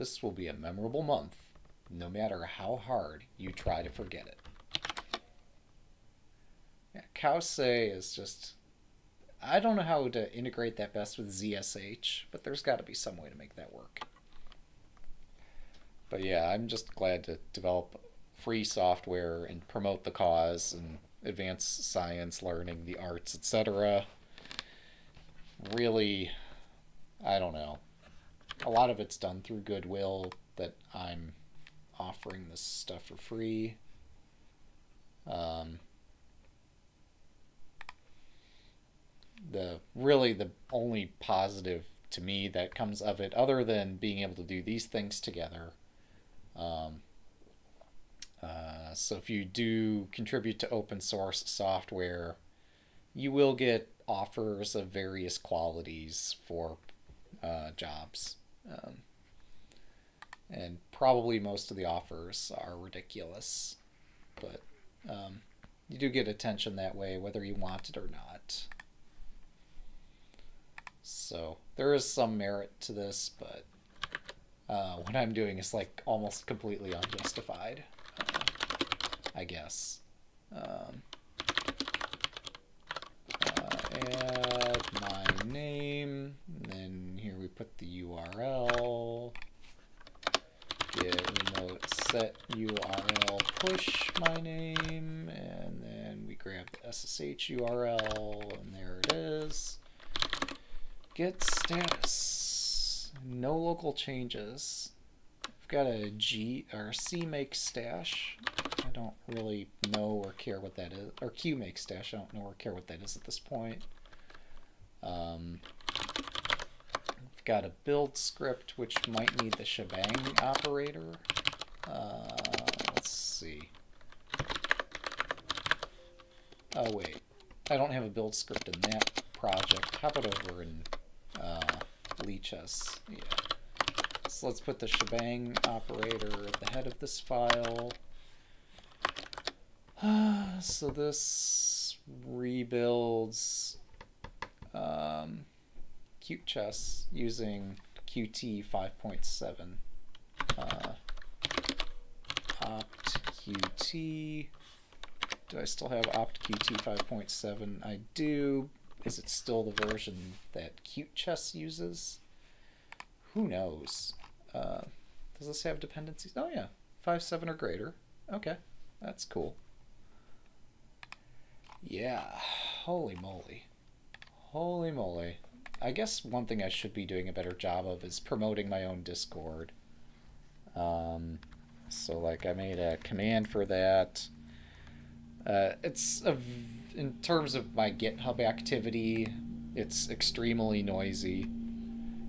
This will be a memorable month, no matter how hard you try to forget it. Yeah, Kause is just. I don't know how to integrate that best with ZSH, but there's got to be some way to make that work. But yeah, I'm just glad to develop free software and promote the cause and advance science, learning, the arts, etc. Really, I don't know. A lot of it's done through goodwill that I'm offering this stuff for free. Um, the really the only positive to me that comes of it, other than being able to do these things together. Um, uh, so if you do contribute to open source software, you will get offers of various qualities for uh, jobs. Um, and probably most of the offers are ridiculous, but um, you do get attention that way, whether you want it or not. So there is some merit to this, but uh, what I'm doing is like almost completely unjustified, uh, I guess. Um, uh, add my name, and then here we put the URL. git remote set URL push my name, and then we grab the SSH URL, and there it is. git status. No local changes. I've got a G or C make stash. I don't really know or care what that is. Or Q make stash. I don't know or care what that is at this point. Um, Got a build script which might need the shebang operator. Uh, let's see. Oh wait, I don't have a build script in that project. How about over in uh, Lichess? Yeah. So let's put the shebang operator at the head of this file. so this rebuilds um, Cute Chess using Qt 5.7. Uh, opt-qt. Do I still have opt-qt 5.7? I do. Is it still the version that Cute Chess uses? Who knows? Uh, does this have dependencies? Oh yeah, 5.7 or greater. Okay, that's cool. Yeah, holy moly. Holy moly. I guess one thing I should be doing a better job of is promoting my own Discord. Um, so, like, I made a command for that. Uh, it's a, in terms of my GitHub activity, it's extremely noisy.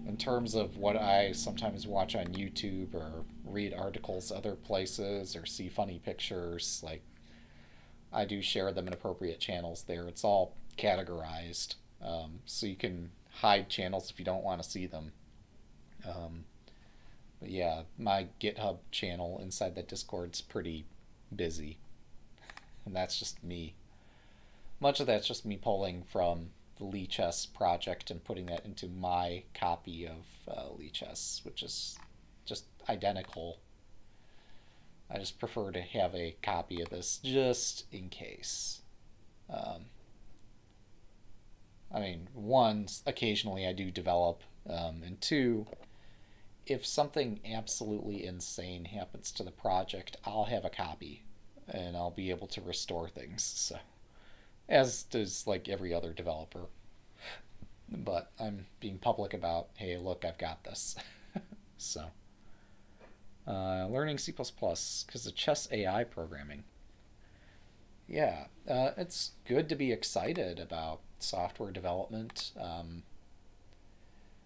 In terms of what I sometimes watch on YouTube or read articles other places or see funny pictures, like I do share them in appropriate channels there. It's all categorized. Um, so you can hide channels if you don't want to see them. Um, but yeah, my GitHub channel inside that Discord's pretty busy. And that's just me. Much of that's just me pulling from the Lichess project and putting that into my copy of uh, Lichess, which is just identical. I just prefer to have a copy of this just in case. Um, I mean, one, occasionally I do develop, um, and two, if something absolutely insane happens to the project, I'll have a copy, and I'll be able to restore things. So, as does like every other developer. But I'm being public about, hey, look, I've got this. so, uh, learning C++ because of chess AI programming. Yeah, uh, it's good to be excited about software development. Um,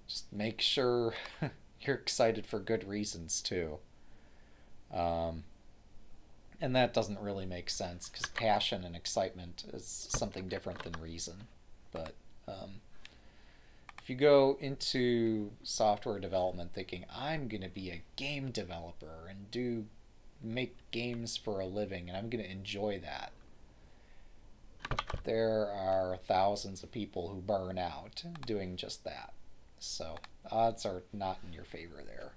just make sure you're excited for good reasons too. Um, and that doesn't really make sense because passion and excitement is something different than reason. But um, if you go into software development thinking I'm going to be a game developer and do make games for a living and I'm going to enjoy that, there are thousands of people who burn out doing just that. So odds are not in your favor there.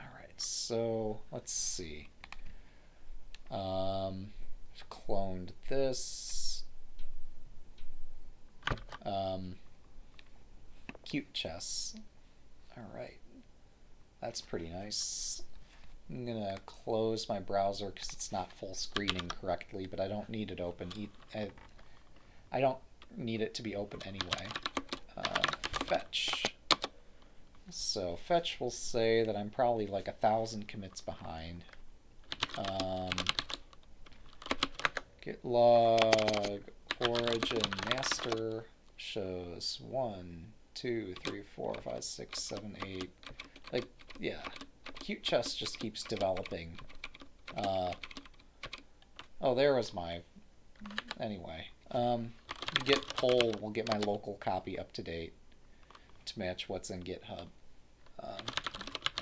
All right. so let's see. Um, I've cloned this. Um, cute chess. All right, that's pretty nice. I'm gonna close my browser because it's not full screening correctly, but I don't need it open. I don't need it to be open anyway. Uh, fetch. So fetch will say that I'm probably like a thousand commits behind. Um, git log origin master shows one, two, three, four, five, six, seven, eight. Like, yeah, cute chess just keeps developing. Uh, oh, there was my. Anyway, um, git pull will get my local copy up to date to match what's in GitHub. Um,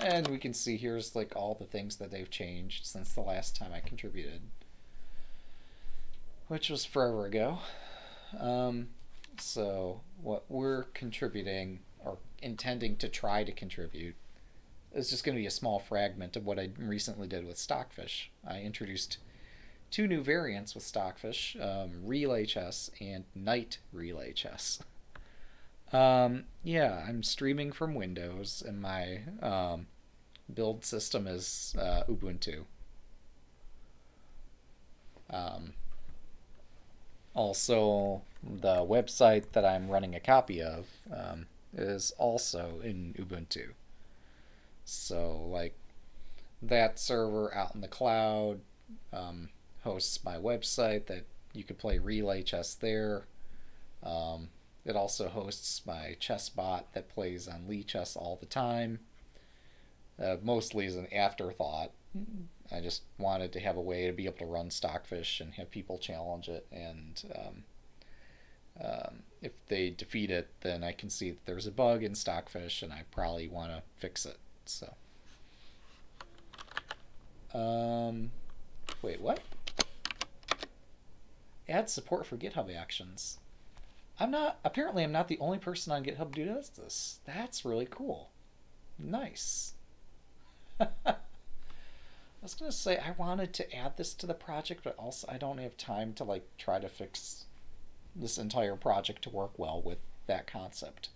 and we can see here's like all the things that they've changed since the last time I contributed, which was forever ago. Um, so what we're contributing or intending to try to contribute is just going to be a small fragment of what I recently did with Stockfish. I introduced two new variants with Stockfish, um, Relay Chess and Knight Relay Chess. Um, yeah, I'm streaming from Windows, and my um, build system is uh, Ubuntu. Um, also, the website that I'm running a copy of um, is also in Ubuntu. So, like, that server out in the cloud um, hosts my website that you could play relay chess there. Um, it also hosts my chess bot that plays on Lichess all the time. Uh, mostly as an afterthought. I just wanted to have a way to be able to run Stockfish and have people challenge it. And um, um, if they defeat it, then I can see that there's a bug in Stockfish and I probably want to fix it. So, um, wait, what? Add support for GitHub Actions. I'm not, apparently I'm not the only person on GitHub who does this. That's really cool. Nice. I was to say I wanted to add this to the project, but also I don't have time to like try to fix this entire project to work well with that concept.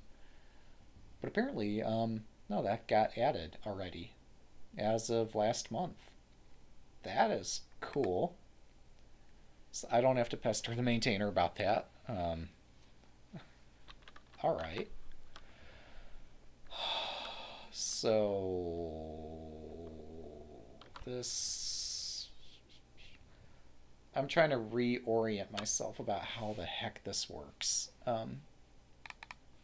But apparently, um, no, that got added already as of last month. That is cool. So I don't have to pester the maintainer about that. Um, all right. So this I'm trying to reorient myself about how the heck this works. Um,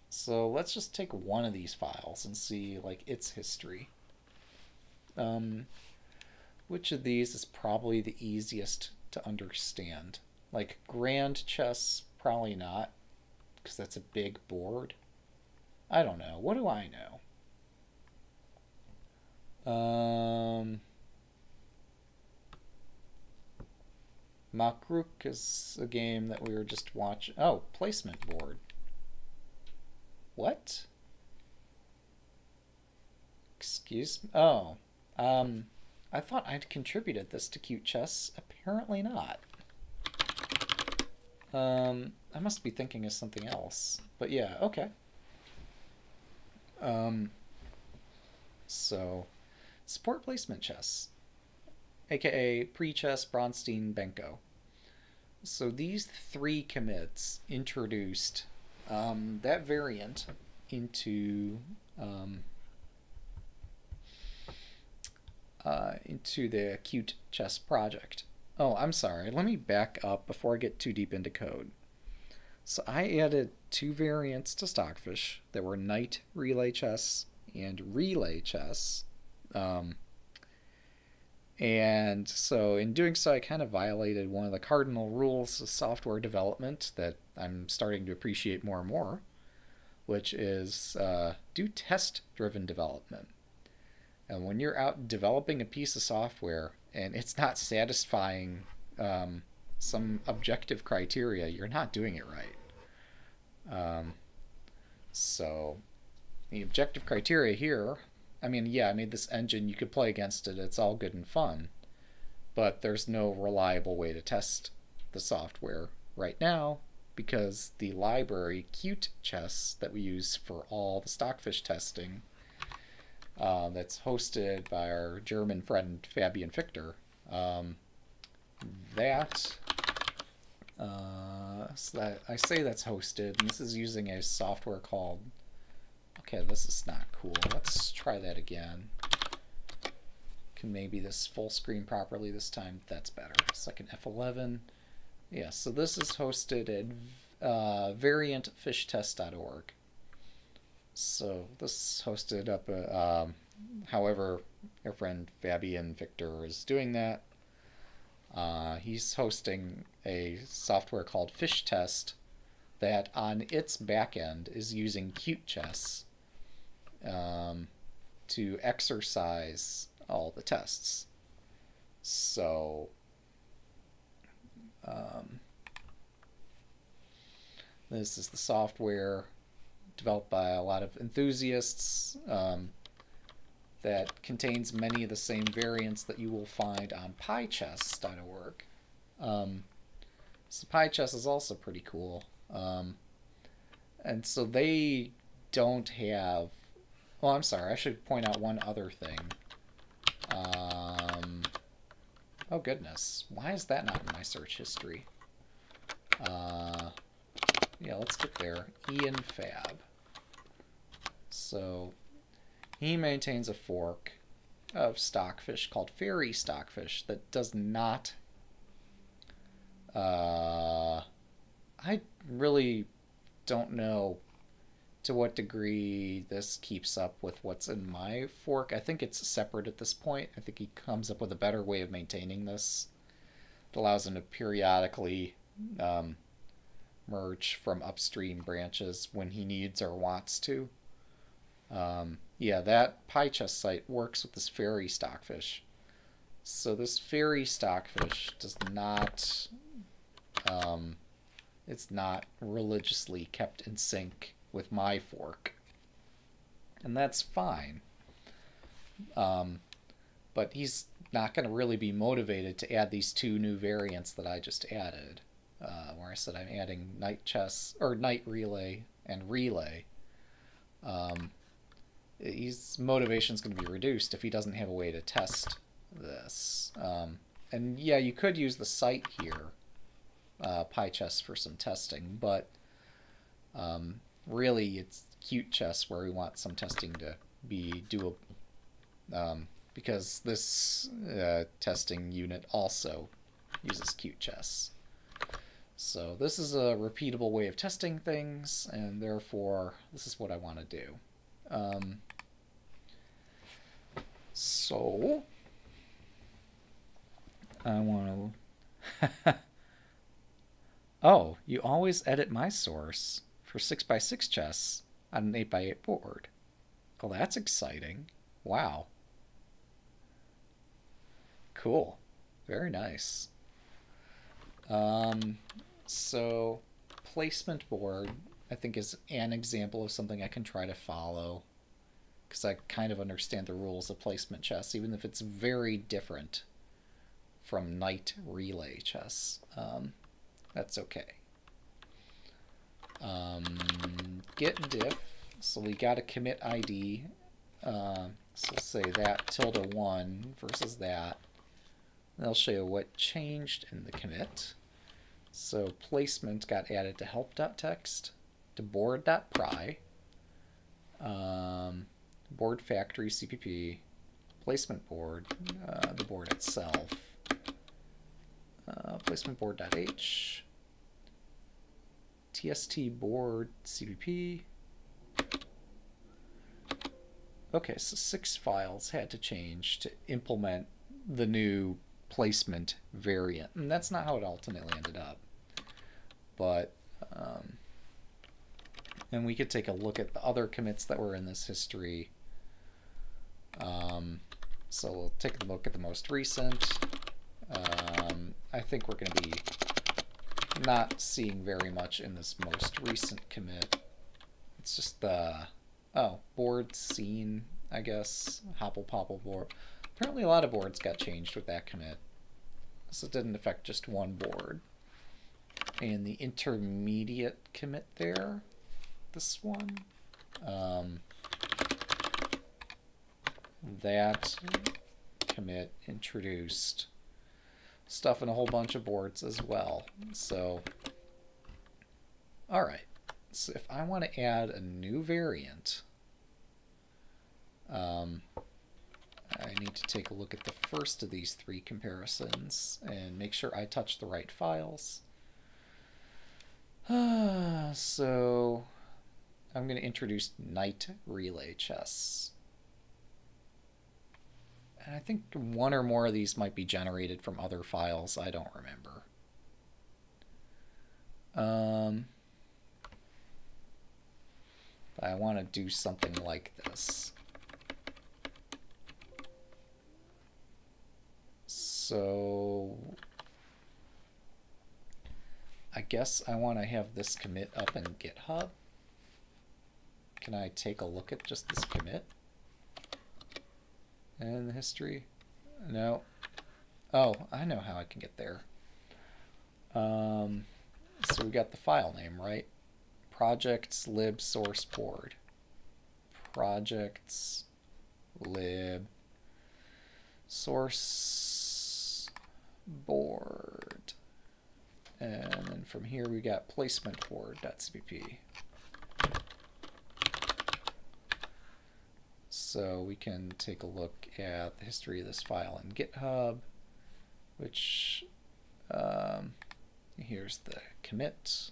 so let's just take one of these files and see like its history. Um, which of these is probably the easiest to understand? Like grand chess, probably not because that's a big board. I don't know. What do I know? Um, Makruk is a game that we were just watching. Oh, placement board. What? Excuse me? Oh. Um, I thought I'd contributed this to Cute Chess. Apparently not. Um, I must be thinking of something else. But yeah, okay. Um, so, support placement chess, aka pre-chess Bronstein Benko. So these three commits introduced um, that variant into um, uh, into the Cute Chess project. Oh, I'm sorry. Let me back up before I get too deep into code. So I added two variants to Stockfish that were Knight Relay Chess and Relay Chess. Um, and so in doing so, I kind of violated one of the cardinal rules of software development that I'm starting to appreciate more and more, which is uh, do test driven development. And when you're out developing a piece of software, and it's not satisfying um, some objective criteria, you're not doing it right. Um, so the objective criteria here I mean, yeah, I made this engine, you could play against it, it's all good and fun. But there's no reliable way to test the software right now because the library Cute Chess that we use for all the stockfish testing uh, that's hosted by our German friend Fabian Fichter, um, that uh, so that I say that's hosted, and this is using a software called. Okay, this is not cool. Let's try that again. Can maybe this full screen properly this time? That's better. Second F11. Yeah, so this is hosted at uh, variantfishtest.org. So this hosted up. Uh, um, however, our friend Fabian Fichter is doing that. Uh, he's hosting a software called Fish Test that on its backend is using Cute Chess um, to exercise all the tests. So um, this is the software developed by a lot of enthusiasts. Um, that contains many of the same variants that you will find on PyChess.org. Um, so PyChess is also pretty cool. Um, and so they don't have. Well, I'm sorry. I should point out one other thing. Um, oh goodness, why is that not in my search history? Uh, yeah, let's get there. ianfab. So he maintains a fork of stockfish called Fairy Stockfish that does not. Uh, I really don't know to what degree this keeps up with what's in my fork. I think it's separate at this point. I think he comes up with a better way of maintaining this. It allows him to periodically um, merge from upstream branches when he needs or wants to. Um, yeah, that PyChess site works with this fairy stockfish. So this fairy stockfish does not, um, it's not religiously kept in sync with my fork. And that's fine. Um, but he's not going to really be motivated to add these two new variants that I just added. Uh, where I said I'm adding knight chess, or knight relay and relay. Um, his motivation is going to be reduced if he doesn't have a way to test this. Um, and yeah, you could use the site here, uh, PyChess, for some testing, but um, really it's Cute Chess where we want some testing to be doable. Um, because this uh, testing unit also uses Cute Chess. So this is a repeatable way of testing things, and therefore this is what I want to do. Um, so, I want to... oh, you always edit my source for 6x6 chess on an 8x8 board. Well, that's exciting. Wow. Cool. Very nice. Um, so, placement board, I think, is an example of something I can try to follow because I kind of understand the rules of placement chess, even if it's very different from knight relay chess. Um, that's okay. Um, git diff, so we got a commit ID. Uh, so say that tilde 1 versus that. And I'll show you what changed in the commit. So placement got added to help.txt, to board.pry. Um, board factory CPP, placement board, uh, the board itself, uh, placement board.h, TST board CPP. Okay, so six files had to change to implement the new placement variant. And that's not how it ultimately ended up. But, um, and we could take a look at the other commits that were in this history um, so we'll take a look at the most recent. Um, I think we're going to be not seeing very much in this most recent commit. It's just the, oh, board scene I guess. Hoppel-Poppel board. Apparently a lot of boards got changed with that commit. So it didn't affect just one board. And the intermediate commit there, this one, um, that commit introduced stuff in a whole bunch of boards as well. So, all right. So if I want to add a new variant, um, I need to take a look at the first of these three comparisons and make sure I touch the right files. so I'm going to introduce Knight Relay Chess. And I think one or more of these might be generated from other files. I don't remember. Um, I want to do something like this. So I guess I want to have this commit up in GitHub. Can I take a look at just this commit? And the history? No. Oh, I know how I can get there. Um, so we got the file name, right? Projects lib source board. Projects lib source board. And then from here we got placement board.cpp. So we can take a look at the history of this file in GitHub, which um, here's the commit.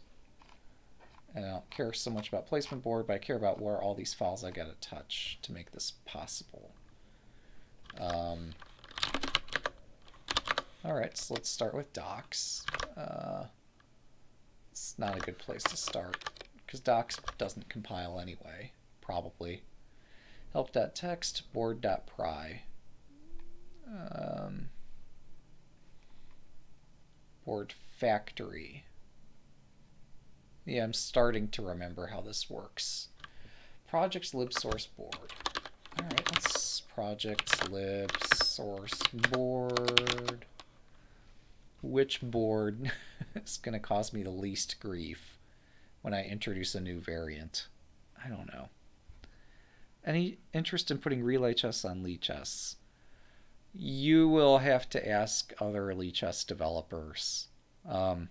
And I don't care so much about placement board, but I care about where all these files I got to touch to make this possible. Um, all right, so let's start with docs. Uh, it's not a good place to start because docs doesn't compile anyway, probably help.txt, board.pry. Um, board factory. Yeah, I'm starting to remember how this works. Projects lib source board. All right, let's projects lib source board. Which board is going to cause me the least grief when I introduce a new variant? I don't know. Any interest in putting relay chess on Lichess? You will have to ask other Lichess developers. Um,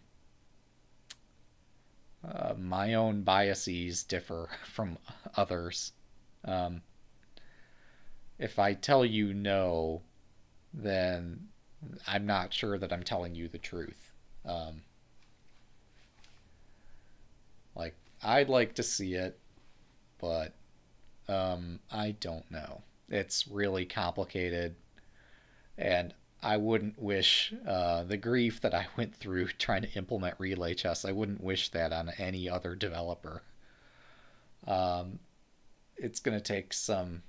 uh, my own biases differ from others. Um, if I tell you no, then I'm not sure that I'm telling you the truth. Um, like, I'd like to see it, but um, I don't know. It's really complicated, and I wouldn't wish uh, the grief that I went through trying to implement Relay Chess. I wouldn't wish that on any other developer. Um, it's going to take some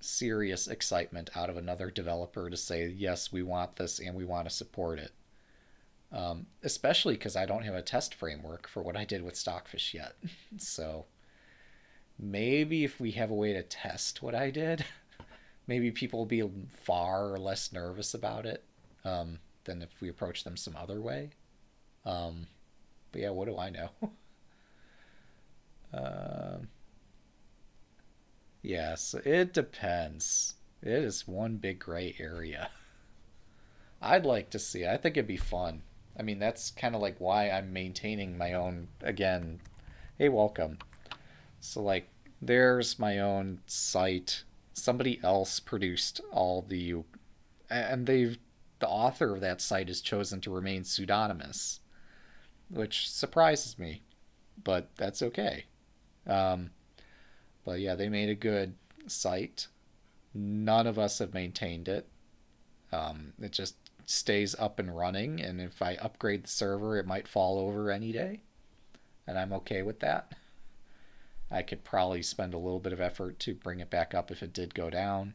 serious excitement out of another developer to say, yes, we want this and we want to support it. Um, especially because I don't have a test framework for what I did with Stockfish yet. so maybe if we have a way to test what I did, maybe people will be far less nervous about it um, than if we approach them some other way. Um, but yeah, what do I know? um, yes, it depends. It is one big gray area. I'd like to see. I think it'd be fun. I mean, that's kind of like why I'm maintaining my own. Again, hey, welcome. So like there's my own site. Somebody else produced all the and they've the author of that site has chosen to remain pseudonymous, which surprises me, but that's okay. Um, but yeah, they made a good site. None of us have maintained it. Um, it just stays up and running, and if I upgrade the server, it might fall over any day, and I'm okay with that. I could probably spend a little bit of effort to bring it back up if it did go down.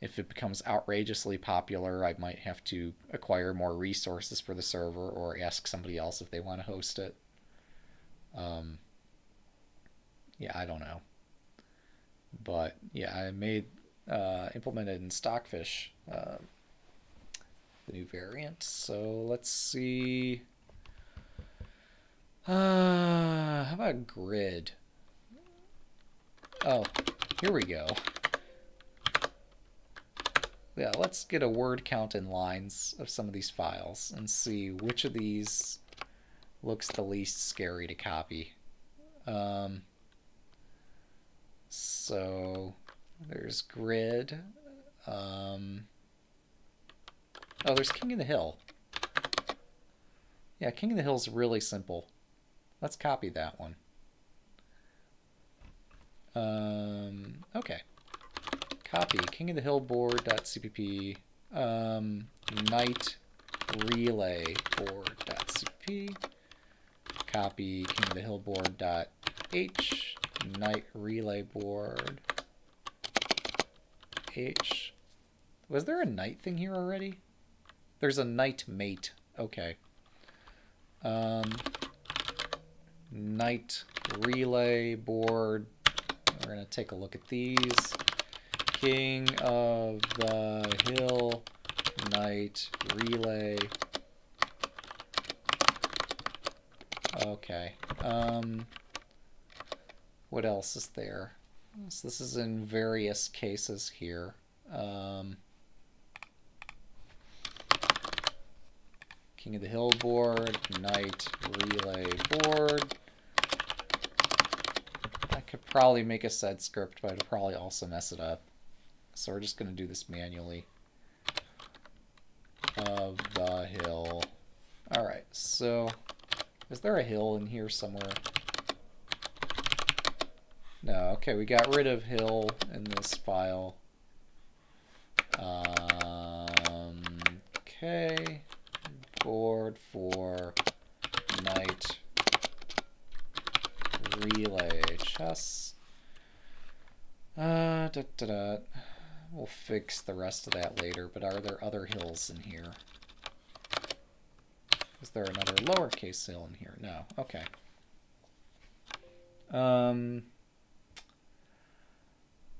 If it becomes outrageously popular, I might have to acquire more resources for the server or ask somebody else if they want to host it. Um, yeah, I don't know. But yeah, I made uh, implemented in Stockfish uh, the new variant. So let's see. Uh, how about grid? Oh, here we go. Yeah, let's get a word count in lines of some of these files and see which of these looks the least scary to copy. Um, so there's grid. Um, oh, there's King of the Hill. Yeah, King of the Hill is really simple. Let's copy that one. Um, okay. Copy King of the Hill board.cpp um, knight relay board.cpp. Copy King of the Hill board.h knight relay board h. Was there a knight thing here already? There's a knight mate. Okay. Um, knight relay board. We're going to take a look at these. King of the Hill Knight, Relay. Okay. Um, what else is there? So this is in various cases here. Um, King of the Hill board, Knight Relay board. Could probably make a sed script, but I'd probably also mess it up. So we're just going to do this manually. Of the hill. Alright, so is there a hill in here somewhere? No, okay, we got rid of hill in this file. Um, okay, board for knight relay chess. Uh, da, da, da. We'll fix the rest of that later, but are there other hills in here? Is there another lowercase hill in here? No. Okay. Um,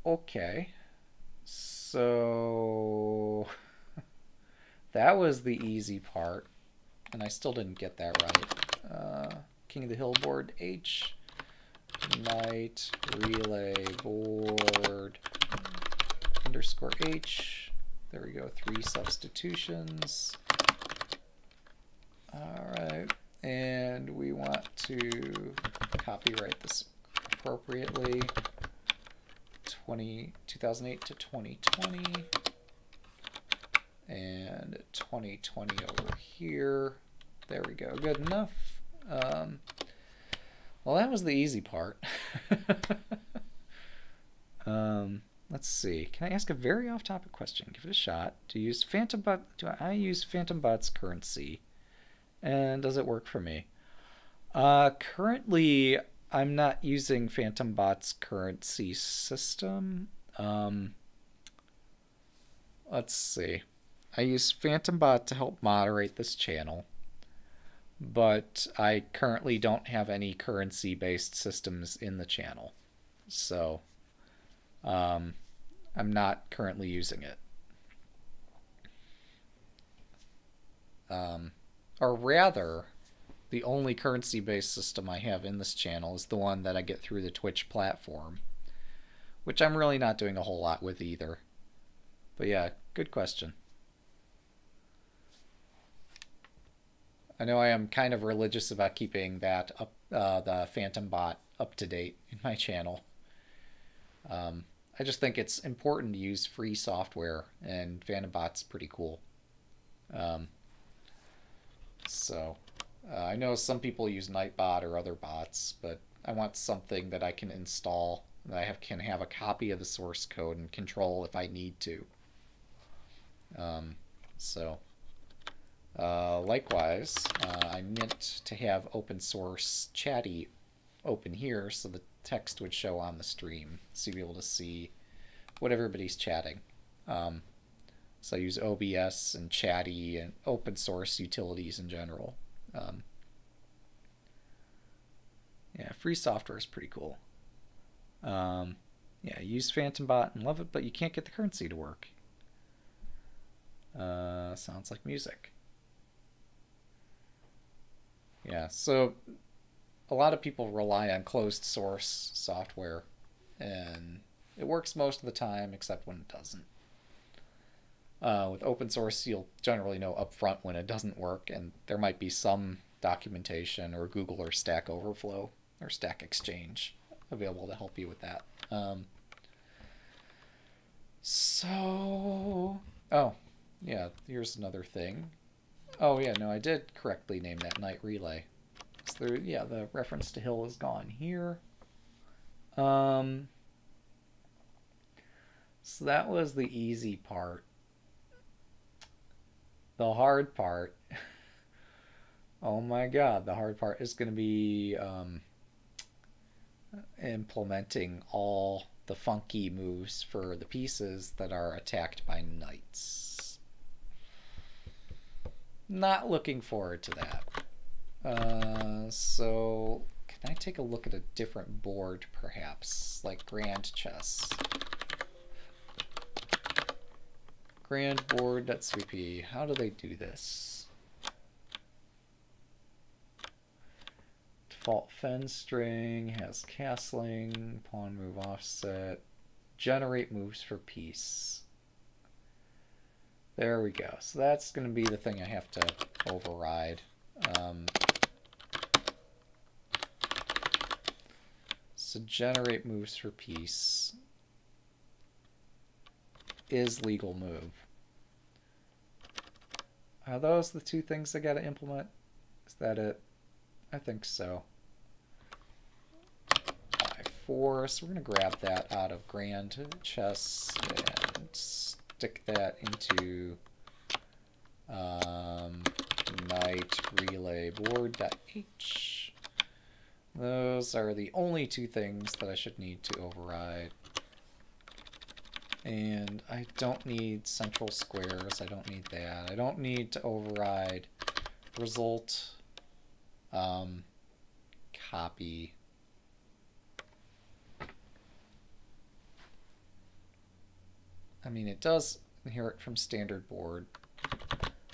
Okay. So that was the easy part. And I still didn't get that right. Uh, King of the Hill board H. Knight relay board underscore H. There we go. Three substitutions. All right. And we want to copyright this appropriately. 20, 2008 to 2020 and 2020 over here. There we go. Good enough. Um, well, that was the easy part. um, let's see. Can I ask a very off-topic question? Give it a shot. Do you use Phantom Bot? Do I use Phantom Bot's currency? And does it work for me? Uh, currently, I'm not using PhantomBot's currency system. Um, let's see. I use PhantomBot to help moderate this channel, but I currently don't have any currency-based systems in the channel. So um, I'm not currently using it. Um, or rather, the only currency based system I have in this channel is the one that I get through the Twitch platform, which I'm really not doing a whole lot with either. But yeah, good question. I know I am kind of religious about keeping that up, uh, the Phantom Bot up to date in my channel. Um, I just think it's important to use free software, and Phantom Bot's pretty cool. Um, so uh, I know some people use Nightbot or other bots, but I want something that I can install that I have can have a copy of the source code and control if I need to. Um, so, uh, likewise, uh, I meant to have open source chatty open here so the text would show on the stream, so you'd be able to see what everybody's chatting. Um, so I use OBS and chatty and open source utilities in general. Um, yeah, free software is pretty cool. Um, Yeah, use PhantomBot and love it, but you can't get the currency to work. Uh, sounds like music. Yeah, so a lot of people rely on closed source software, and it works most of the time, except when it doesn't. Uh, with open source, you'll generally know upfront when it doesn't work, and there might be some documentation or Google or Stack Overflow or Stack Exchange available to help you with that. Um, so, oh, yeah, here's another thing. Oh, yeah, no, I did correctly name that knight relay. So, there, yeah, the reference to hill is gone here. Um, so that was the easy part. The hard part, oh my god, the hard part is going to be um, implementing all the funky moves for the pieces that are attacked by knights. Not looking forward to that. Uh, so, can I take a look at a different board, perhaps? Like Grand Chess. Grand board.cp. How do they do this? Default FEN string has castling, pawn move offset, generate moves for piece. There we go. So that's going to be the thing I have to override. Um, so generate moves for piece is legal move. Are those the two things I got to implement? Is that it? I think so. Four. So we're going to grab that out of Grand Chess and stick that into um, Knight Relay Board.h. Those are the only two things that I should need to override. And I don't need central squares. I don't need that. I don't need to override result um, copy I mean, it does inherit from standard board.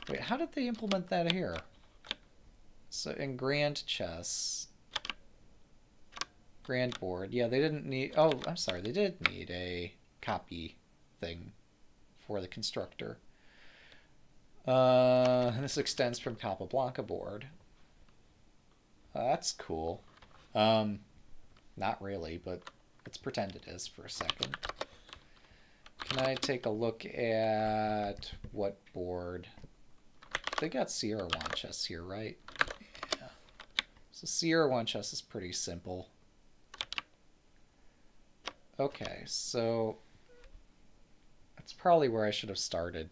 Wait, how did they implement that here? So in Grand Chess, Grand Board, yeah, they didn't need, oh, I'm sorry, they did need a copy thing for the constructor. Uh, this extends from Capablanca board. That's cool. Um, not really, but let's pretend it is for a second. Can I take a look at what board? They got Seirawan chess here, right? Yeah. So Seirawan chess is pretty simple. Okay, so that's probably where I should have started.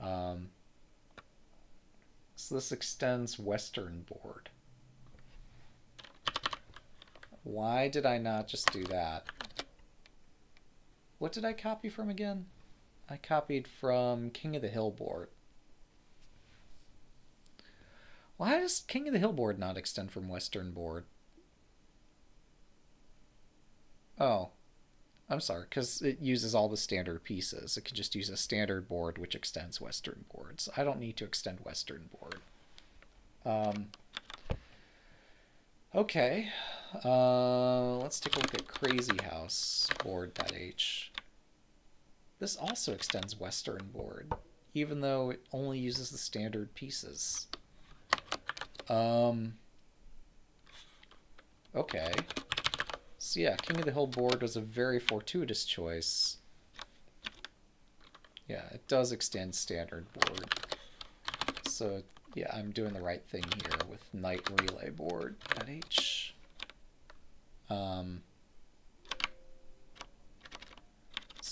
Um, so this extends western board. Why did I not just do that? What did I copy from again? I copied from King of the Hill board. Why does King of the Hill board not extend from Western board? Oh, I'm sorry, because it uses all the standard pieces. It could just use a standard board which extends Western boards. I don't need to extend Western board. Um, okay, uh, let's take a look at Crazy House board.h. This also extends Western board, even though it only uses the standard pieces. Um, okay. So yeah, King of the Hill board was a very fortuitous choice. Yeah, it does extend standard board. So yeah, I'm doing the right thing here with Knight Relay board at H. Um,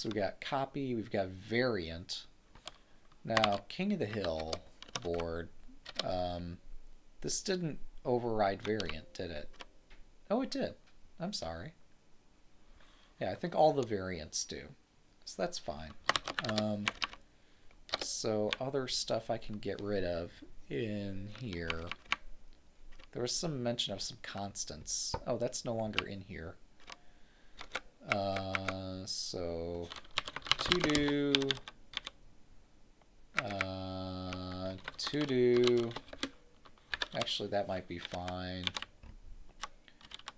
so we got copy, we've got variant. Now, King of the Hill board, um, this didn't override variant, did it? Oh, it did. I'm sorry. Yeah, I think all the variants do. So that's fine. Um, so other stuff I can get rid of in here. There was some mention of some constants. Oh, that's no longer in here. Uh, so to do uh, to do actually that might be fine.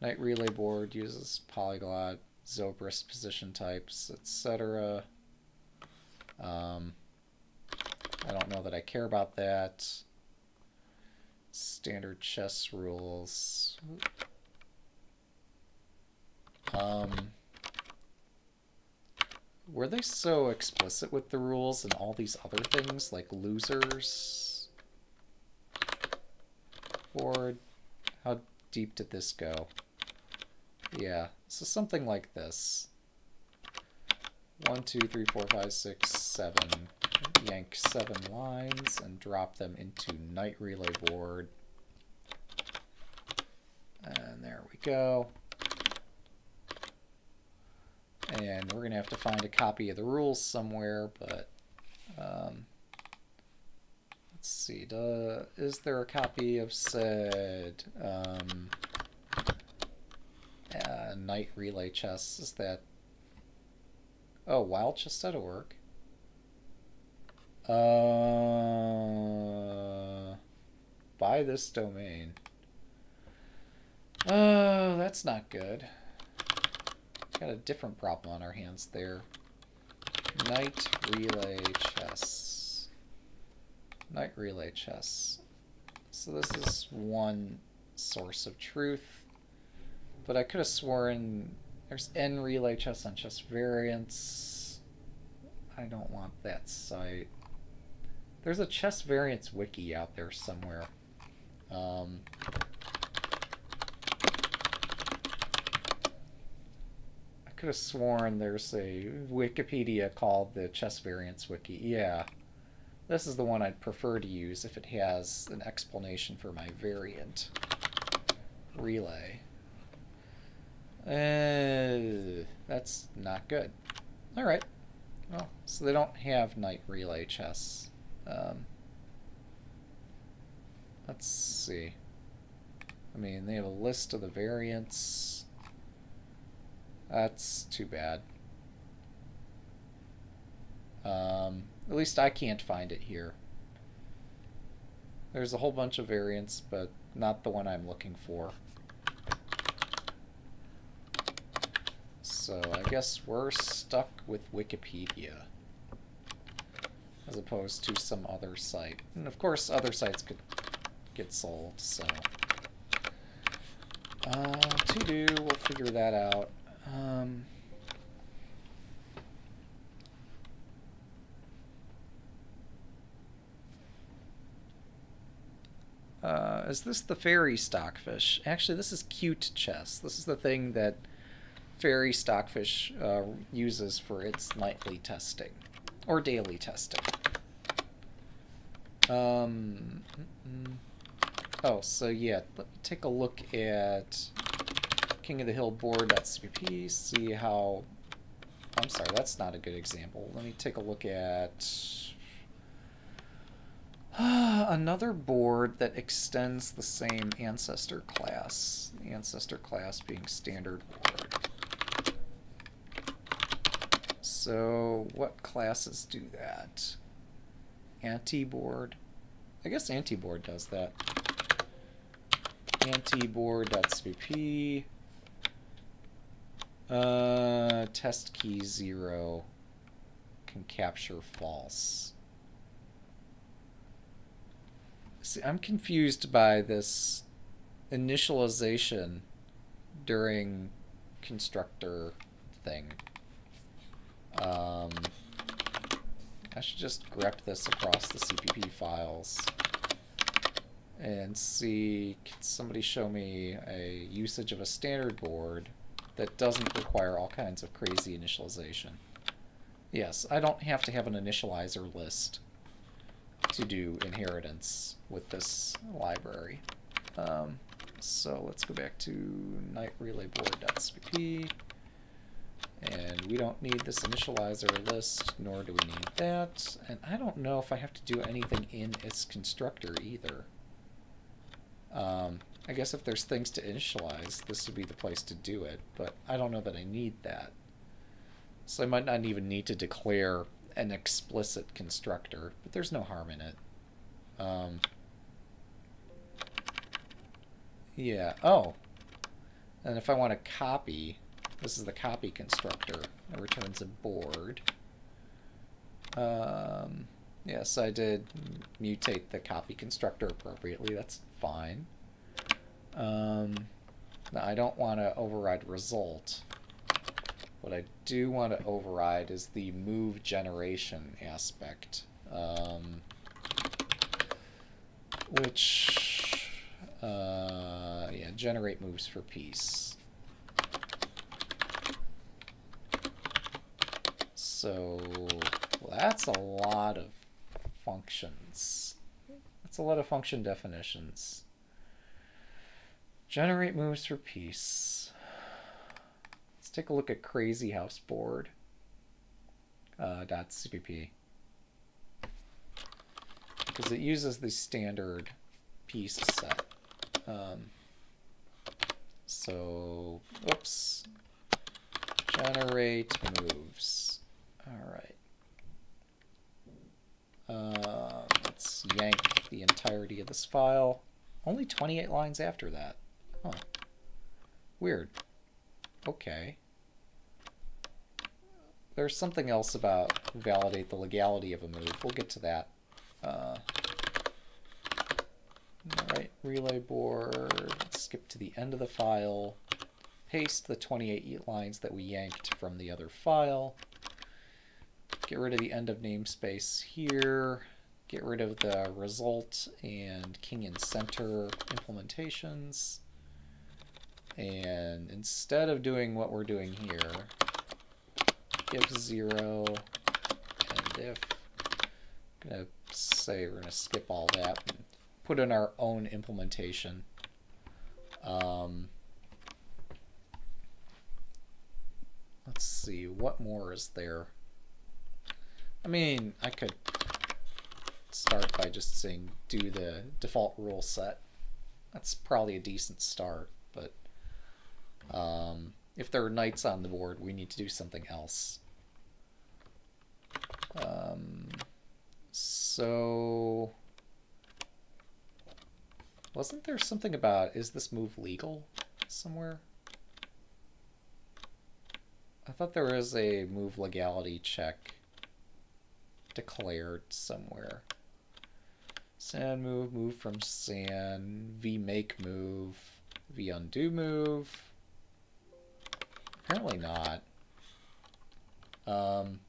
Knight relay board uses polyglot Zobrist position types etc um, I don't know that I care about that. Standard chess rules. Um, were they so explicit with the rules and all these other things, like losers? Or how deep did this go? Yeah, so something like this. One, two, three, four, five, six, seven. Yank seven lines and drop them into knight relay board. And there we go. And we're going to have to find a copy of the rules somewhere, but um, let's see. Duh, is there a copy of said um, uh, knight relay chess? Is that... Oh, wild chess.org. Uh, buy this domain. Oh, that's not good. Got a different problem on our hands there. Knight relay chess. Knight relay chess. So this is one source of truth. But I could have sworn there's N relay chess on chess variants. I don't want that site. There's a chess variants wiki out there somewhere. Um, could have sworn there's a Wikipedia called the Chess Variants Wiki. Yeah. This is the one I'd prefer to use if it has an explanation for my variant relay. Uh, that's not good. Alright. Well, so they don't have knight relay chess. Um, let's see. I mean, they have a list of the variants. That's too bad. Um, at least I can't find it here. There's a whole bunch of variants, but not the one I'm looking for. So I guess we're stuck with Wikipedia as opposed to some other site. And of course other sites could get sold, so... Uh, to do, we'll figure that out. Um, uh, is this the Fairy-Stockfish? Actually, this is Cute Chess. This is the thing that Fairy-Stockfish uh, uses for its nightly testing or daily testing. Um, mm -mm. Oh, so yeah, let me take a look at King of the Hill board.cpp, see how... I'm sorry, that's not a good example. Let me take a look at another board that extends the same ancestor class. The ancestor class being standard board. So what classes do that? Anti-board. I guess anti-board does that. Anti-board.cpp. Uh, test key zero can capture false. See, I'm confused by this initialization during constructor thing. Um, I should just grep this across the CPP files and see, can somebody show me a usage of a standard board that doesn't require all kinds of crazy initialization. Yes, I don't have to have an initializer list to do inheritance with this library. Um, so let's go back to knightrelayboard.cpp. And we don't need this initializer list, nor do we need that. And I don't know if I have to do anything in its constructor either. Um, I guess if there's things to initialize, this would be the place to do it, but I don't know that I need that. So I might not even need to declare an explicit constructor, but there's no harm in it. Um, yeah, oh. And if I want to copy, this is the copy constructor. It returns a board. Um, yes, I did mutate the copy constructor appropriately. That's fine. Um, now I don't want to override result. What I do want to override is the move generation aspect, um, which, uh, yeah, generate moves for piece. So well, that's a lot of functions. That's a lot of function definitions. Generate moves for piece. Let's take a look at Crazy House board. Uh, .cpp because it uses the standard piece set. Um, so, oops, generate moves. All right. Uh, let's yank the entirety of this file. Only 28 lines after that. Huh. Weird. Okay. There's something else about validate the legality of a move. We'll get to that. Uh, Alright, relay board. Skip to the end of the file. Paste the 28 lines that we yanked from the other file. Get rid of the end of namespace here. Get rid of the result and king and center implementations. And instead of doing what we're doing here, if zero and if, I'm gonna say we're gonna skip all that and put in our own implementation. Um, let's see, what more is there? I mean, I could start by just saying do the default rule set. That's probably a decent start, um, if there are knights on the board, we need to do something else. Um, so, wasn't there something about, is this move legal somewhere? I thought there was a move legality check declared somewhere. SAN move, move from SAN, V make move, V undo move. Apparently not. Um,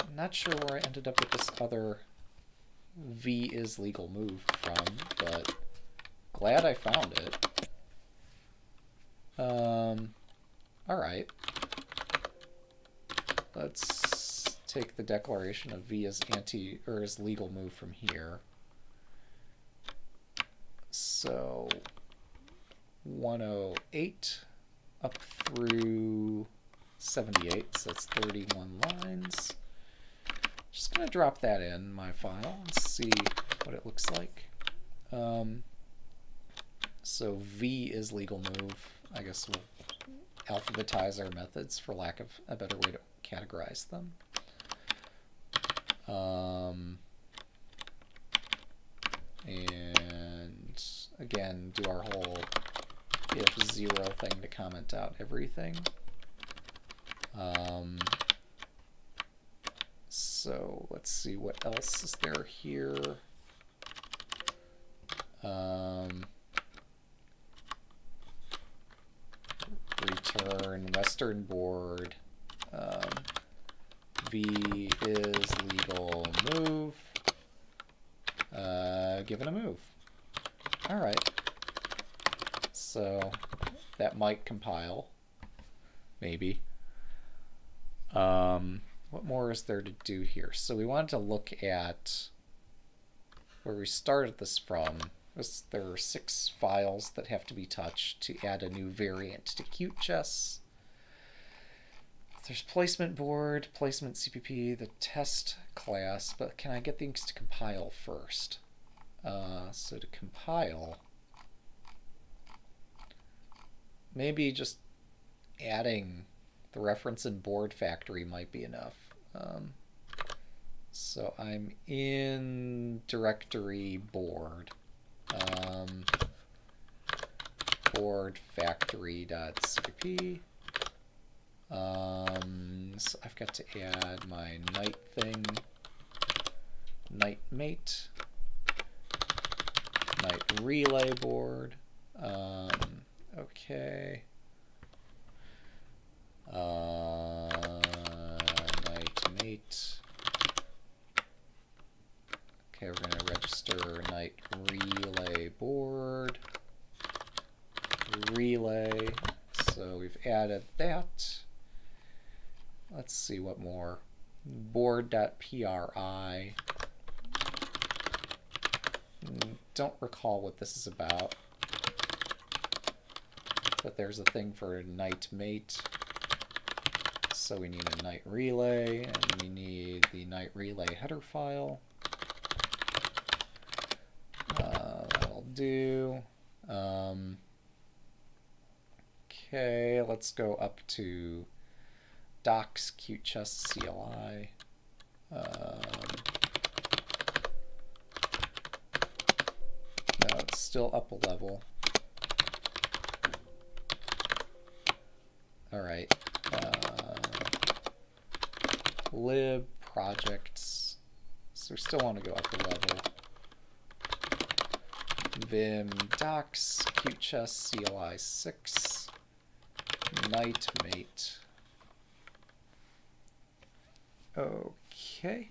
I'm not sure where I ended up with this other V is legal move from, but glad I found it. Um, alright. Let's take the declaration of V as anti or as legal move from here. So 108 up through 78, so that's 31 lines. Just going to drop that in my file and see what it looks like. Um, so V is legal move. I guess we'll alphabetize our methods for lack of a better way to categorize them. Um, and again, do our whole if zero thing to comment out everything. Um, so let's see what else is there here. Um, return Western board. Um, V is legal move. Uh, given a move. All right. So that might compile, maybe. Um, what more is there to do here? So we wanted to look at where we started this from. there are six files that have to be touched to add a new variant to Cute Chess. There's placement board, placement CPP, the test class, but can I get things to compile first? Uh, so to compile, maybe just adding the reference in board factory might be enough. Um, so I'm in directory board. Um, board factory.cpp. Um, so I've got to add my knight thing, night mate, knight relay board. Um, okay. Uh, mate. Okay, we're going to register knight relay board. Relay. So we've added that. Let's see what more. Board.pri. Hmm, don't recall what this is about. But there's a thing for knightmate. So we need a knight relay, and we need the knight relay header file. Uh, that'll do. Um, okay, let's go up to docs cutechess-cli. Um, no, it's still up a level. All right. Uh, lib projects. So we still want to go up a level. Vim docs cutechess-cli 6 night mate. Okay.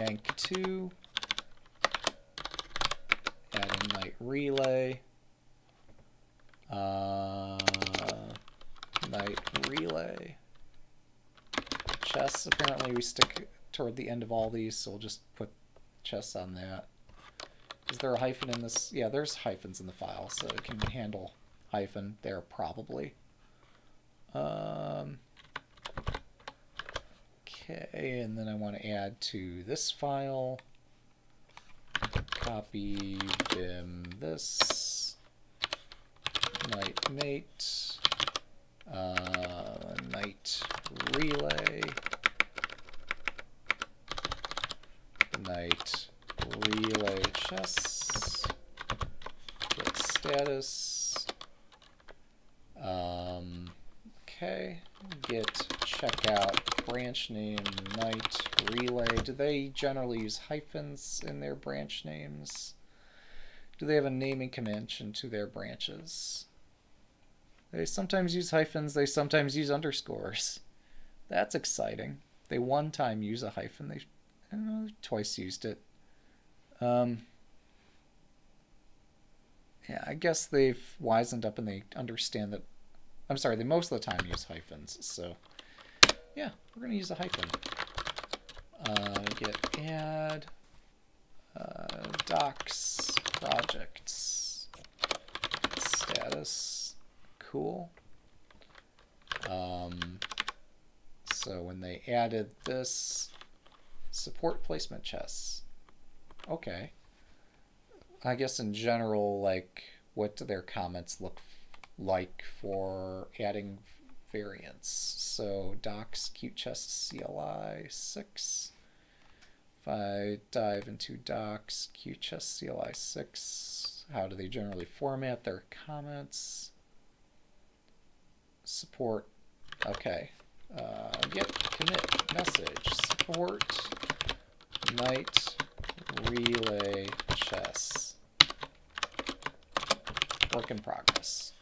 Yank 2. Add Adding knight relay. Uh, knight relay. Chess, apparently we stick toward the end of all these, so we'll just put chess on that. Is there a hyphen in this? Yeah, there's hyphens in the file, so it can handle hyphen there probably. Um, okay, and then I want to add to this file, copy vim this, knightmate, uh, knight relay, knight relay chess, git status, um, okay, git checkout branch name knight relay. Do they generally use hyphens in their branch names? Do they have a naming convention to their branches? They sometimes use hyphens, they sometimes use underscores. That's exciting. They one time use a hyphen, they twice used it. Um, yeah, I guess they've wisened up and they understand that. I'm sorry, they most of the time use hyphens. So, yeah, we're going to use a hyphen. Uh, git add uh, docs projects status. Cool. Um, so when they added this support placement chests okay. I guess in general, like, what do their comments look like for adding variants? So docs cutechess-cli 6. If I dive into docs cutechess-cli 6, how do they generally format their comments? Support, okay. Uh, git commit message support knight relay chess. Work in progress.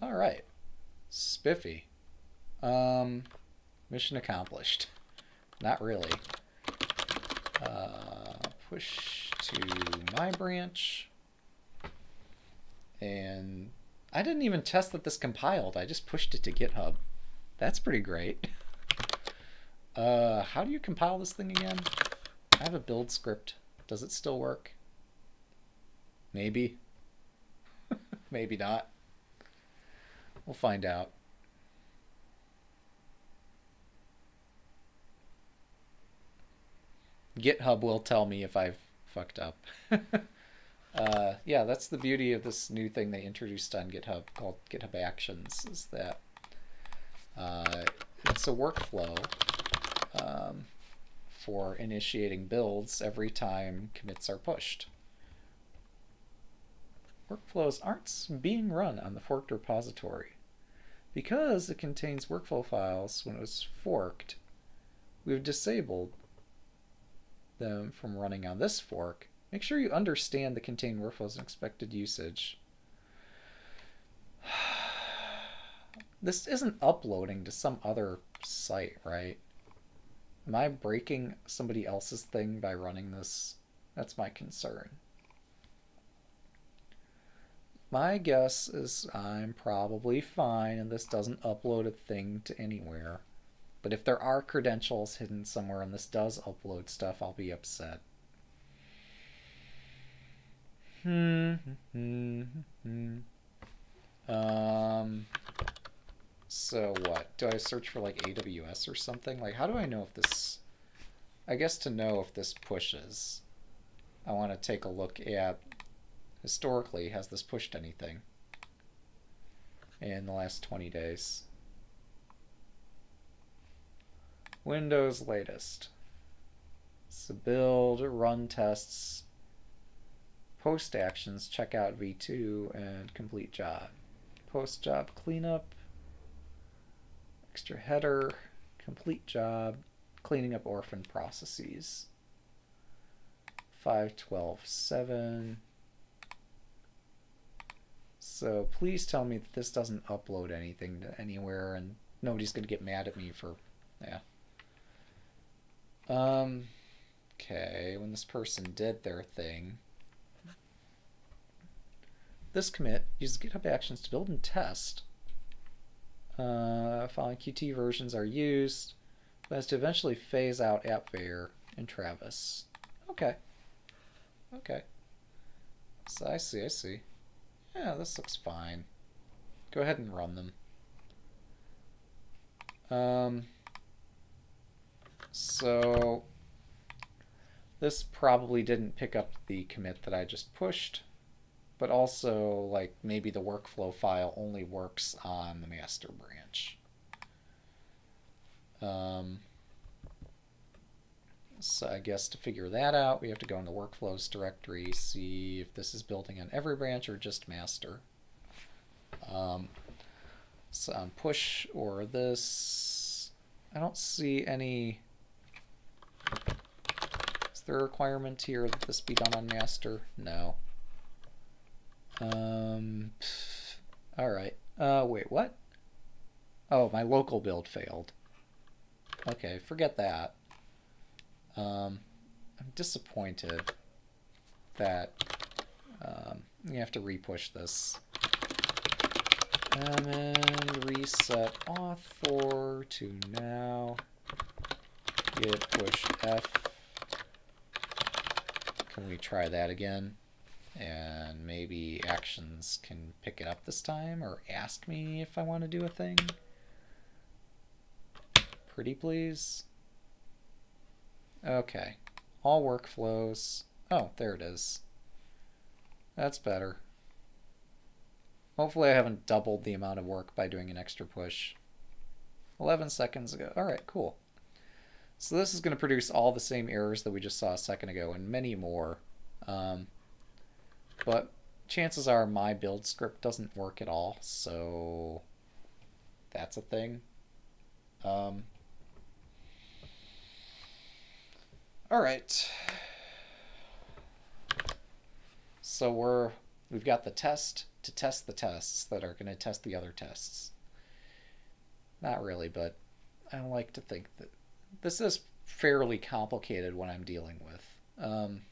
All right. Spiffy. Um, mission accomplished. Not really. Uh, push to my branch. And I didn't even test that this compiled. I just pushed it to GitHub. That's pretty great. Uh, how do you compile this thing again? I have a build script. Does it still work? Maybe. Maybe not. We'll find out. GitHub will tell me if I've fucked up. Uh, yeah, that's the beauty of this new thing they introduced on GitHub called GitHub Actions, is that uh, it's a workflow um, for initiating builds every time commits are pushed. Workflows aren't being run on the forked repository. Because it contains workflow files when it was forked, we've disabled them from running on this fork. Make sure you understand the contained workflows and expected usage. This isn't uploading to some other site, right? Am I breaking somebody else's thing by running this? That's my concern. My guess is I'm probably fine and this doesn't upload a thing to anywhere. But if there are credentials hidden somewhere and this does upload stuff, I'll be upset. Hmm. hmm, hmm, hmm. Mm-hmm. Mm-hmm. Mm-hmm. Um. So what? Do I search for like AWS or something? Like, how do I know if this... I guess to know if this pushes, I want to take a look at, historically, has this pushed anything in the last 20 days? Windows latest. So build, run tests, post actions, check out v2, and complete job. Post job cleanup, extra header, complete job, cleaning up orphan processes. 5127. So please tell me that this doesn't upload anything to anywhere and nobody's going to get mad at me for, yeah. Um, okay, when this person did their thing, this commit uses GitHub Actions to build and test uh, following Qt versions are used, as to eventually phase out AppVeyor and Travis. Okay. Okay. So I see, I see. Yeah, this looks fine. Go ahead and run them. Um, so this probably didn't pick up the commit that I just pushed but also like maybe the workflow file only works on the master branch. Um, so I guess to figure that out, we have to go into workflows directory, see if this is building on every branch or just master. Um, so on push or this, I don't see any. Is there a requirement here that this be done on master? No. Um, all right. Uh, wait, what? Oh, my local build failed. Okay, forget that. Um, I'm disappointed that um, you have to repush this. And then reset author to now. Git push F. Can we try that again? And maybe actions can pick it up this time or ask me if I want to do a thing. Pretty please. Okay, all workflows. Oh, there it is. That's better. Hopefully I haven't doubled the amount of work by doing an extra push. 11 seconds ago. All right, cool. So this is going to produce all the same errors that we just saw a second ago and many more. Um, but chances are my build script doesn't work at all, so that's a thing. Um, all right. So we're we've got the test to test the tests that are going to test the other tests. Not really, but I like to think that this is fairly complicated when I'm dealing with. Um,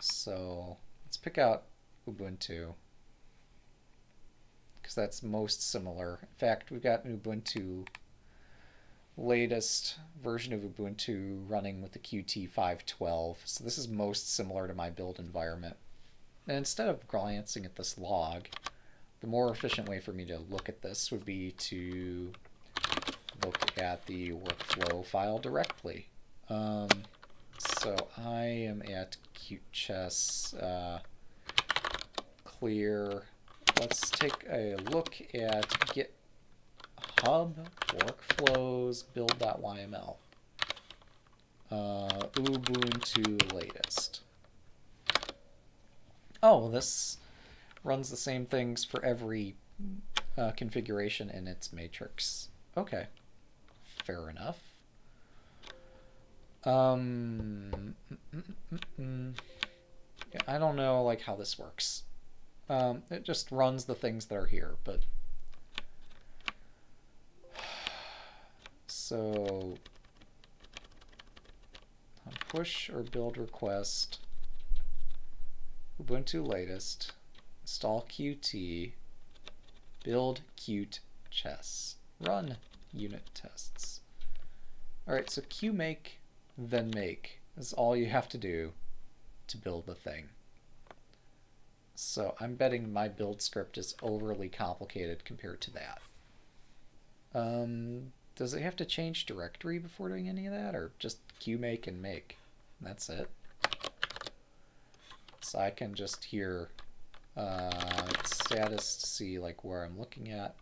so Let's pick out Ubuntu because that's most similar. In fact, we've got an Ubuntu latest version of Ubuntu running with the Qt 512. So this is most similar to my build environment. And instead of glancing at this log, the more efficient way for me to look at this would be to look at the workflow file directly. Um, so I am at Cute Chess uh, clear. Let's take a look at GitHub workflows build.yml. Uh, Ubuntu latest. Oh, this runs the same things for every uh, configuration in its matrix. Okay, fair enough. Um, mm, mm, mm, I don't know like how this works. Um, it just runs the things that are here, but so push or build request Ubuntu latest install Qt build Cute Chess run unit tests. All right, so qmake then make is all you have to do to build the thing. So I'm betting my build script is overly complicated compared to that. Um, does it have to change directory before doing any of that, or just qmake and make? That's it. So I can just here uh, status to see like where I'm looking at.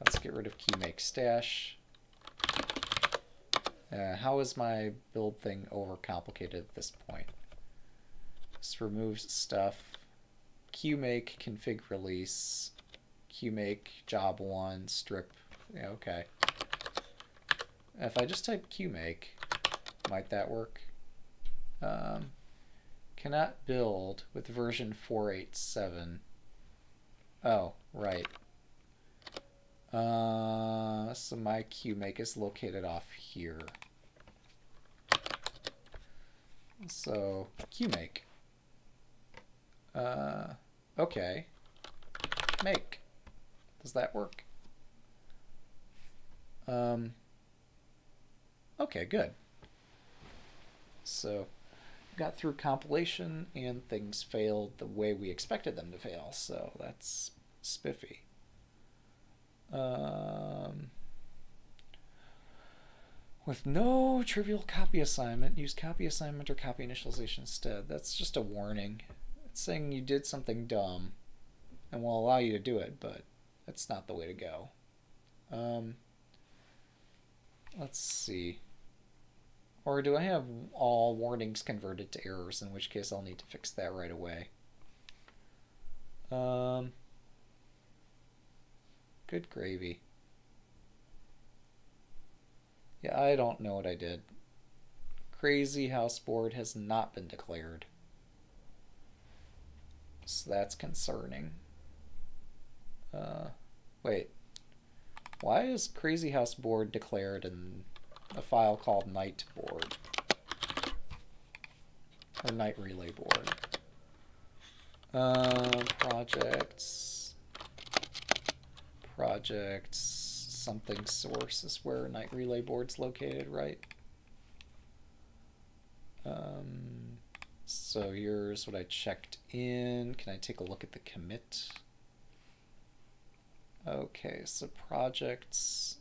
Let's get rid of qmake stash. Uh, how is my build thing overcomplicated at this point? Just removes stuff. Qmake config release. Qmake job one strip. Yeah, okay. If I just type Qmake, might that work? Um, cannot build with version 487. Oh, right. So my QMake is located off here. So, QMake. Uh, okay. Make. Does that work? Um, okay, good. So, got through compilation and things failed the way we expected them to fail, so that's spiffy. Um, with no trivial copy assignment, use copy assignment or copy initialization instead. That's just a warning. It's saying you did something dumb and will allow you to do it, but that's not the way to go. Um, let's see. Or do I have all warnings converted to errors, in which case I'll need to fix that right away. Um, Good gravy. Yeah, I don't know what I did. Crazy House Board has not been declared. So that's concerning. Uh, wait. Why is Crazy House Board declared in a file called Knight Board? Or Knight Relay Board? Uh, projects projects, something source is where Knight Relay Board's located, right? Um, so here's what I checked in. Can I take a look at the commit? Okay, so projects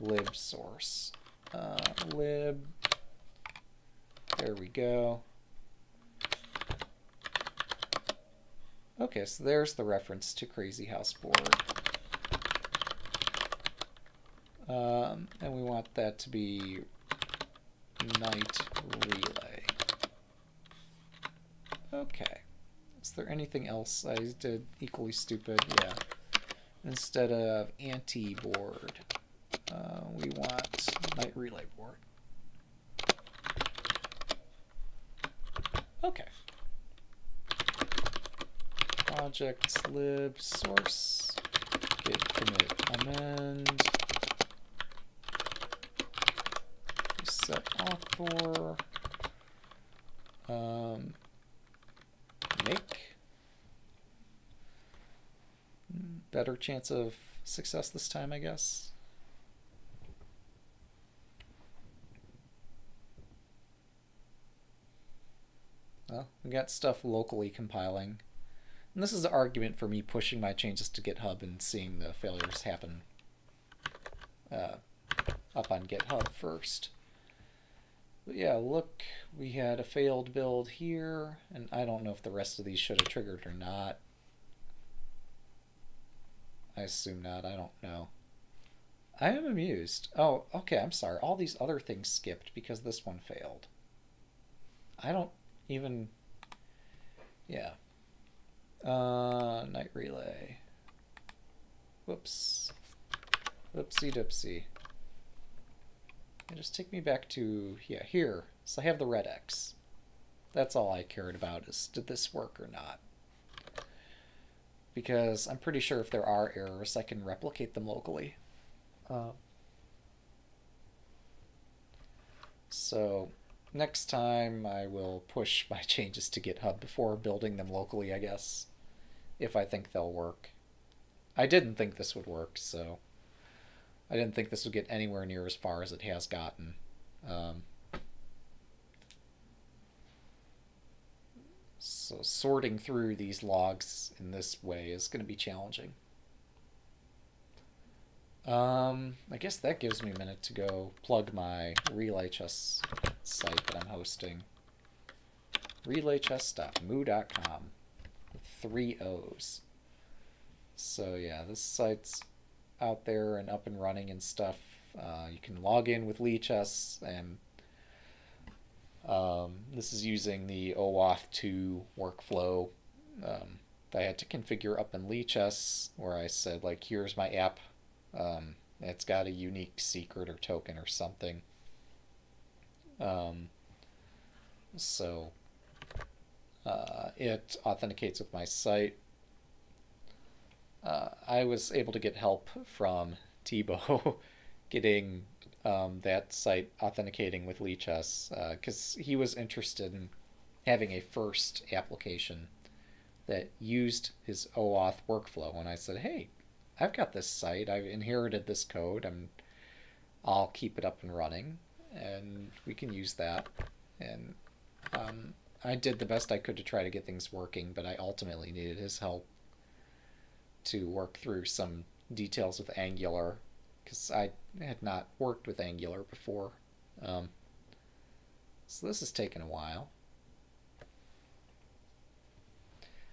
lib source. Uh, lib, there we go. Okay, so there's the reference to Crazy House Board. Um, and we want that to be knight relay. Okay. Is there anything else I did equally stupid? Yeah. Instead of anti-board, uh, we want knight relay board. Okay projects lib source. Git commit amend. Set author um, make. Better chance of success this time I guess. Well we got stuff locally compiling and this is the argument for me pushing my changes to GitHub and seeing the failures happen uh, up on GitHub first. But yeah, look, we had a failed build here, and I don't know if the rest of these should have triggered or not. I assume not, I don't know. I am amused. Oh, okay, I'm sorry. All these other things skipped because this one failed. I don't even... Yeah. Uh, knight relay. Whoops. Whoopsie doopsie. And just take me back to, yeah, here. So I have the red X. That's all I cared about is did this work or not. Because I'm pretty sure if there are errors, I can replicate them locally. Uh, so next time I will push my changes to GitHub before building them locally, I guess, if I think they'll work. I didn't think this would work, so I didn't think this would get anywhere near as far as it has gotten. Um, so sorting through these logs in this way is going to be challenging. Um, I guess that gives me a minute to go plug my RealHS site that I'm hosting. With three O's. So yeah, this site's out there and up and running and stuff. Uh, you can log in with Lichess and um, this is using the OAuth 2 workflow um, that I had to configure up in Lichess where I said like here's my app um, it's got a unique secret or token or something. Um, so uh, it authenticates with my site. Uh, I was able to get help from Thibault getting um, that site authenticating with Lichess because uh, he was interested in having a first application that used his OAuth workflow. And I said, hey, I've got this site. I've inherited this code. I'm, I'll keep it up and running, and we can use that. And um, I did the best I could to try to get things working, but I ultimately needed his help to work through some details with Angular because I had not worked with Angular before. Um, so this has taken a while.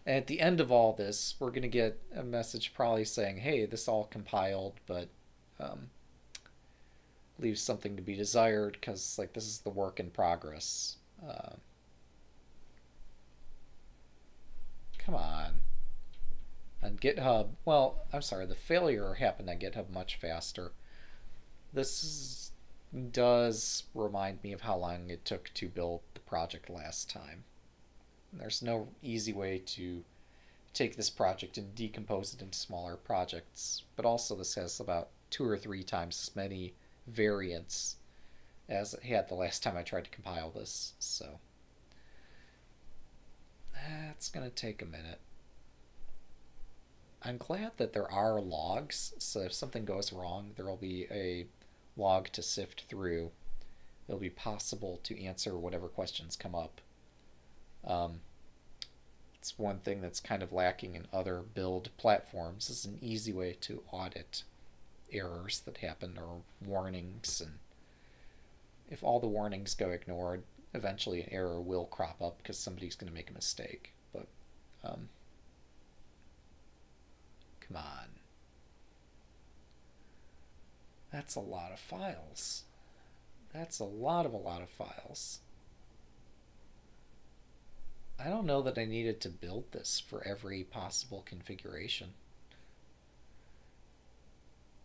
And at the end of all this, we're going to get a message probably saying, hey, this all compiled, but um, leaves something to be desired because like this is the work in progress. Uh, come on. On GitHub, well, I'm sorry, the failure happened on GitHub much faster. This is, does remind me of how long it took to build the project last time. There's no easy way to take this project and decompose it into smaller projects, but also this has about two or three times as many variants as it had the last time I tried to compile this, so that's going to take a minute. I'm glad that there are logs, so if something goes wrong, there will be a log to sift through. It'll be possible to answer whatever questions come up. Um, it's one thing that's kind of lacking in other build platforms is an easy way to audit errors that happen or warnings and if all the warnings go ignored eventually an error will crop up because somebody's going to make a mistake but um, come on that's a lot of files that's a lot of a lot of files I don't know that I needed to build this for every possible configuration.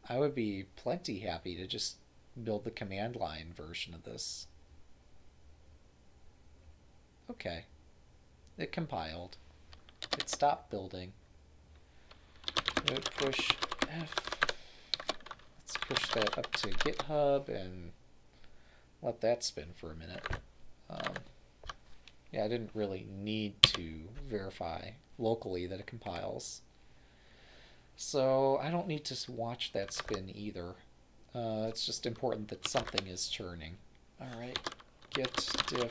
I would be plenty happy to just build the command line version of this. Okay. It compiled. It stopped building. Push F. Let's push that up to GitHub and let that spin for a minute. Um, yeah, I didn't really need to verify locally that it compiles. So I don't need to watch that spin either. Uh, it's just important that something is churning. Alright, git diff.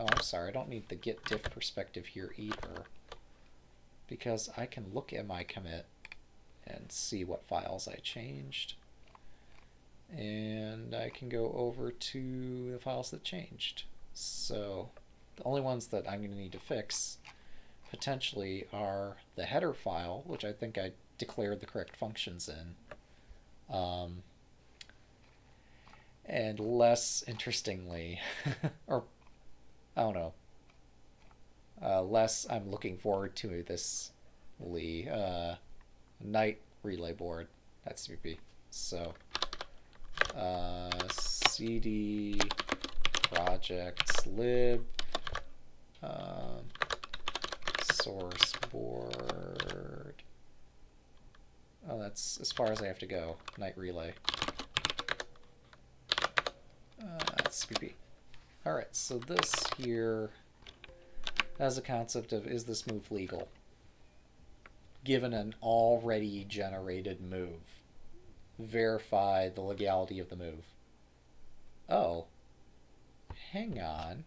Oh, I'm sorry, I don't need the git diff perspective here either. Because I can look at my commit and see what files I changed. and I can go over to the files that changed. So the only ones that I'm going to need to fix potentially are the header file, which I think I declared the correct functions in. Um, and less interestingly, or I don't know, uh, less I'm looking forward to this Lee uh, knight relay board. That's CPP. So uh, cd projects lib uh, source board. Oh, that's as far as I have to go. Knight relay. Uh, that's CPP. Alright, so this here has a concept of is this move legal? Given an already generated move. Verify the legality of the move. Oh. Hang on.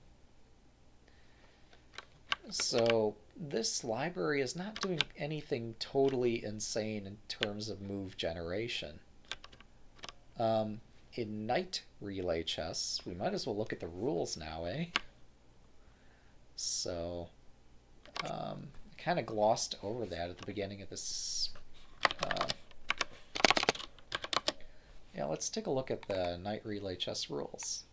So this library is not doing anything totally insane in terms of move generation. Um, in knight relay chess, we might as well look at the rules now, eh? So, um, kind of glossed over that at the beginning of this. Uh, yeah, let's take a look at the knight relay chess rules.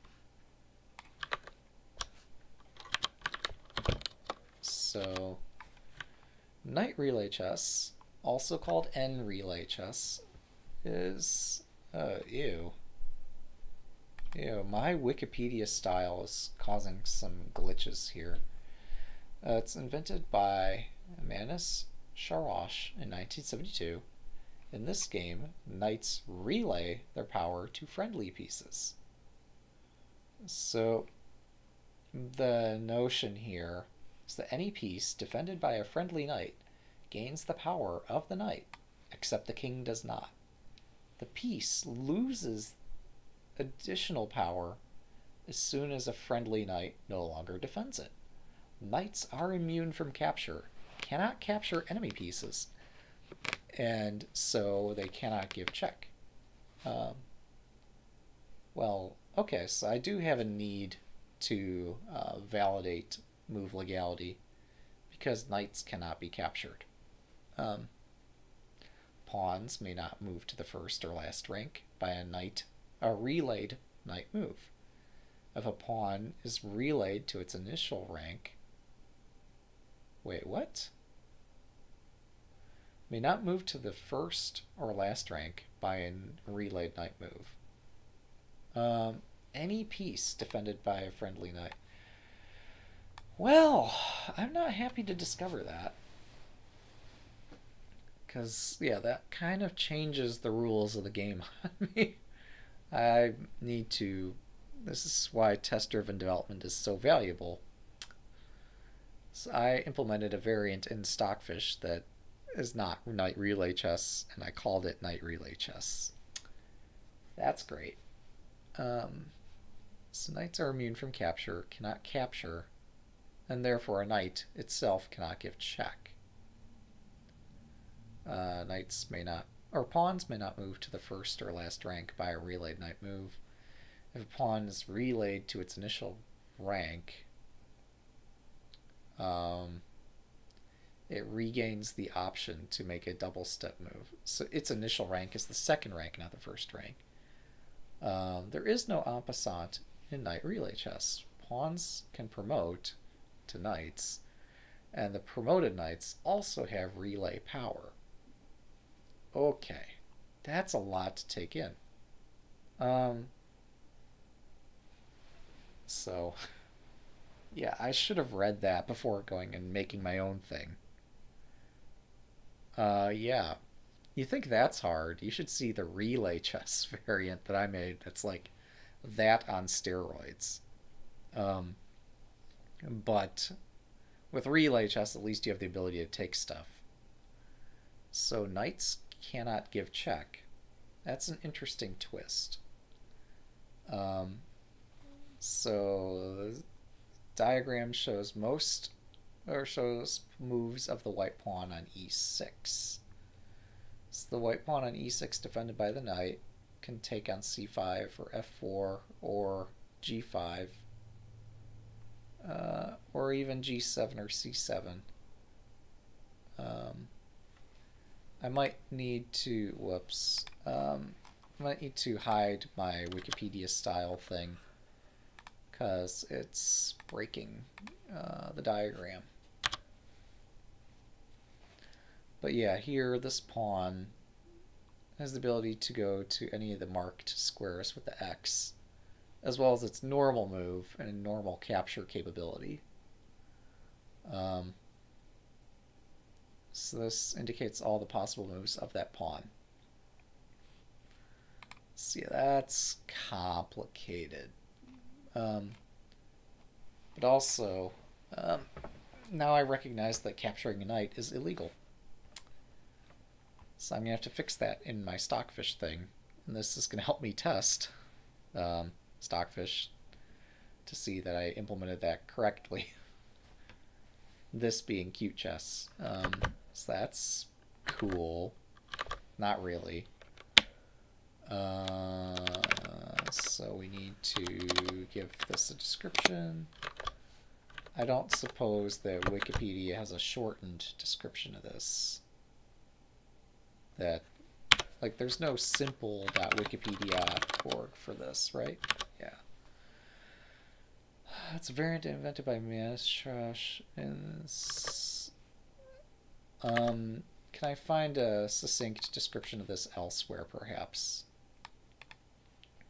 So, knight relay chess, also called N relay chess, is uh, ew. Ew, my Wikipedia style is causing some glitches here. Uh, it's invented by Mannis Charosh in 1972. In this game, knights relay their power to friendly pieces. So, the notion here is that any piece defended by a friendly knight gains the power of the knight, except the king does not. The piece loses additional power as soon as a friendly knight no longer defends it. Knights are immune from capture, cannot capture enemy pieces, and so they cannot give check. Um, well, okay, so I do have a need to uh, validate move legality because knights cannot be captured. Um, pawns may not move to the first or last rank by a knight a relayed knight move. If a pawn is relayed to its initial rank, wait, what? May not move to the first or last rank by a relayed knight move. Um, any piece defended by a friendly knight. Well, I'm not happy to discover that. Because, yeah, that kind of changes the rules of the game on me. I need to. This is why test driven development is so valuable. So I implemented a variant in Stockfish that is not Knight Relay Chess, and I called it Knight Relay Chess. That's great. Um, so knights are immune from capture, cannot capture, and therefore a knight itself cannot give check. Uh, knights may not or pawns may not move to the first or last rank by a relayed knight move. If a pawn is relayed to its initial rank, um, it regains the option to make a double step move. So its initial rank is the second rank, not the first rank. Um, there is no en passant in knight relay chess. Pawns can promote to knights, and the promoted knights also have relay power. Okay. That's a lot to take in. Um, so, yeah, I should have read that before going and making my own thing. Uh, yeah. You think that's hard? You should see the relay chess variant that I made. That's like that on steroids. Um, but with relay chess, at least you have the ability to take stuff. So knights cannot give check. That's an interesting twist. Um, so diagram shows most or shows moves of the white pawn on e6. So the white pawn on e6 defended by the knight can take on c5 or f4 or g5 uh, or even g7 or c7. Um, I might need to, whoops, um, I might need to hide my Wikipedia style thing because it's breaking uh, the diagram. But yeah, here this pawn has the ability to go to any of the marked squares with the X, as well as its normal move and normal capture capability. Um, so this indicates all the possible moves of that pawn. See, that's complicated. Um, but also, um, now I recognize that capturing a knight is illegal. So I'm going to have to fix that in my Stockfish thing. And this is going to help me test um, Stockfish to see that I implemented that correctly. this being cute chess. Um, so that's cool. Not really. Uh, so we need to give this a description. I don't suppose that Wikipedia has a shortened description of this that like there's no simple.wikipedia.org for this, right? Yeah. It's a variant invented by Trash and um can I find a succinct description of this elsewhere perhaps?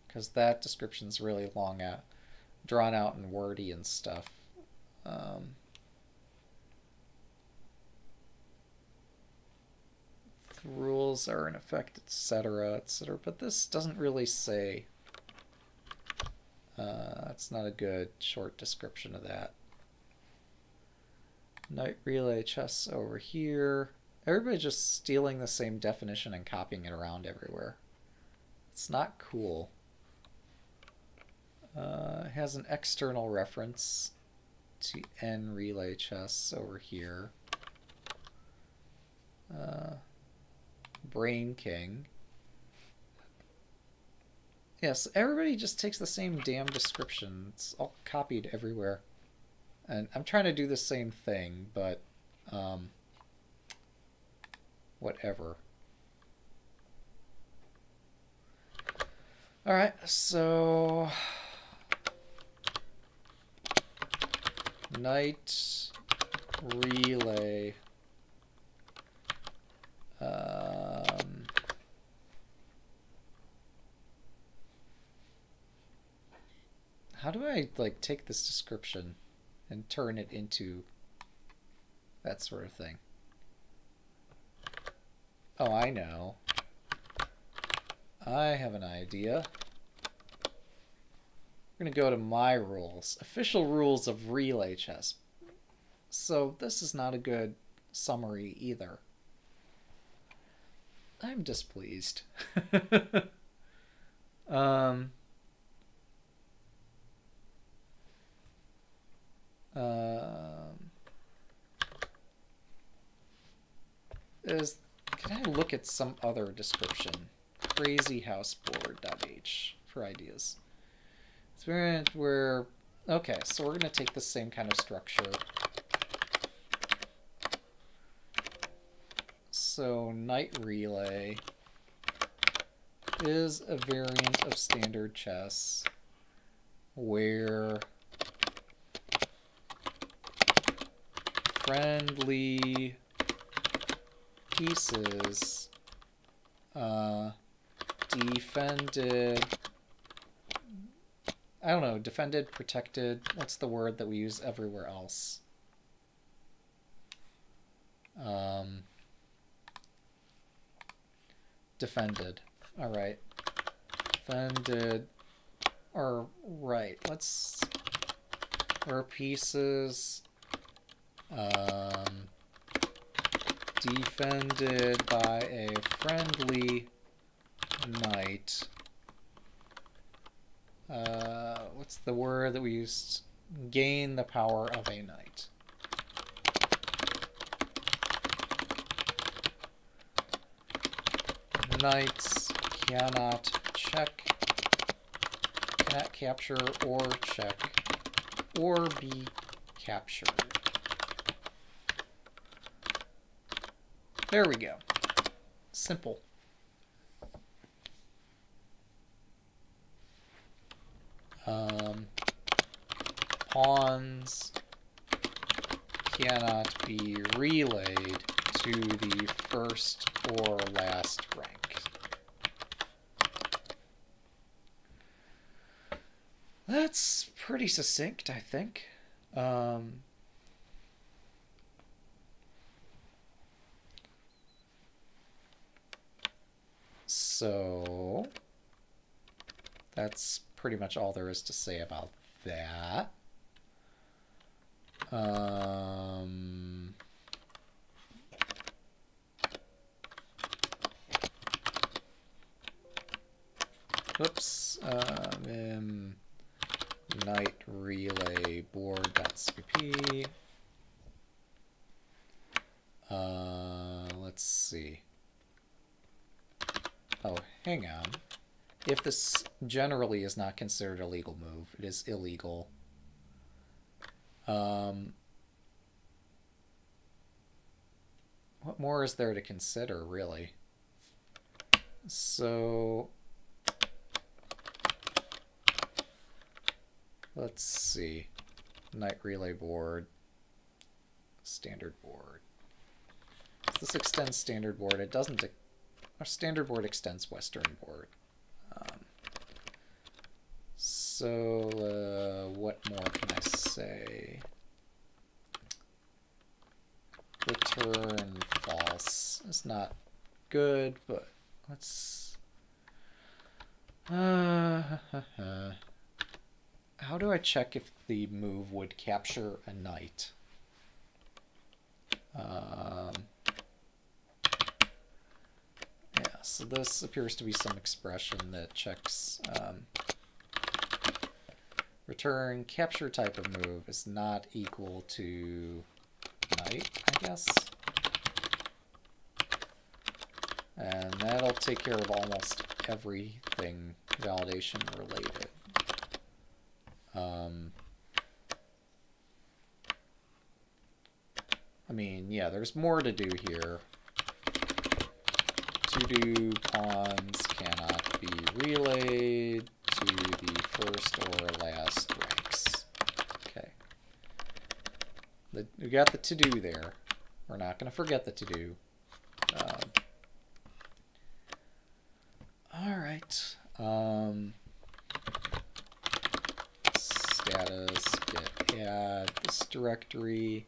Because that description's really long out drawn out and wordy and stuff. Um, rules are in effect, etc., etc. But this doesn't really say. Uh, that's not a good short description of that. Knight relay chess over here. Everybody just stealing the same definition and copying it around everywhere. It's not cool. Uh, has an external reference to N relay chess over here. Uh, BrainKing. Yes, everybody just takes the same damn description. It's all copied everywhere. And I'm trying to do the same thing, but um, whatever. All right, so knight relay um, how do I like take this description and turn it into that sort of thing? Oh, I know. I have an idea. We're going to go to my rules. Official rules of relay chess. So this is not a good summary either. I'm displeased. um, um, is can I look at some other description? Crazyhouseboard.h for ideas. So we're, we're okay. So we're gonna take the same kind of structure So Knight Relay is a variant of standard chess where friendly pieces uh, defended I don't know, defended, protected, what's the word that we use everywhere else? Um, defended. All right. Defended. Or, right. Let's... Our pieces... Um, defended by a friendly knight. Uh, what's the word that we used? Gain the power of a knight. knights cannot check, cannot capture or check, or be captured. There we go. Simple. Um, pawns cannot be relayed to the first or last rank. That's pretty succinct, I think. Um, so that's pretty much all there is to say about that. Um, oops. Um, knight relay board.cpp. Uh, let's see. Oh, hang on. If this generally is not considered a legal move, it is illegal. Um, what more is there to consider, really? So, let's see. Knight relay board, standard board. This extends standard board. It doesn't. Our standard board extends Western board. Um, so, uh, what more can I say? Return false. It's not good, but let's... Uh, how do I check if the move would capture a knight? Um, so this appears to be some expression that checks um, return capture type of move is not equal to knight, I guess. And that'll take care of almost everything validation related. Um, I mean, yeah, there's more to do here to-do pawns cannot be relayed to the first or last ranks. Okay. The, we got the to-do there. We're not going to forget the to-do. Um, all right. Um, status, git add this directory,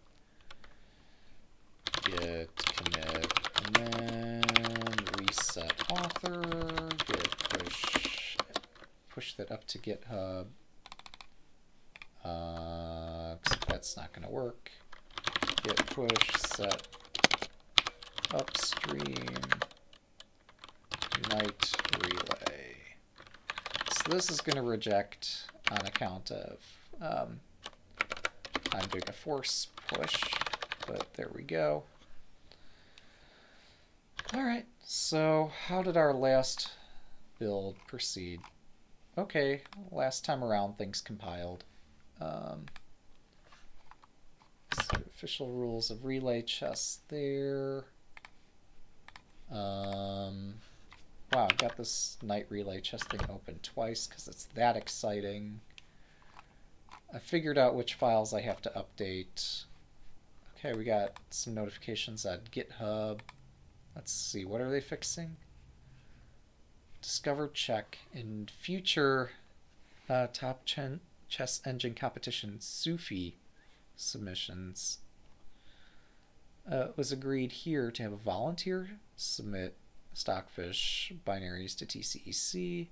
git commit, and then set author, git push, push that up to GitHub. Uh, that's not going to work. Git push set upstream knight relay. So this is going to reject on account of um, I'm doing a force push, but there we go. All right. So how did our last build proceed? Okay, last time around things compiled. Um, so official rules of relay chess there. Um, wow, I've got this knight relay chess thing open twice because it's that exciting. I figured out which files I have to update. Okay, we got some notifications on GitHub. Let's see, what are they fixing? Discover check in future uh, top ch chess engine competition Sufi submissions. Uh, it was agreed here to have a volunteer submit stockfish binaries to TCEC.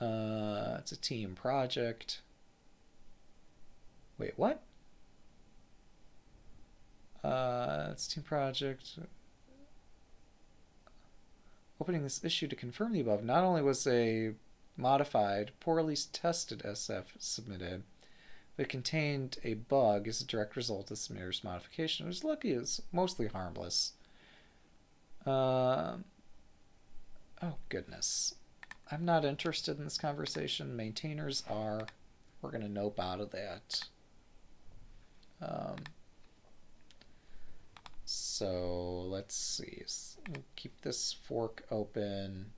Uh, it's a team project. Wait, what? Uh, it's team project opening this issue to confirm the above, not only was a modified, poorly tested SF submitted, but it contained a bug as a direct result of submitter's modification. It was lucky it's mostly harmless. Uh, oh, goodness. I'm not interested in this conversation. Maintainers are. We're going to nope out of that. Um, so let's see. Keep this fork open.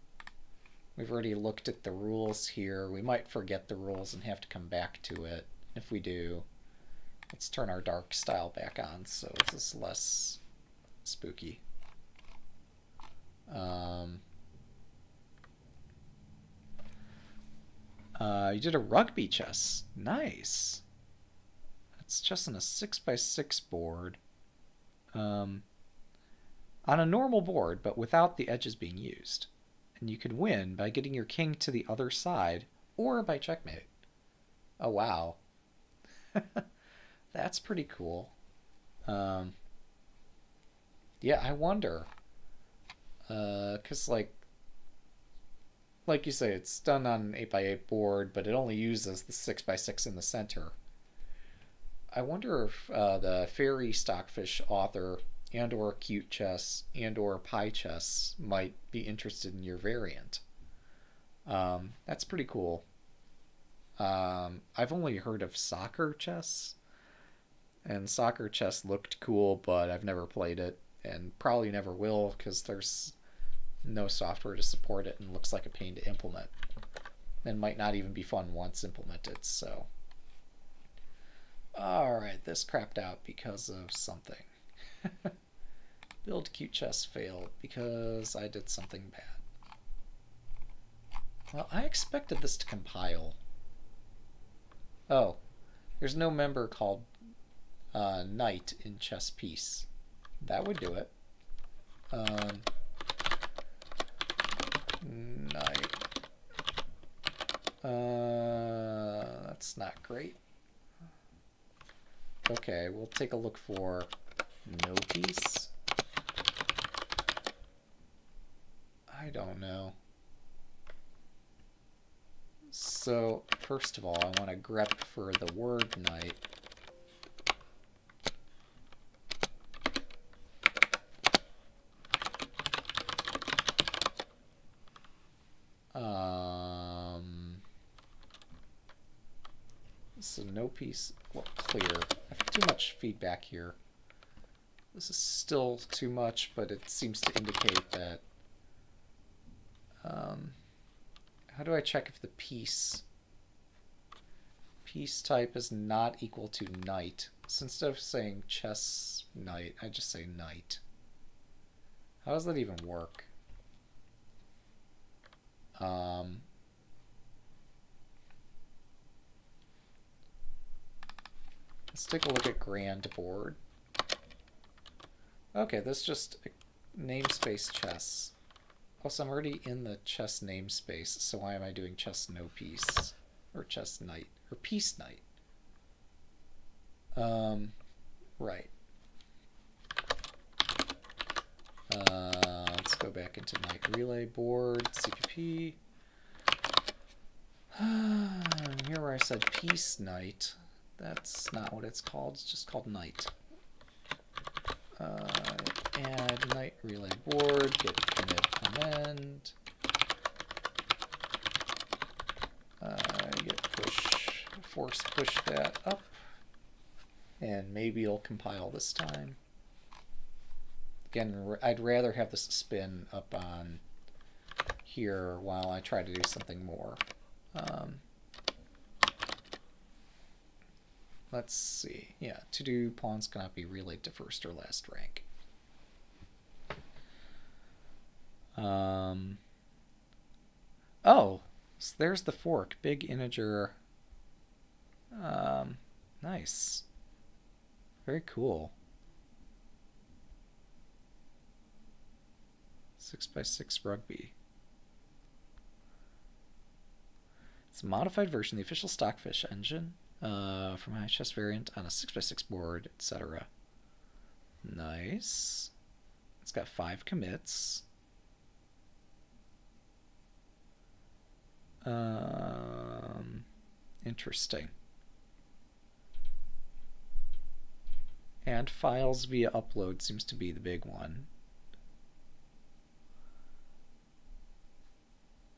We've already looked at the rules here. We might forget the rules and have to come back to it. If we do, let's turn our dark style back on so this is less spooky. Um, uh, you did a rugby chess. Nice. That's chess on a 6x6 board. Um, on a normal board, but without the edges being used. And you can win by getting your king to the other side or by checkmate. Oh, wow. That's pretty cool. Um, yeah, I wonder. Because, uh, like, like you say, it's done on an 8x8 board, but it only uses the 6x6 in the center. I wonder if uh, the Fairy Stockfish author and or Cute Chess and or PyChess might be interested in your variant. Um, that's pretty cool. Um, I've only heard of soccer chess, and soccer chess looked cool, but I've never played it, and probably never will because there's no software to support it and looks like a pain to implement, and might not even be fun once implemented. So. Alright, this crapped out because of something. Build cute chess failed because I did something bad. Well, I expected this to compile. Oh, there's no member called uh, Knight in Chess Piece. That would do it. Um, Knight. Uh, that's not great. Okay, we'll take a look for no piece. I don't know. So, first of all, I want to grep for the word knight. Um, so no piece, well, clear too much feedback here. This is still too much, but it seems to indicate that... Um, how do I check if the piece piece type is not equal to knight? So instead of saying chess knight, I just say knight. How does that even work? Um, Let's take a look at grand board. Okay, this just namespace chess. Also, I'm already in the chess namespace, so why am I doing chess no piece? Or chess knight? Or piece knight? Um, right. Uh, let's go back into knight relay board, CPP. Here where I said piece knight. That's not what it's called. It's just called knight. Uh, add knight relay board, git commit amend. Uh, git push, force push that up. And maybe it'll compile this time. Again, I'd rather have this spin up on here while I try to do something more. Um, Let's see. Yeah, to do pawns cannot be relayed to first or last rank. Um, oh, so there's the fork. Big integer. Um, nice. Very cool. Six by six rugby. It's a modified version of the official Stockfish engine uh, for my chess variant on a 6x6 board, etc. Nice. It's got five commits. Um, interesting. And files via upload seems to be the big one.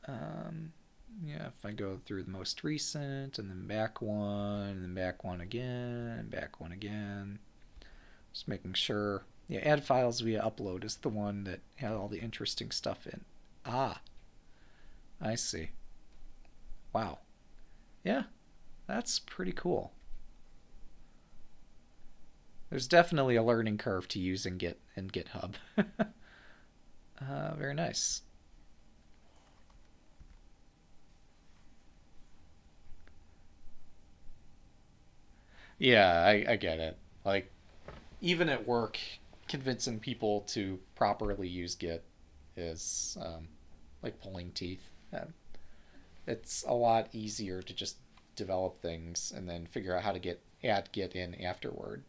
Um, yeah, if I go through the most recent and then back one and then back one again and back one again, just making sure. Yeah, add files via upload is the one that had all the interesting stuff in. Ah, I see. Wow. Yeah, that's pretty cool. There's definitely a learning curve to using Git and GitHub. uh, very nice. Yeah, I, I get it. Like, even at work, convincing people to properly use Git is um, like pulling teeth. Um, it's a lot easier to just develop things and then figure out how to get add Git in afterward.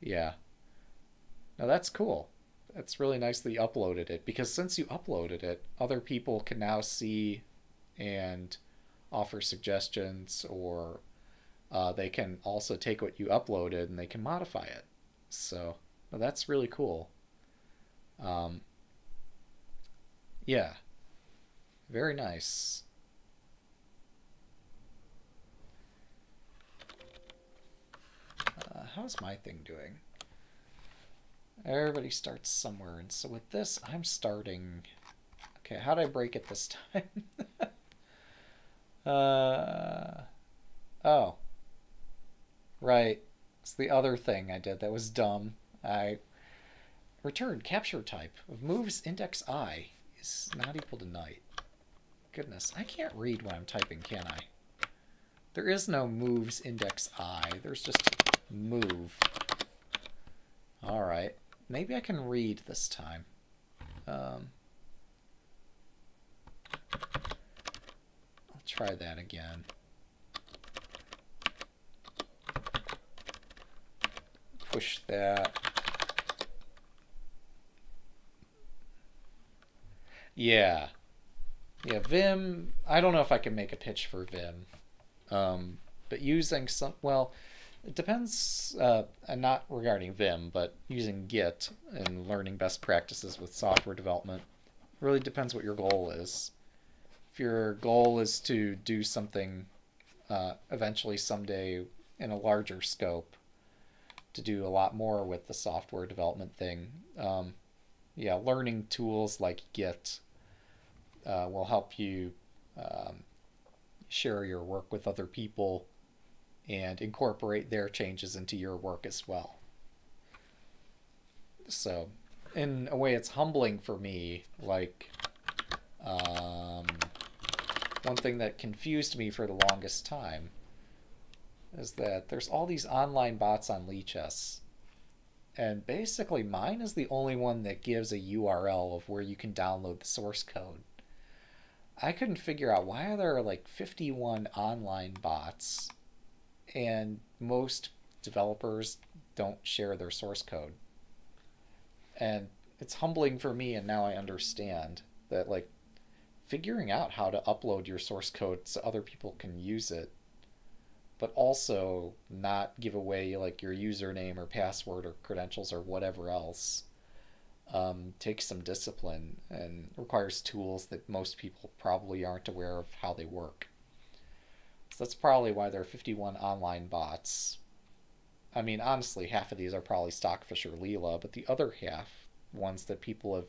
Yeah. Now that's cool. That's really nice that you uploaded it because since you uploaded it, other people can now see and offer suggestions or uh, they can also take what you uploaded and they can modify it. So well, that's really cool. Um, yeah, very nice. Uh, how's my thing doing? Everybody starts somewhere, and so with this, I'm starting... Okay, how did I break it this time? Uh, oh. Right. It's the other thing I did that was dumb. I returned capture type of moves index i is not equal to knight. Goodness, I can't read when I'm typing, can I? There is no moves index i. There's just move. Alright. Maybe I can read this time. Um, try that again. Push that. Yeah. Yeah, Vim, I don't know if I can make a pitch for Vim. Um, but using some, well, it depends, uh, not regarding Vim, but using Git and learning best practices with software development. really depends what your goal is. If your goal is to do something uh, eventually someday in a larger scope, to do a lot more with the software development thing, um, yeah, learning tools like Git uh, will help you um, share your work with other people and incorporate their changes into your work as well. So, in a way, it's humbling for me. Like, um, one thing that confused me for the longest time is that there's all these online bots on Lichess. And basically, mine is the only one that gives a URL of where you can download the source code. I couldn't figure out why there are like 51 online bots and most developers don't share their source code. And it's humbling for me, and now I understand that, like, figuring out how to upload your source code so other people can use it, but also not give away, like, your username or password or credentials or whatever else. Um, takes some discipline and requires tools that most people probably aren't aware of how they work. So that's probably why there are 51 online bots. I mean, honestly, half of these are probably Stockfish or Leela, but the other half, ones that people have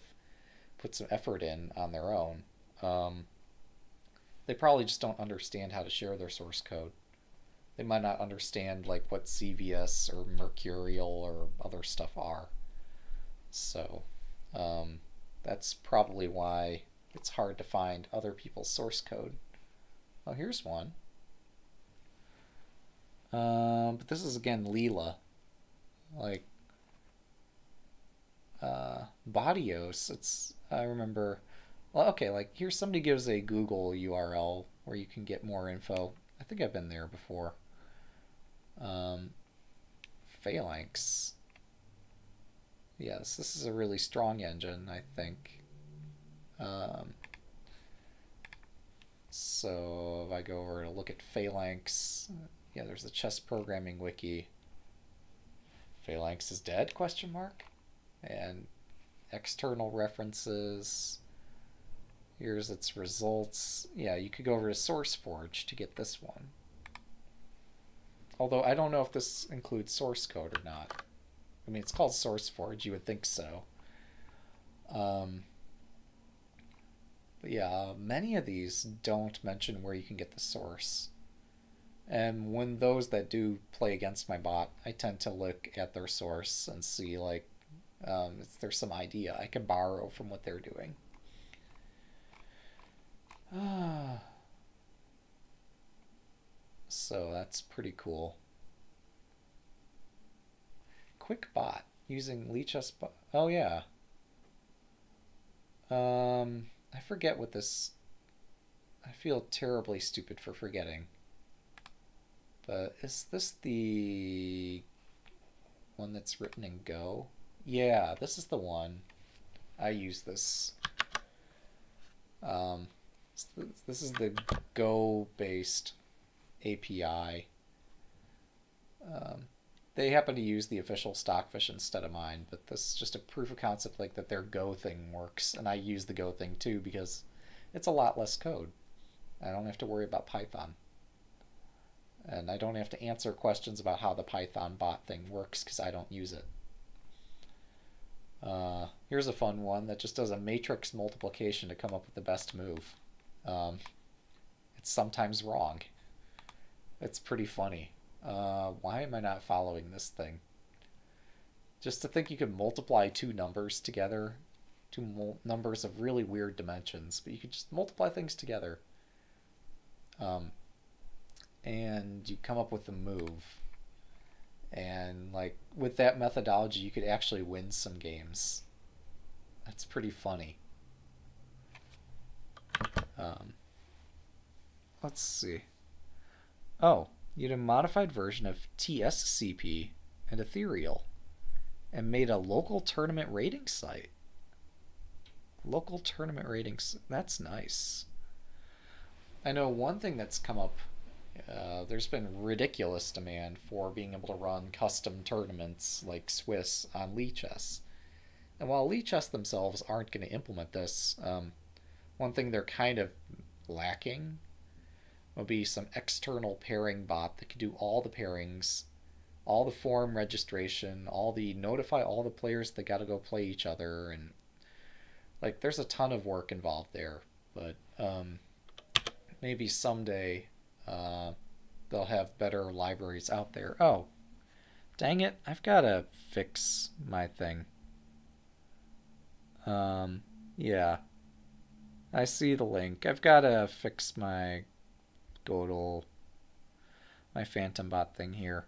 put some effort in on their own, um, they probably just don't understand how to share their source code. They might not understand like what CVS or Mercurial or other stuff are. So um, that's probably why it's hard to find other people's source code. Oh, here's one. Um, but this is again Leela. Like uh, Badios, it's I remember well okay, like here somebody gives a Google URL where you can get more info. I think I've been there before. Um, Phalanx. Yes, this is a really strong engine, I think. Um, so if I go over to look at Phalanx, yeah, there's the chess programming wiki. Phalanx is dead? Question mark. And external references. Here's its results. Yeah, you could go over to SourceForge to get this one. Although I don't know if this includes source code or not. I mean, it's called SourceForge. You would think so. Um, but yeah, many of these don't mention where you can get the source. And when those that do play against my bot, I tend to look at their source and see like um, if there's some idea I can borrow from what they're doing. Ah. So that's pretty cool. Quick bot using Lichess. Oh yeah. Um, I forget what this. I feel terribly stupid for forgetting. But is this the one that's written in Go? Yeah, this is the one. I use this. Um, this is the Go-based API. Um, they happen to use the official Stockfish instead of mine, but this is just a proof of concept like that their Go thing works, and I use the Go thing too because it's a lot less code. I don't have to worry about Python. And I don't have to answer questions about how the Python bot thing works because I don't use it. Uh, here's a fun one that just does a matrix multiplication to come up with the best move. Um, it's sometimes wrong. It's pretty funny. Uh, why am I not following this thing? Just to think you could multiply two numbers together, two numbers of really weird dimensions, but you could just multiply things together. Um, and you come up with a move. And like with that methodology, you could actually win some games. That's pretty funny. Um, let's see. Oh, you had a modified version of TSCP and Ethereal and made a local tournament rating site. Local tournament ratings. That's nice. I know one thing that's come up. Uh, there's been ridiculous demand for being able to run custom tournaments like Swiss on Lichess. And while Lichess themselves aren't going to implement this, um, one thing they're kind of lacking will be some external pairing bot that could do all the pairings, all the form registration, all the notify all the players that got to go play each other, and like there's a ton of work involved there. But um, maybe someday uh, they'll have better libraries out there. Oh, dang it! I've got to fix my thing. Um, yeah. I see the link. I've got to fix my Godel, my phantom bot thing here.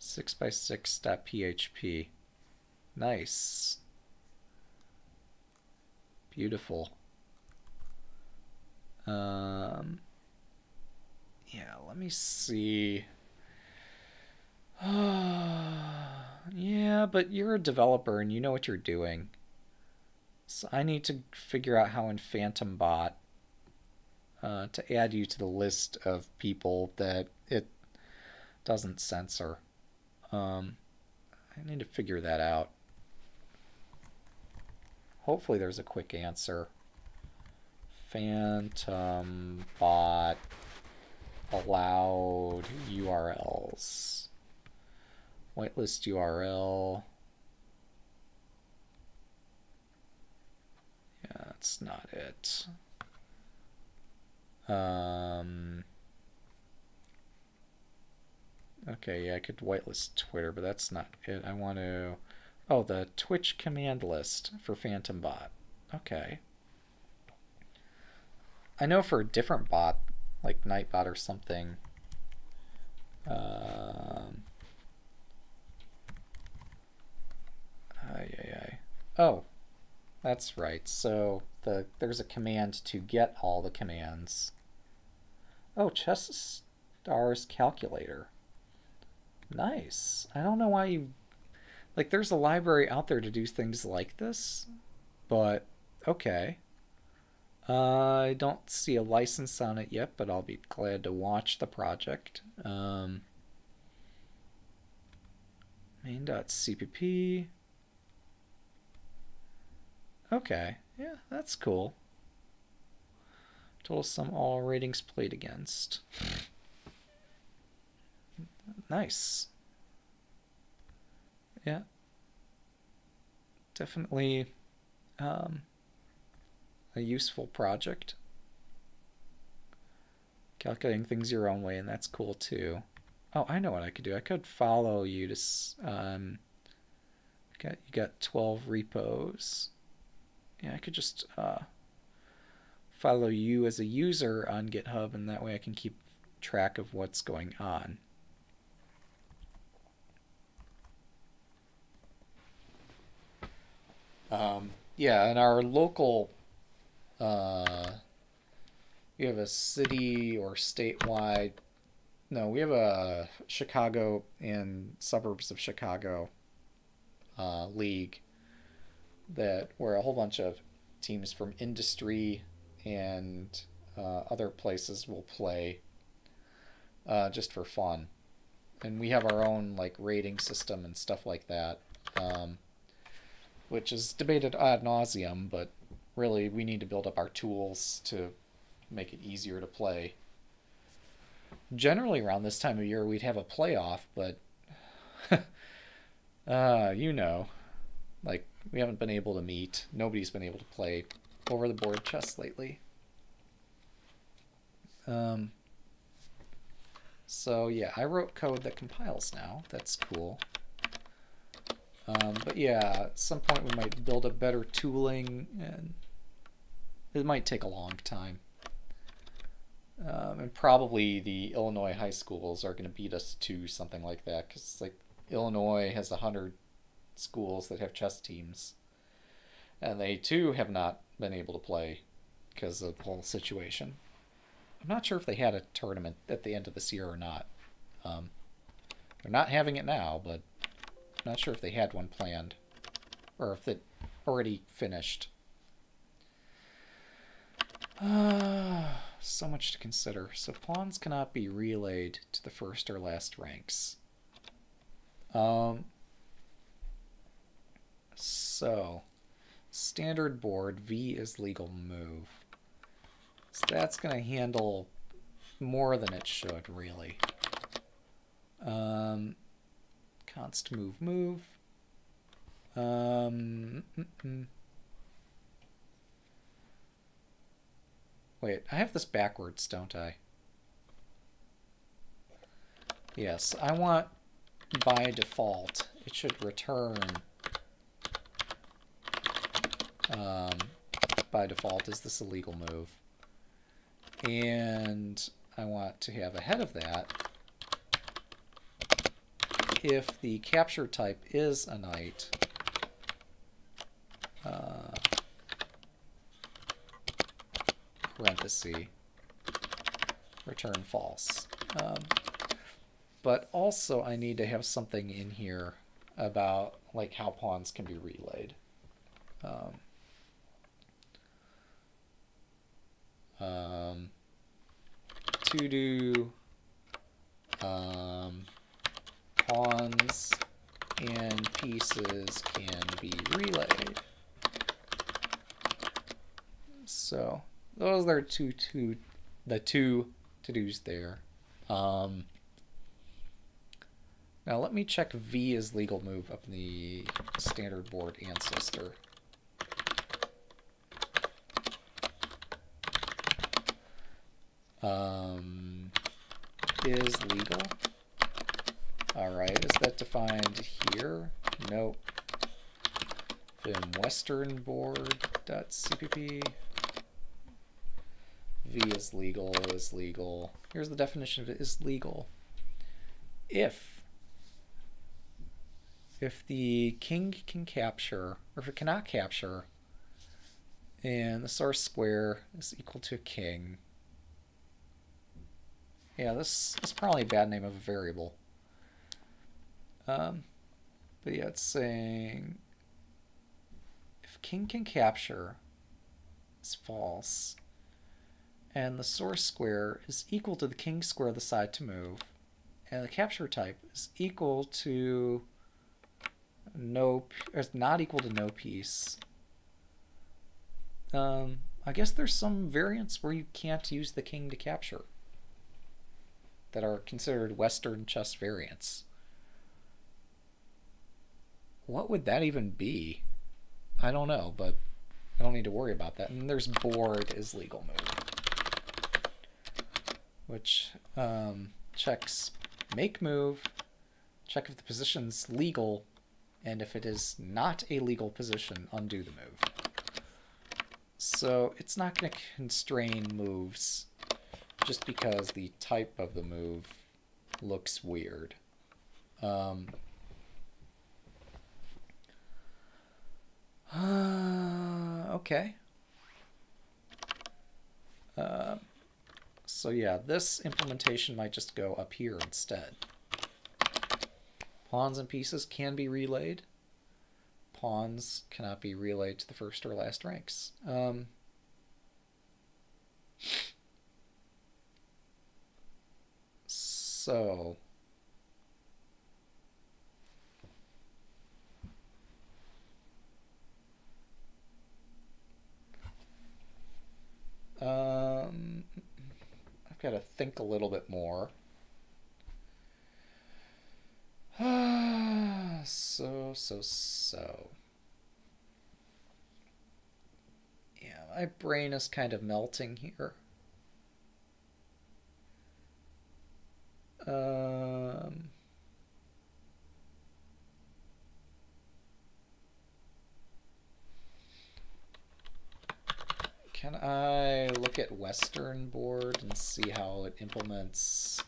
6x6.php. Nice. Beautiful. Um, yeah, let me see. yeah, but you're a developer and you know what you're doing. So I need to figure out how in Phantom Bot uh, to add you to the list of people that it doesn't censor. Um, I need to figure that out. Hopefully there's a quick answer. Phantom bot allowed URLs. Whitelist URL. Yeah, that's not it. Um, okay, yeah, I could whitelist Twitter, but that's not it. I want to... Oh, the Twitch command list for Phantom Bot. Okay. I know for a different bot, like Nightbot or something, um, ay, ay. Oh, that's right. So the there's a command to get all the commands. Oh, Chess Stars Calculator. Nice. I don't know why you like there's a library out there to do things like this, but okay. Uh, I don't see a license on it yet, but I'll be glad to watch the project. Um, main.cpp. Okay, yeah, that's cool. Total sum all ratings played against. Nice. Yeah. Definitely um, a useful project. Calculating things your own way, and that's cool too. Oh, I know what I could do. I could follow you to. Um, got you got twelve repos. Yeah, I could just uh, follow you as a user on GitHub, and that way I can keep track of what's going on. Um, yeah, in our local, uh, we have a city or statewide. No, we have a Chicago and suburbs of Chicago uh, league that where a whole bunch of teams from industry and uh, other places will play uh, just for fun. And we have our own like rating system and stuff like that. Um, which is debated ad nauseum, but really we need to build up our tools to make it easier to play. Generally, around this time of year, we'd have a playoff, but uh, you know, like we haven't been able to meet. Nobody's been able to play over the board chess lately. Um, so yeah, I wrote code that compiles now. That's cool. Um, but yeah, at some point we might build a better tooling, and it might take a long time. Um, and probably the Illinois high schools are going to beat us to something like that, because like Illinois has a hundred schools that have chess teams, and they too have not been able to play because of the whole situation. I'm not sure if they had a tournament at the end of this year or not. Um, they're not having it now, but I'm not sure if they had one planned or if it already finished. Uh, so much to consider. So pawns cannot be relayed to the first or last ranks. Um, so, standard board, V is legal move. So that's going to handle more than it should, really. Um, Const move move. Um, mm -mm. Wait, I have this backwards, don't I? Yes, I want by default, it should return um, by default, is this a legal move? And I want to have ahead of that if the capture type is a knight, uh, parenthesis, return false. Um, but also I need to have something in here about like how pawns can be relayed. Um, um, to do um, pawns and pieces can be relayed. So those are two, two the two to-dos there. Um, now let me check V is legal move up in the standard board ancestor. Um, is legal. Alright, is that defined here? Nope. Vim western board.cpp. V is legal, is legal. Here's the definition of it, is legal. If if the king can capture, or if it cannot capture, and the source square is equal to a king. Yeah, this, is probably a bad name of a variable. Um, but yeah, it's saying if king can capture is false, and the source square is equal to the king square of the side to move, and the capture type is equal to no, or not equal to no piece, um, I guess there's some variants where you can't use the king to capture that are considered Western chess variants. What would that even be? I don't know, but I don't need to worry about that. And there's board is legal move, which um, checks make move, check if the position's legal, and if it is not a legal position, undo the move. So it's not going to constrain moves just because the type of the move looks weird. Um, uh, okay. Uh, so yeah, this implementation might just go up here instead. Pawns and pieces can be relayed. Pawns cannot be relayed to the first or last ranks. Um, so um, I've got to think a little bit more. so, so, so. Yeah, my brain is kind of melting here. Um, can I look at Western board and see how it implements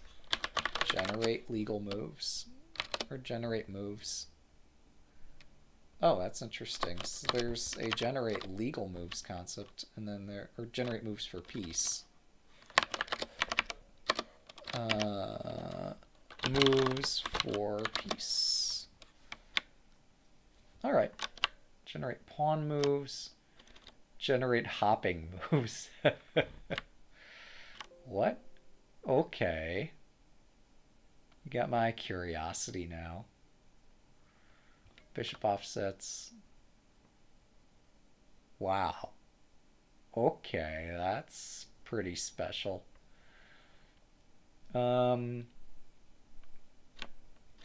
generate legal moves or generate moves? Oh, that's interesting. So there's a generate legal moves concept, and then there or generate moves for piece. Uh, moves for piece. All right. Generate pawn moves. Generate hopping moves. what? Okay. You got my curiosity now. Bishop offsets. Wow. Okay, that's pretty special. Um,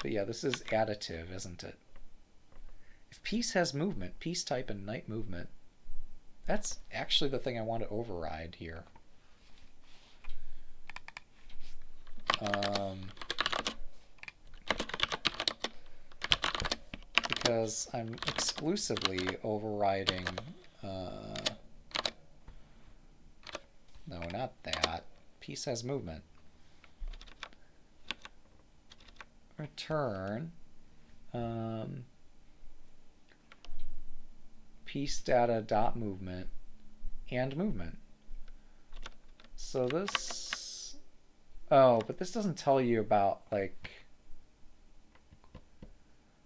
but yeah, this is additive, isn't it? If piece has movement, piece type and knight movement, that's actually the thing I want to override here. Um, because I'm exclusively overriding, uh, no, not that. Piece has movement. Return um, piece data dot movement and movement. So this, oh, but this doesn't tell you about like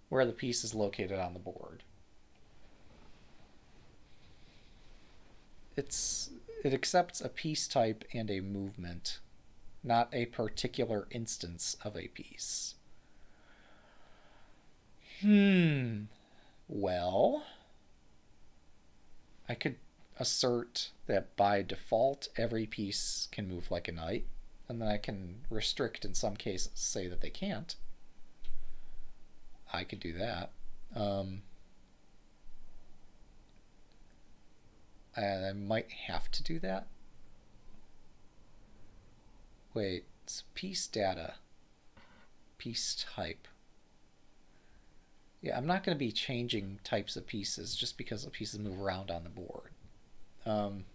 where the piece is located on the board. It's it accepts a piece type and a movement, not a particular instance of a piece. Hmm. Well, I could assert that by default every piece can move like a knight, and then I can restrict in some cases, say that they can't. I could do that. Um, and I might have to do that. Wait, it's piece data, piece type. Yeah, I'm not going to be changing types of pieces just because the pieces move around on the board. Um,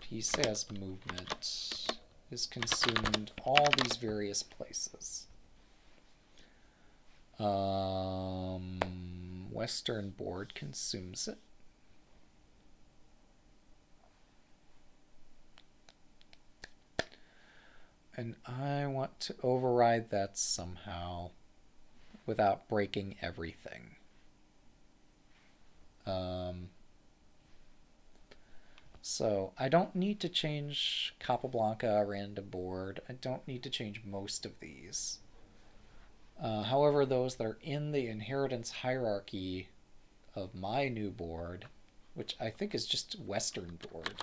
piece has movement is consumed all these various places. Um, Western board consumes it. And I want to override that somehow without breaking everything. Um, so I don't need to change Capablanca random board. I don't need to change most of these. Uh, however, those that are in the inheritance hierarchy of my new board, which I think is just Western board,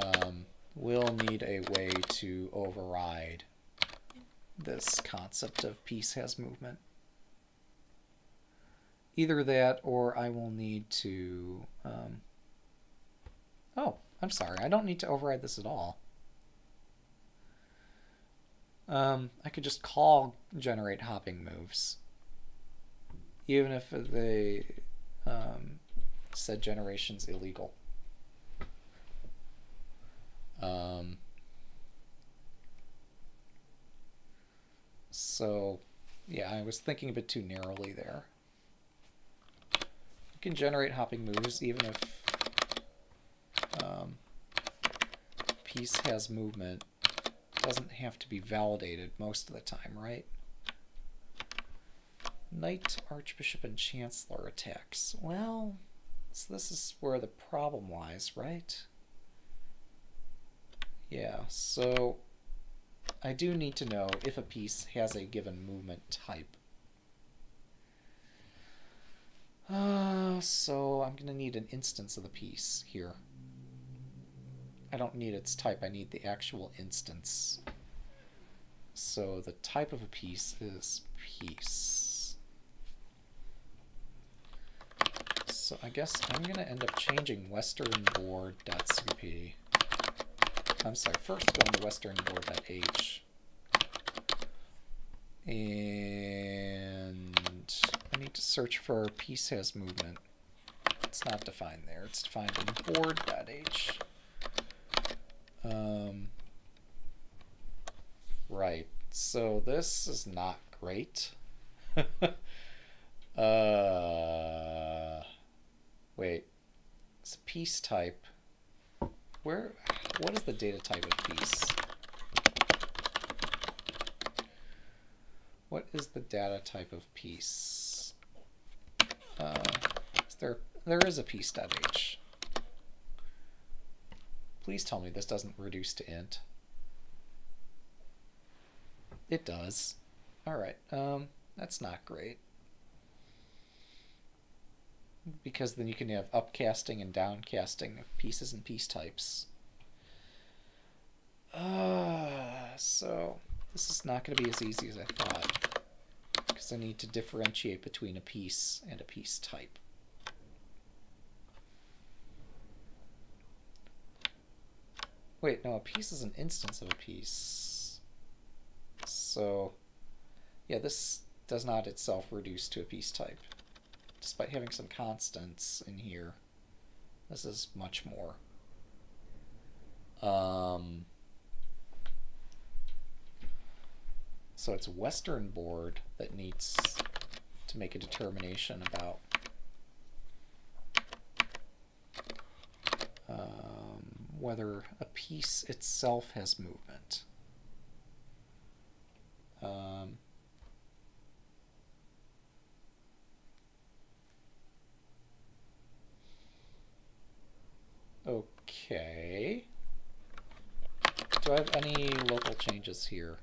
um, will need a way to override this concept of piece has movement. Either that or I will need to... Um, oh, I'm sorry. I don't need to override this at all. Um, I could just call generate hopping moves. Even if they um, said generation's illegal. Um, so, yeah, I was thinking a bit too narrowly there. You can generate hopping moves even if um, piece has movement doesn't have to be validated most of the time, right? Knight, Archbishop, and Chancellor attacks. Well, so this is where the problem lies, right? Yeah, so I do need to know if a piece has a given movement type. Uh, so I'm going to need an instance of the piece here. I don't need its type, I need the actual instance. So the type of a piece is piece. So I guess I'm going to end up changing westernboard.cp. I'm sorry, first going to westernboard.h. And I need to search for piece has movement. It's not defined there. It's defined in board.h. Um, right. So this is not great. uh, wait. It's a piece type. Where? What is the data type of piece? What is the data type of piece? Uh, there? There is a piece.h. Please tell me this doesn't reduce to int. It does. Alright, um, that's not great. Because then you can have upcasting and downcasting of pieces and piece types. Uh, so, this is not going to be as easy as I thought. Because I need to differentiate between a piece and a piece type. Wait, no, a piece is an instance of a piece. So, yeah, this does not itself reduce to a piece type. Despite having some constants in here, this is much more. Um, so it's Western board that needs to make a determination about whether a piece itself has movement. Um, okay. Do I have any local changes here?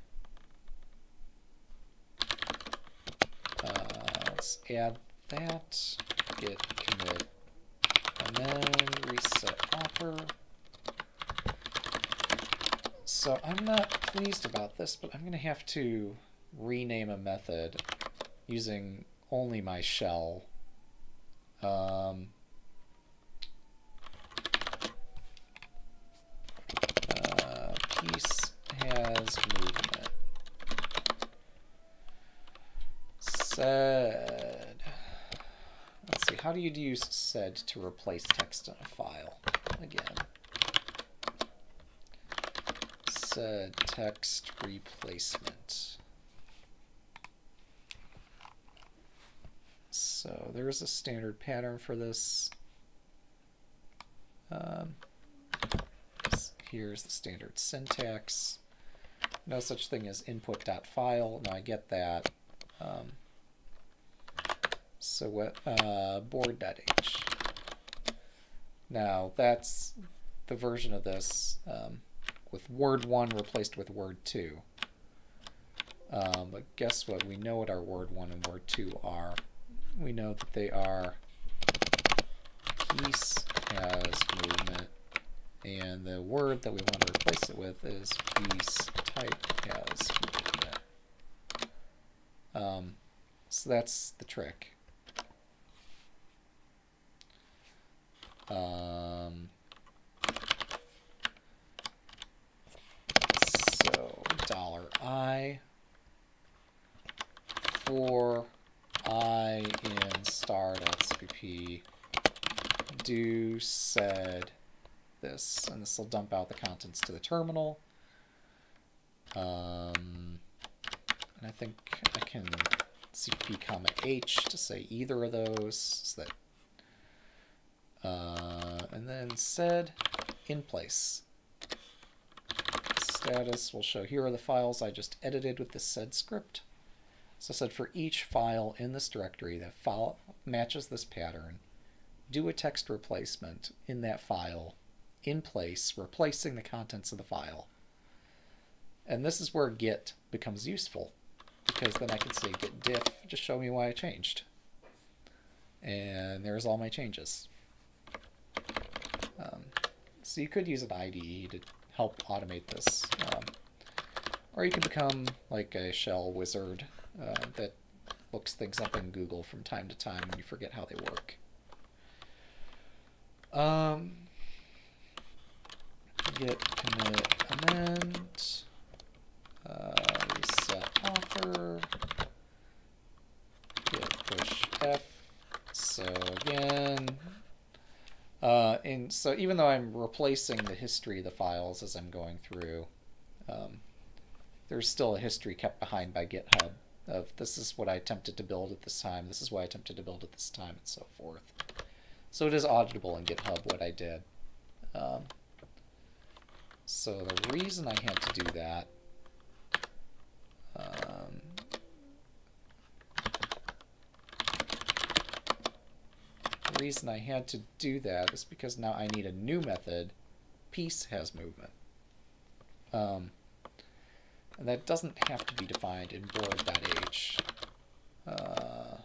Uh, add that, git commit, and then reset author. So I'm not pleased about this, but I'm going to have to rename a method using only my shell. Um, uh, piece has movement. Sed. Let's see, how do you use sed to replace text in a file? Again sed text replacement. So there is a standard pattern for this. Um, here's the standard syntax. No such thing as input.file. Now I get that. Um, so what uh, board.h. Now that's the version of this um, with word 1 replaced with word 2. Um, but guess what? We know what our word 1 and word 2 are. we know that they are piece has movement, and the word that we want to replace it with is piece type has movement. Um, so that's the trick. Um, so dollar i for i in star.cpp do sed this, and this will dump out the contents to the terminal. Um, and I think I can cp comma h to say either of those, so that, uh, and then sed in place. Status will show here are the files I just edited with the sed script. So I said for each file in this directory that file matches this pattern, do a text replacement in that file in place, replacing the contents of the file. And this is where git becomes useful, because then I can say git diff, just show me why I changed. And there's all my changes. Um, so you could use an IDE to help automate this. Um, or you could become like a shell wizard uh, that looks things up in Google from time to time when you forget how they work. Um, git commit amend, uh, reset author, git push f. So and so even though I'm replacing the history of the files as I'm going through, um, there's still a history kept behind by GitHub of this is what I attempted to build at this time, this is what I attempted to build at this time, and so forth. So it is auditable in GitHub what I did. Um, so the reason I had to do that reason I had to do that is because now I need a new method. Piece has movement. Um, and that doesn't have to be defined in board.h. Uh,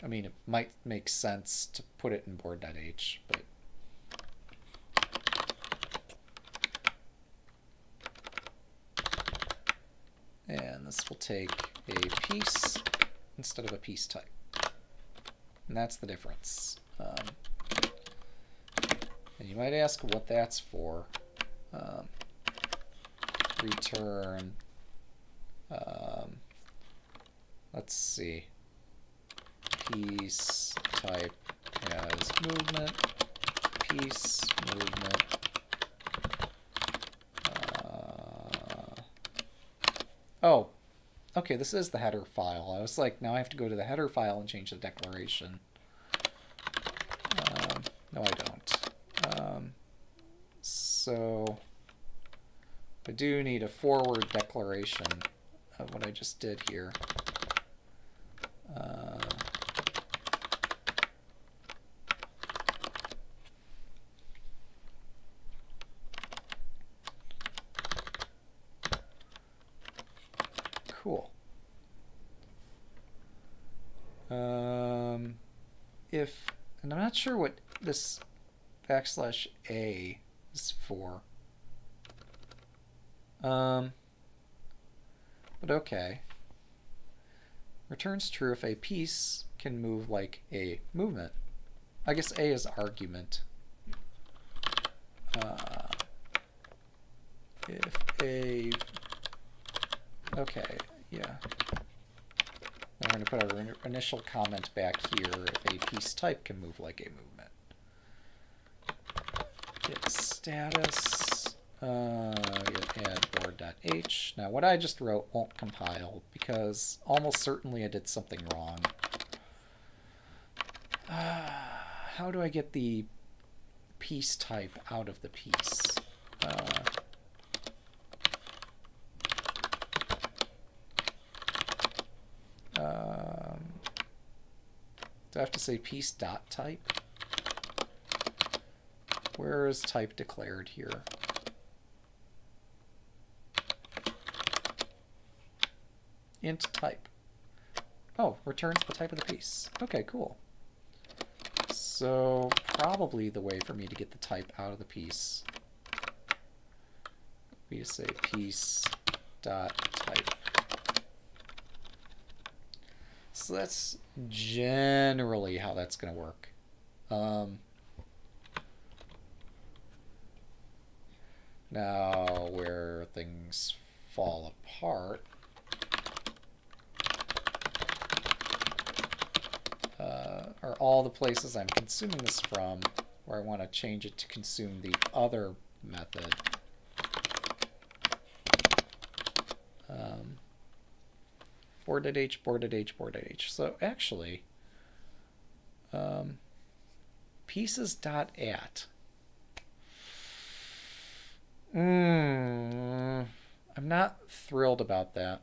I mean, it might make sense to put it in board.h, but and this will take a piece instead of a piece type. And that's the difference. Um, and you might ask what that's for. Um, return, um, let's see, piece type has movement, piece movement, uh, oh, okay, this is the header file. I was like, now I have to go to the header file and change the declaration. Um, no, I don't. Um, so I do need a forward declaration of what I just did here. Cool. Um, if, and I'm not sure what this backslash A is for. Um, but okay. Returns true if a piece can move like a movement. I guess A is argument. Uh, if a... Okay, yeah. We're going to put our initial comment back here if a piece type can move like a movement. Git status, uh, git add board.h. Now what I just wrote won't compile because almost certainly I did something wrong. Uh, how do I get the piece type out of the piece? Uh, I have to say piece dot type? Where is type declared here? Int type. Oh, returns the type of the piece. Okay, cool. So probably the way for me to get the type out of the piece, we say piece dot type. So that's generally how that's going to work. Um, now, where things fall apart uh, are all the places I'm consuming this from where I want to change it to consume the other method. Um, board.h, boarded H, board.h. So actually, um, pieces dot at. Mm, I'm not thrilled about that.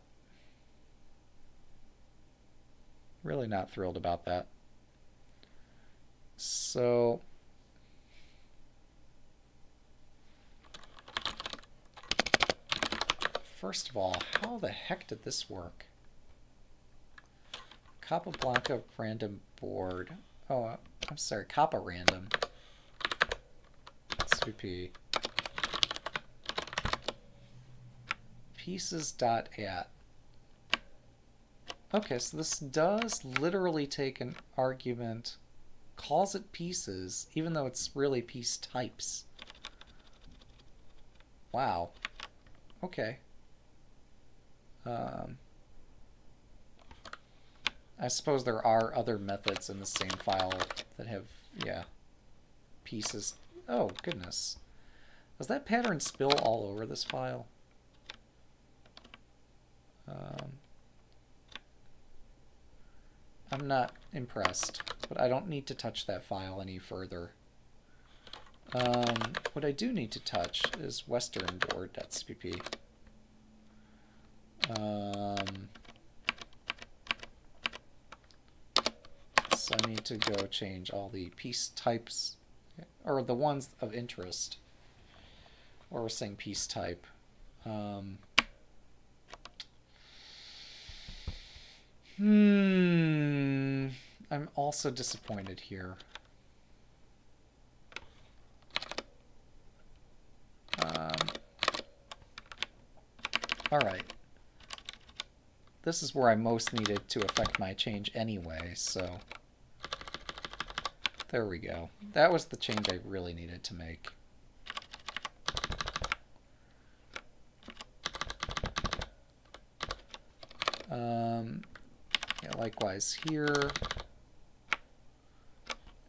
Really not thrilled about that. So first of all, how the heck did this work? Capablanca random board. Oh, uh, I'm sorry, Kappa random. SVP. Pieces dot at. Okay, so this does literally take an argument, calls it pieces, even though it's really piece types. Wow. Okay. Um, I suppose there are other methods in the same file that have, yeah, pieces. Oh, goodness. Does that pattern spill all over this file? Um, I'm not impressed, but I don't need to touch that file any further. Um, what I do need to touch is westernboard.cpp. Um, I need to go change all the piece types, or the ones of interest, or we're saying piece type. Um, Hmm. I'm also disappointed here. Um, all right. This is where I most needed to affect my change anyway, so... There we go. That was the change I really needed to make. Um, yeah, likewise here.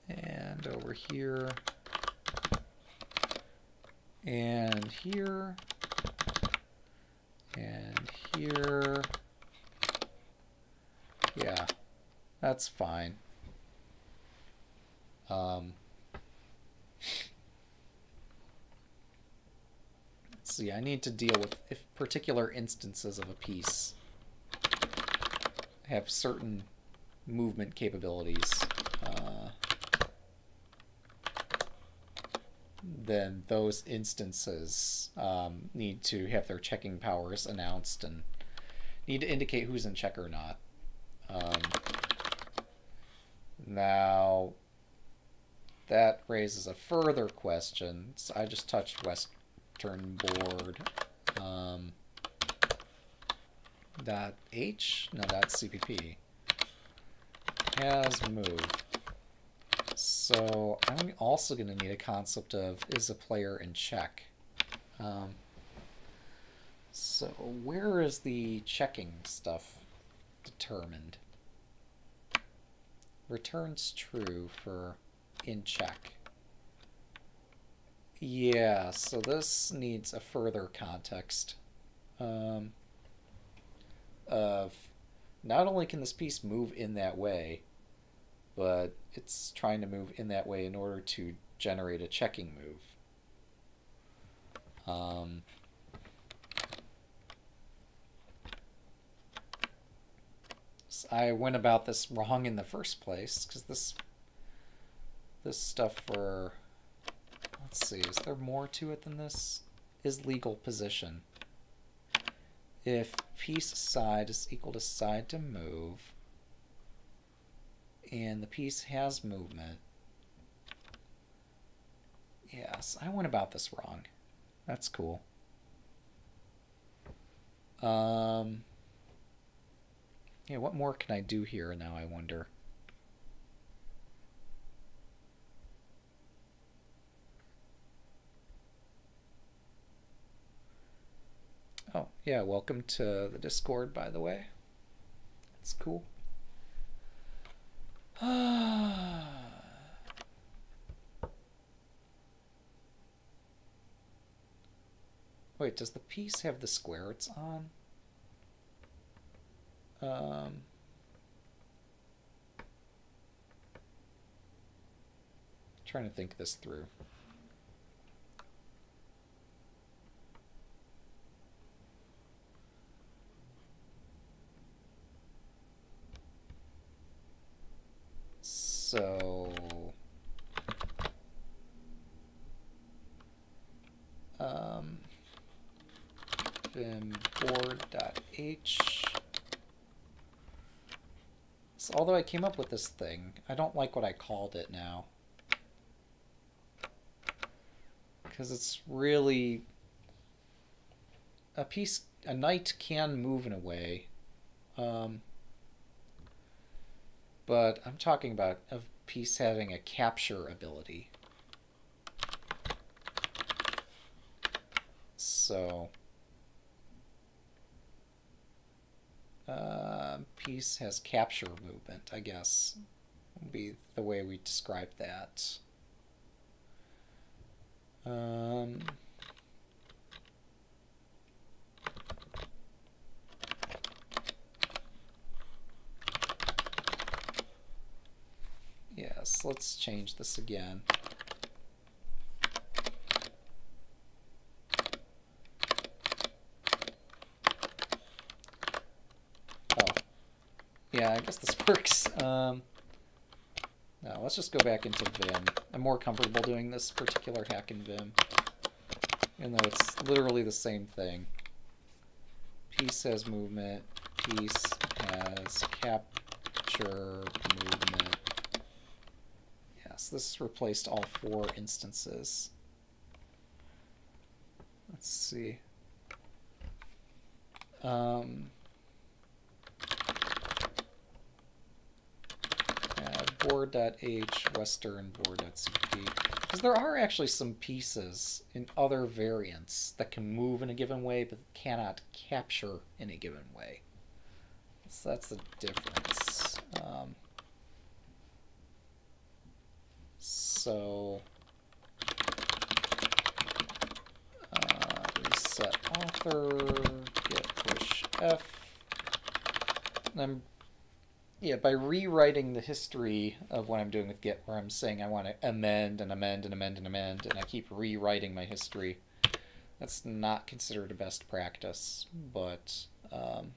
And over here. And here. And here. Yeah, that's fine. Um, see, I need to deal with if particular instances of a piece have certain movement capabilities, uh, then those instances um, need to have their checking powers announced and need to indicate who's in check or not. Um, now, that raises a further question. So I just touched Western board. Um, dot H, no, that's CPP, has moved. So I'm also going to need a concept of is a player in check. Um, so where is the checking stuff determined? Returns true for in check. Yeah, so this needs a further context. Um, of not only can this piece move in that way, but it's trying to move in that way in order to generate a checking move. Um, I went about this wrong in the first place because this this stuff for let's see, is there more to it than this? Is legal position if piece side is equal to side to move, And the piece has movement. Yes, I went about this wrong. That's cool. Um, yeah, what more can I do here now, I wonder? Oh, yeah, welcome to the Discord, by the way. It's cool. Wait, does the piece have the square it's on? Um, trying to think this through. So um, board.h. So although I came up with this thing, I don't like what I called it now. Because it's really a piece a knight can move in a way. Um, but I'm talking about a piece having a capture ability. So, uh, piece has capture movement, I guess, would be the way we describe that. Um, Yes, let's change this again. Oh, yeah, I guess this works. Um, no, let's just go back into Vim. I'm more comfortable doing this particular hack in Vim, even though it's literally the same thing. Piece has movement, piece has capture movement, This replaced all four instances. Let's see. Um, board.h western board.cp because there are actually some pieces in other variants that can move in a given way but cannot capture in a given way so that's the difference um, So uh, reset author, git push F. And I'm, yeah, by rewriting the history of what I'm doing with Git, where I'm saying I want to amend and amend and amend and amend, and I keep rewriting my history, that's not considered a best practice, but um,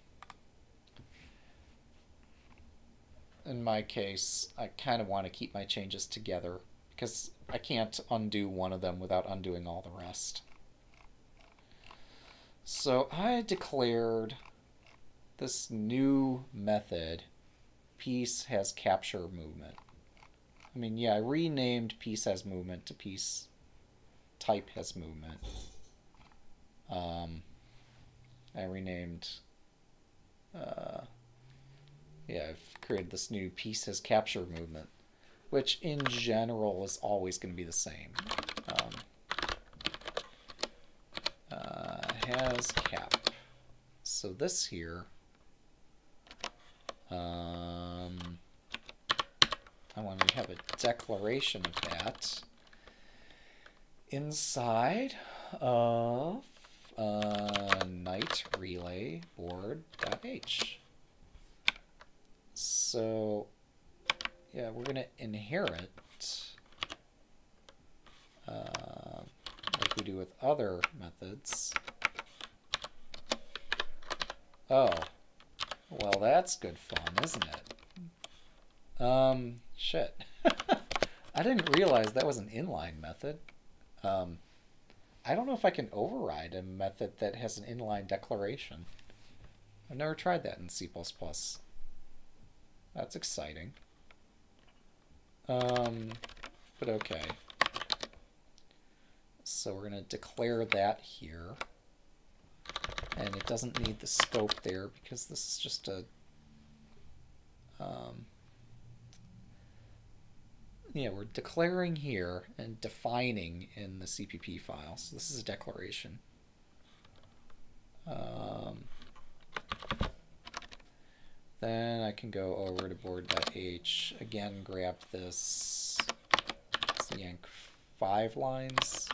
in my case, I kind of want to keep my changes together because I can't undo one of them without undoing all the rest. So I declared this new method, piece has capture movement. I mean, yeah, I renamed piece has movement to piece type has movement. Um, I renamed, uh, yeah, I've created this new piece has capture movement which in general is always going to be the same. Um, uh, has cap. So this here, um, I want to have a declaration of that inside of uh, knight relay board.h. So yeah, we're going to inherit, uh, like we do with other methods. Oh, well, that's good fun, isn't it? Um, shit. I didn't realize that was an inline method. Um, I don't know if I can override a method that has an inline declaration. I've never tried that in C++. That's exciting. Um, but okay. So we're going to declare that here. And it doesn't need the scope there because this is just a... Um, yeah, we're declaring here and defining in the CPP file. So this is a declaration. Um, then I can go over to board.h, again grab this yank five lines,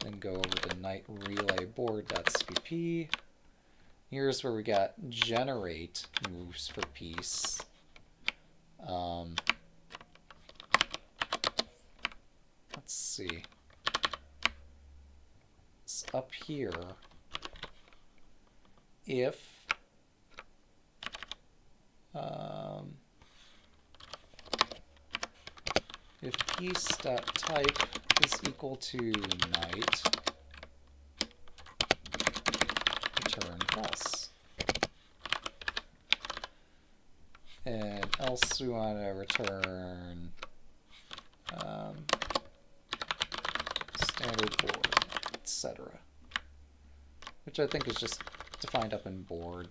then go over to knight relay board.cpp. Here's where we got generate moves for piece. Um, let's see. It's up here. If um, if piece.type is equal to knight, return false. And else we want to return um, standard board, etc. Which I think is just defined up in board.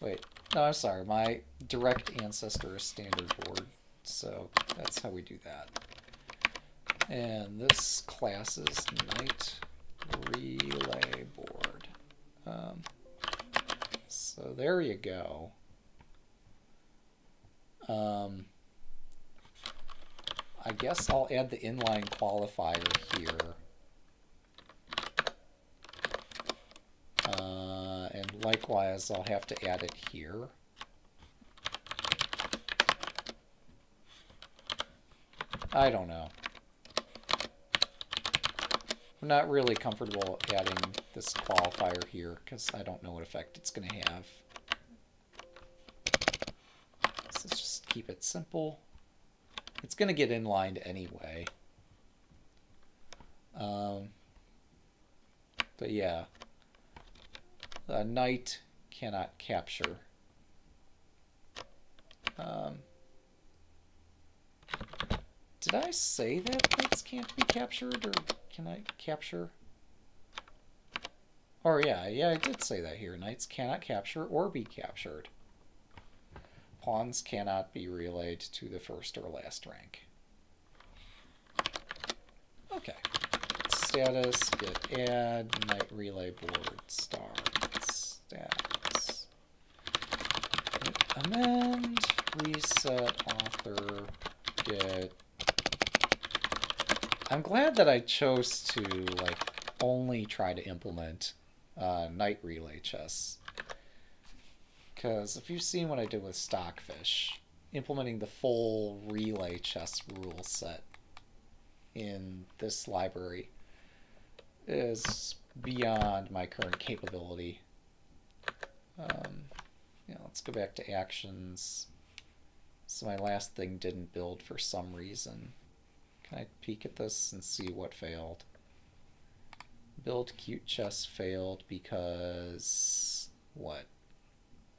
Wait, no, I'm sorry. My direct ancestor is standard board, so that's how we do that. And this class is knight relay board. Um, so there you go. Um, I guess I'll add the inline qualifier here. And likewise, I'll have to add it here. I don't know. I'm not really comfortable adding this qualifier here because I don't know what effect it's going to have. So let's just keep it simple. It's going to get inlined anyway. Um, but yeah, the knight cannot capture. Um, did I say that knights can't be captured, or can I capture? Or yeah, yeah, I did say that here. Knights cannot capture or be captured. Pawns cannot be relayed to the first or last rank. Okay. Status, git add, knight relay board, star, status. Amend, reset, author, git. I'm glad that I chose to like only try to implement uh, knight relay chess. Because if you've seen what I did with Stockfish, implementing the full relay chess rule set in this library is beyond my current capability. Um, yeah, let's go back to actions. So my last thing didn't build for some reason. Can I peek at this and see what failed? Build Cute Chess failed because what?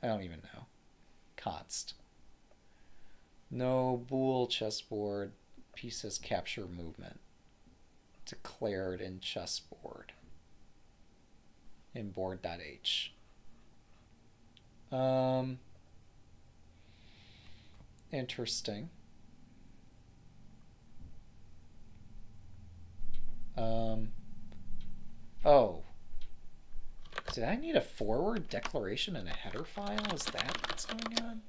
I don't even know. Const. No bool chessboard. Pieces capture movement. Declared in chessboard. In board.h. Um, interesting. Um, oh. Did I need a forward declaration and a header file? Is that what's going on?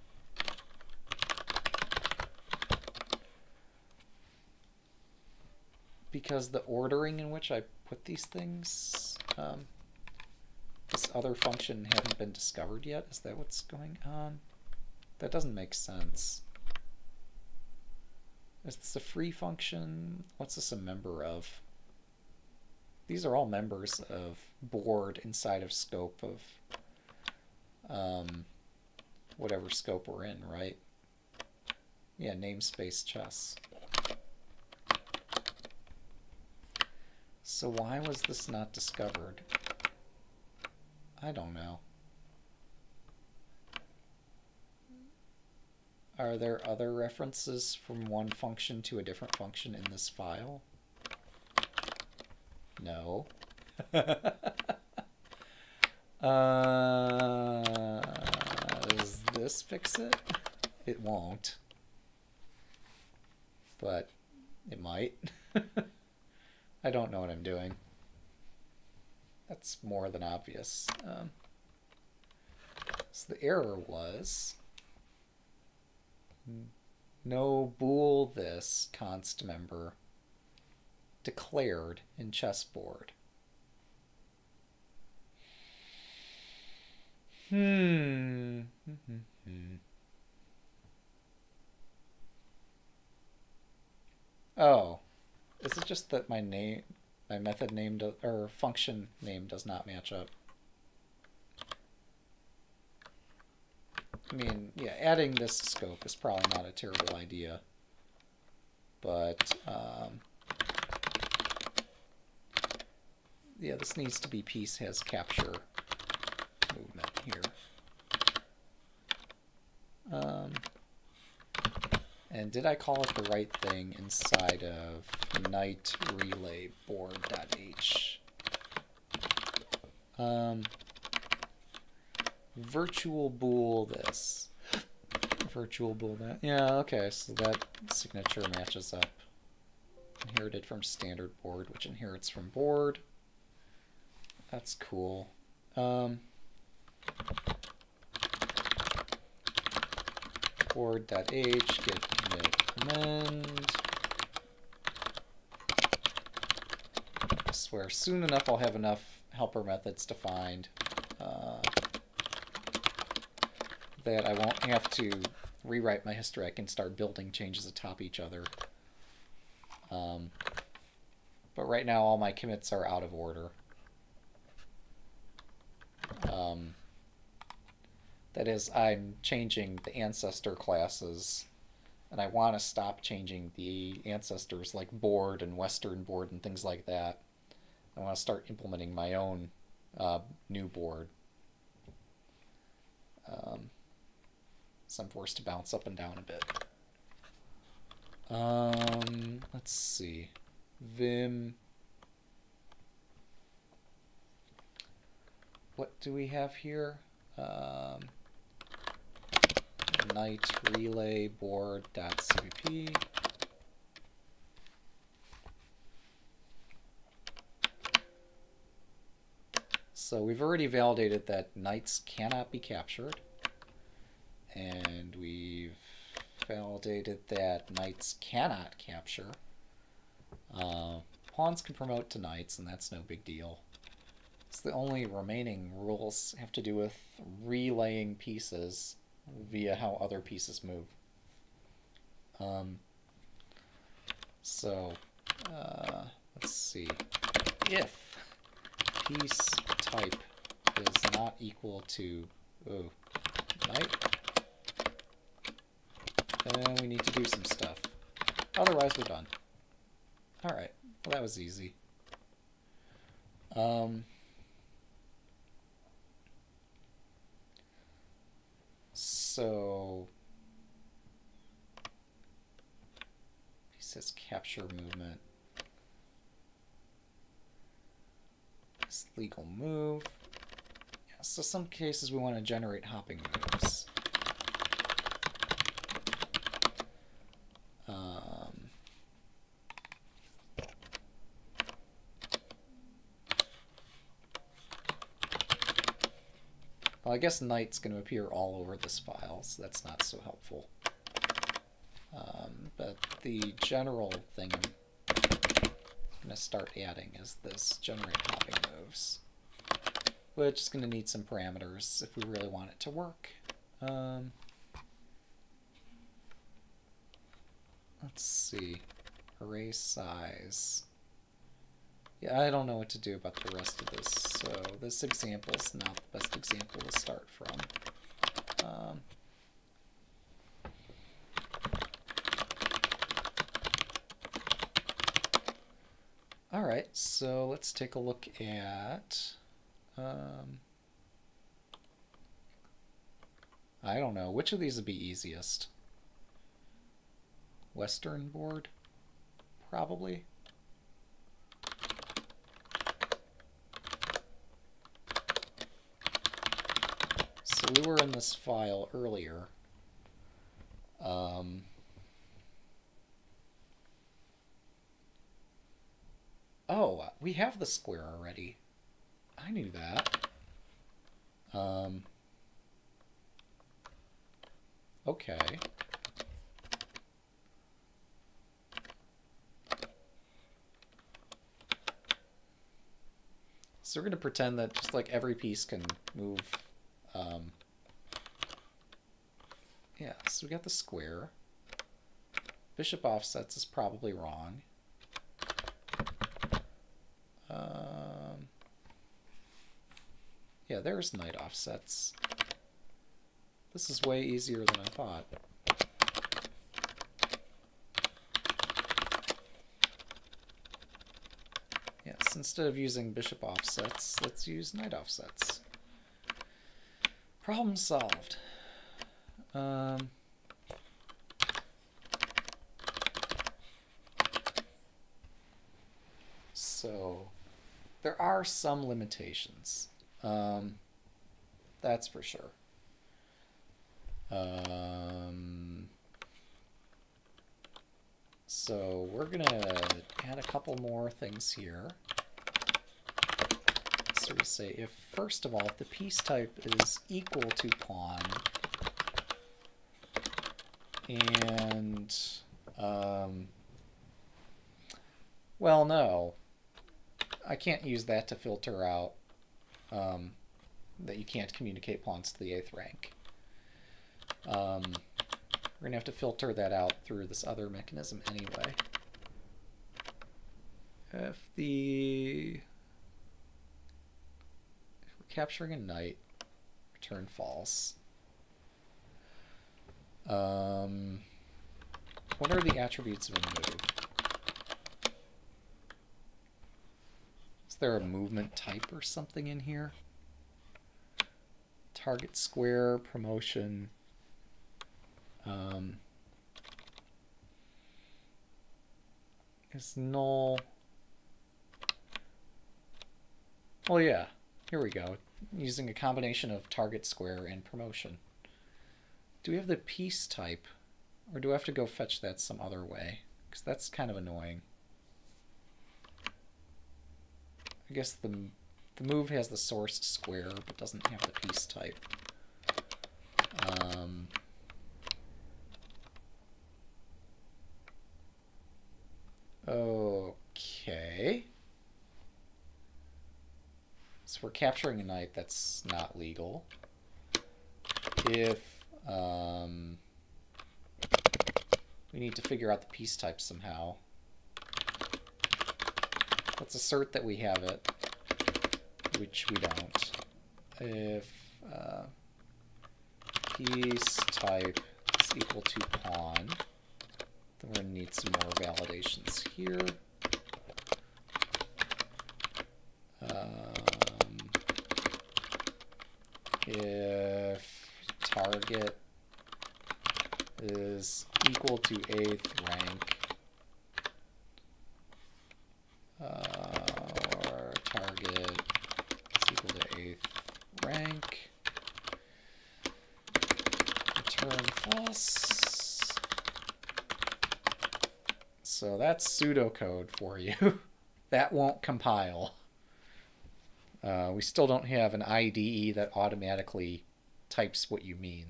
Because the ordering in which I put these things, um, this other function hadn't been discovered yet? Is that what's going on? That doesn't make sense. Is this a free function? What's this a member of? These are all members of board inside of scope of um, whatever scope we're in, right? Yeah, namespace chess. So why was this not discovered? I don't know. Are there other references from one function to a different function in this file? No. uh, does this fix it? It won't. But it might. I don't know what I'm doing. That's more than obvious. Um, so the error was no bool this const member declared in chessboard. Hmm. oh, is it just that my name, my method name, do, or function name does not match up? I mean, yeah, adding this scope is probably not a terrible idea. But, um, yeah, this needs to be piece has capture movement here. Um, and did I call it the right thing inside of knight relay board.h? Um, virtual bool this. Virtual bool that. Yeah, okay, so that signature matches up. Inherited from standard board, which inherits from board. That's cool. Um, board.h git init amend. I swear, soon enough I'll have enough helper methods defined. Uh, that I won't have to rewrite my history. I can start building changes atop each other. Um, but right now all my commits are out of order. Um, that is, I'm changing the ancestor classes, and I want to stop changing the ancestors like board and western board and things like that. I want to start implementing my own uh, new board. Um, so I'm forced to bounce up and down a bit. Um, let's see. Vim. What do we have here? Um, knight relay board dot cpp. So we've already validated that knights cannot be captured and we've validated that knights cannot capture. Uh, pawns can promote to knights, and that's no big deal. So the only remaining rules have to do with relaying pieces via how other pieces move. Um, so, uh, let's see. If piece type is not equal to, oh, knight then we need to do some stuff. Otherwise, we're done. Alright, well that was easy. Um, so, he says capture movement. This legal move. Yeah, so some cases we want to generate hopping moves. Well, I guess knight's going to appear all over this file, so that's not so helpful. Um, but the general thing I'm going to start adding is this generate hopping moves, which is going to need some parameters if we really want it to work. Um, let's see, array size. Yeah, I don't know what to do about the rest of this, so this example is not the best example to start from. Um, all right, so let's take a look at, um, I don't know, which of these would be easiest? western board, probably. We were in this file earlier. Um, oh, we have the square already. I knew that. Um, okay. So we're going to pretend that just like every piece can move. Um, yeah, so we got the square. Bishop offsets is probably wrong. Um, yeah, there's knight offsets. This is way easier than I thought. Yes, instead of using bishop offsets, let's use knight offsets. Problem solved. Um, so, there are some limitations. Um, that's for sure. Um, so we're going to add a couple more things here. So we say if, first of all, if the piece type is equal to pawn, and, um, well, no, I can't use that to filter out um, that you can't communicate pawns to the eighth rank. Um, we're to have to filter that out through this other mechanism anyway. If the... If we're capturing a knight, return false. Um, what are the attributes of a move? Is there a movement type or something in here? Target square, promotion, um, is null. Oh yeah, here we go. Using a combination of target square and promotion. Do we have the piece type? Or do I have to go fetch that some other way? Because that's kind of annoying. I guess the, the move has the source square, but doesn't have the piece type. Um, Okay. So we're capturing a knight that's not legal. If um, we need to figure out the piece type somehow. Let's assert that we have it, which we don't. If uh, piece type is equal to pawn, then we're going to need some more validations here. Um, if target is equal to eighth rank, uh, or target is equal to eighth rank, return false. So that's pseudocode for you. that won't compile. Uh, we still don't have an IDE that automatically types what you mean.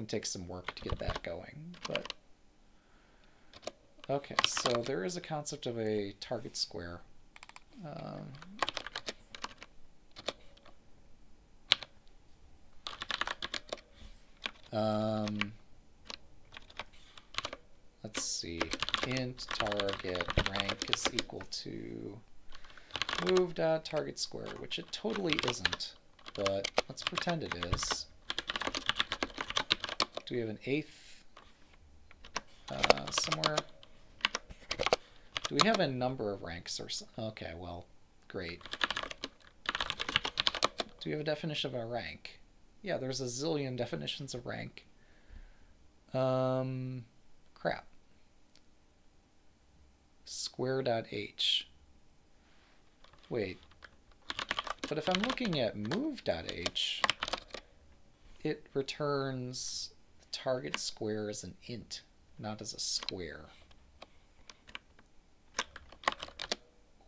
Going to take some work to get that going, but okay. So there is a concept of a target square. Um, um, let's see, int target rank is equal to move dot target square, which it totally isn't, but let's pretend it is. Do we have an eighth uh, somewhere? Do we have a number of ranks or? Okay, well, great. Do we have a definition of a rank? Yeah, there's a zillion definitions of rank. Um, crap. Square.h. Wait. But if I'm looking at move.h, it returns target square as an int, not as a square.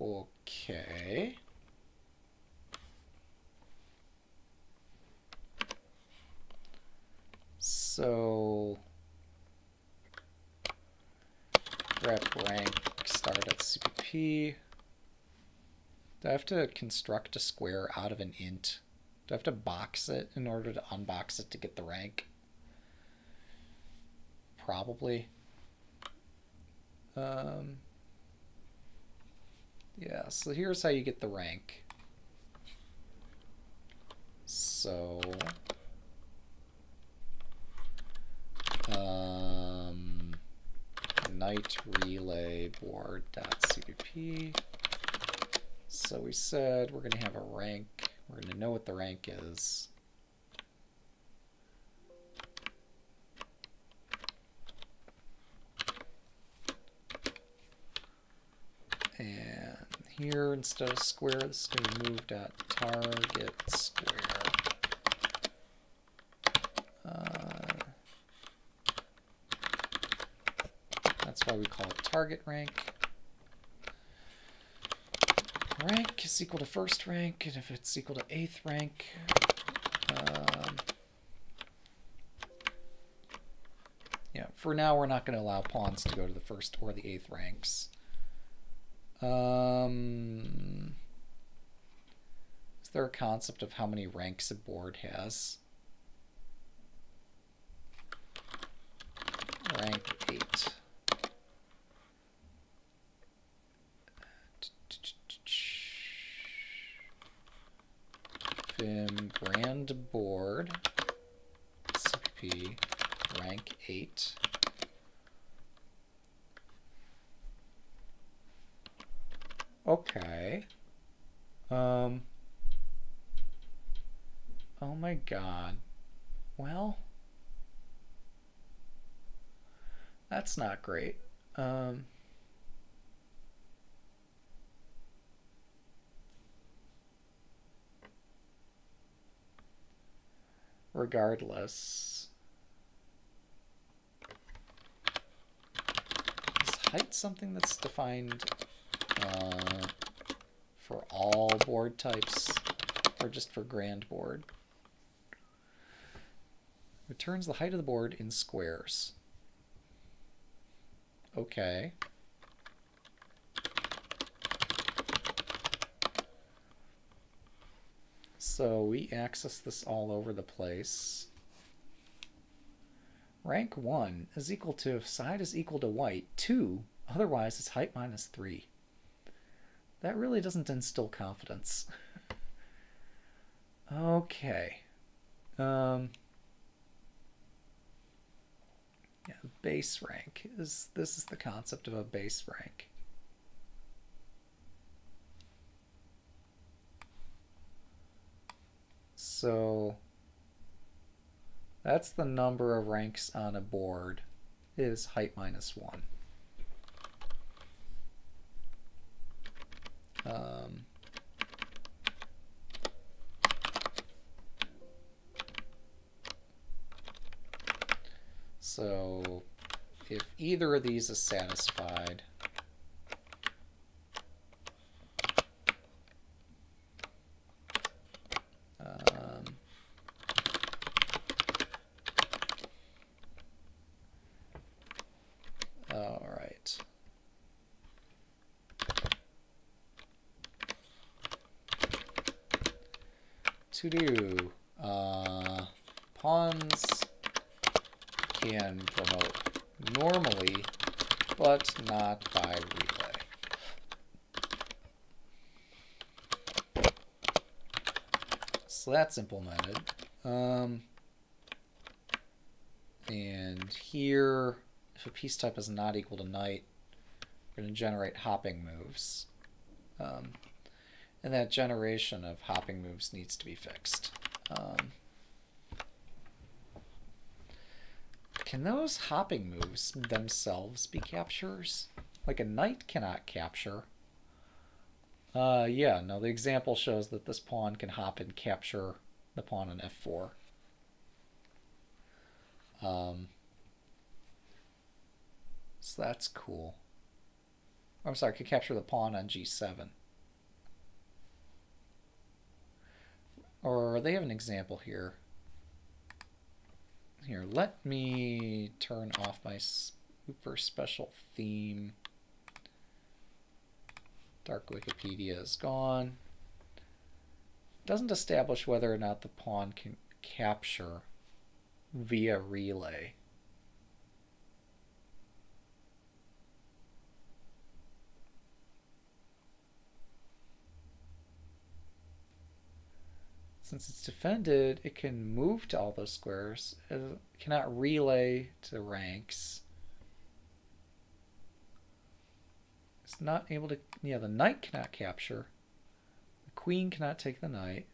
Okay. So grep rank start at CPP. Do I have to construct a square out of an int? Do I have to box it in order to unbox it to get the rank? Probably. Um, yeah, so here's how you get the rank. So, um, knight relay board dot cpp. So we said we're going to have a rank. We're going to know what the rank is. And here, instead of square, this is going to move dot target square. Uh, that's why we call it target rank. Rank is equal to first rank, and if it's equal to eighth rank, um, yeah, for now we're not going to allow pawns to go to the first or the eighth ranks. Um, is there a concept of how many ranks a board has? Rank 8. Vim grand board CPP rank 8. Okay. Um. Oh my god. Well. That's not great. Um. Regardless. Height something that's defined uh, for all board types or just for grand board. Returns the height of the board in squares. Okay. So we access this all over the place. Rank 1 is equal to, if side is equal to white, 2, otherwise it's height minus 3 that really doesn't instill confidence. okay. Um, yeah, base rank is this is the concept of a base rank. So that's the number of ranks on a board is height minus one. Um, so if either of these is satisfied, um, all right. To do. Uh, pawns can promote normally, but not by relay. So that's implemented. Um, and here, if a piece type is not equal to knight, we're going to generate hopping moves. Um, and that generation of hopping moves needs to be fixed. Um, can those hopping moves themselves be captures? Like a knight cannot capture. Uh, yeah, no, the example shows that this pawn can hop and capture the pawn on f4. Um, so that's cool. I'm sorry, could capture the pawn on g7. Or they have an example here. Here, let me turn off my super special theme. Dark Wikipedia is gone. Doesn't establish whether or not the pawn can capture via relay. Since it's defended, it can move to all those squares. It cannot relay to the ranks. It's not able to... Yeah, the knight cannot capture. The queen cannot take the knight.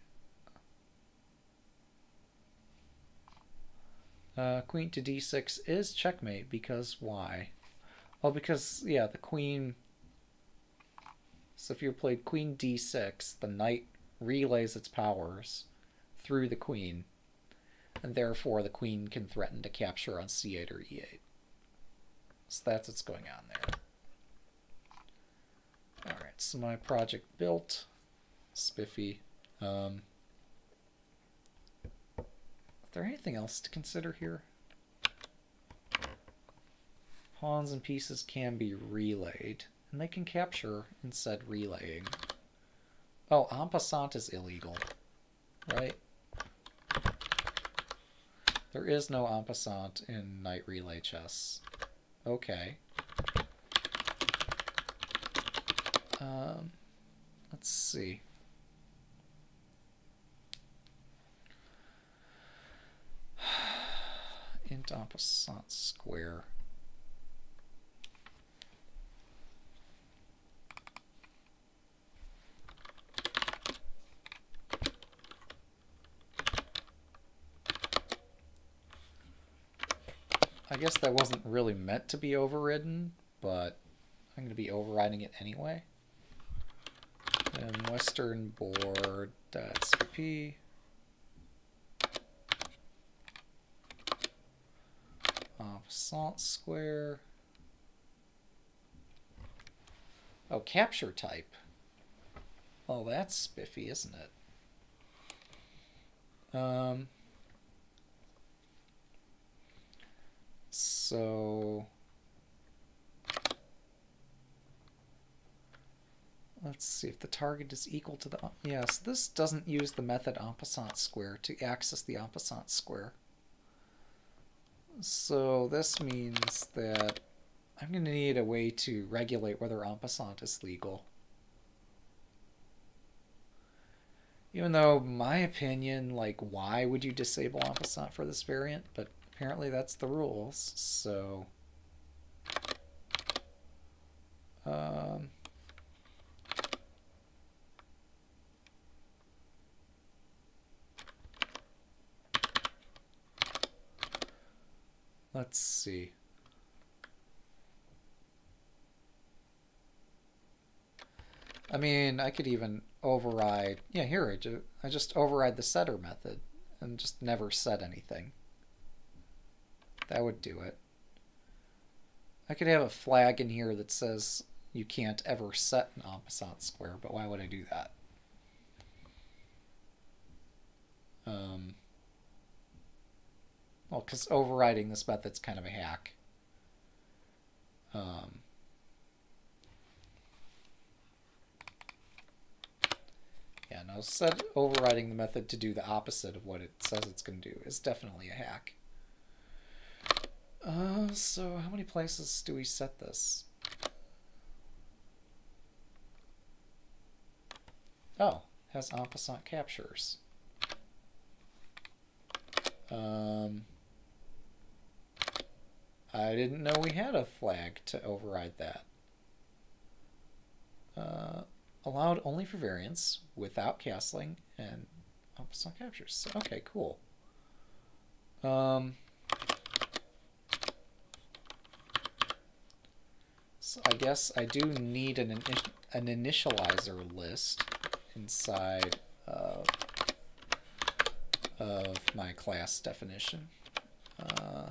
Uh, queen to d6 is checkmate because why? Well, because, yeah, the queen... So if you played queen d6, the knight relays its powers through the queen, and therefore the queen can threaten to capture on c8 or e8. So that's what's going on there. Alright, so my project built, spiffy. Um, is there anything else to consider here? Pawns and pieces can be relayed, and they can capture instead relaying. Oh, en passant is illegal, right? There is no en passant in Knight Relay Chess. Okay. Um, let's see. Int en passant square. Guess that wasn't really meant to be overridden, but I'm going to be overriding it anyway. And western board CP. Salt square. Oh, capture type. Oh, that's spiffy, isn't it? Um, So let's see if the target is equal to the, yes, this doesn't use the method en square to access the en square. So this means that I'm going to need a way to regulate whether en passant is legal. Even though, my opinion, like, why would you disable en passant for this variant? But apparently that's the rules, so... Um, let's see. I mean, I could even override, yeah, here, I, ju I just override the setter method and just never set anything. That would do it. I could have a flag in here that says you can't ever set en passant square, but why would I do that? Um, well, because overriding this method's kind of a hack. Um, yeah, no, set overriding the method to do the opposite of what it says it's going to do is definitely a hack. Uh, so how many places do we set this? Oh, has en captures. Um, I didn't know we had a flag to override that. Uh, allowed only for variants without castling and en captures. Okay, cool. Um, I guess I do need an, an initializer list inside of, of my class definition. Uh,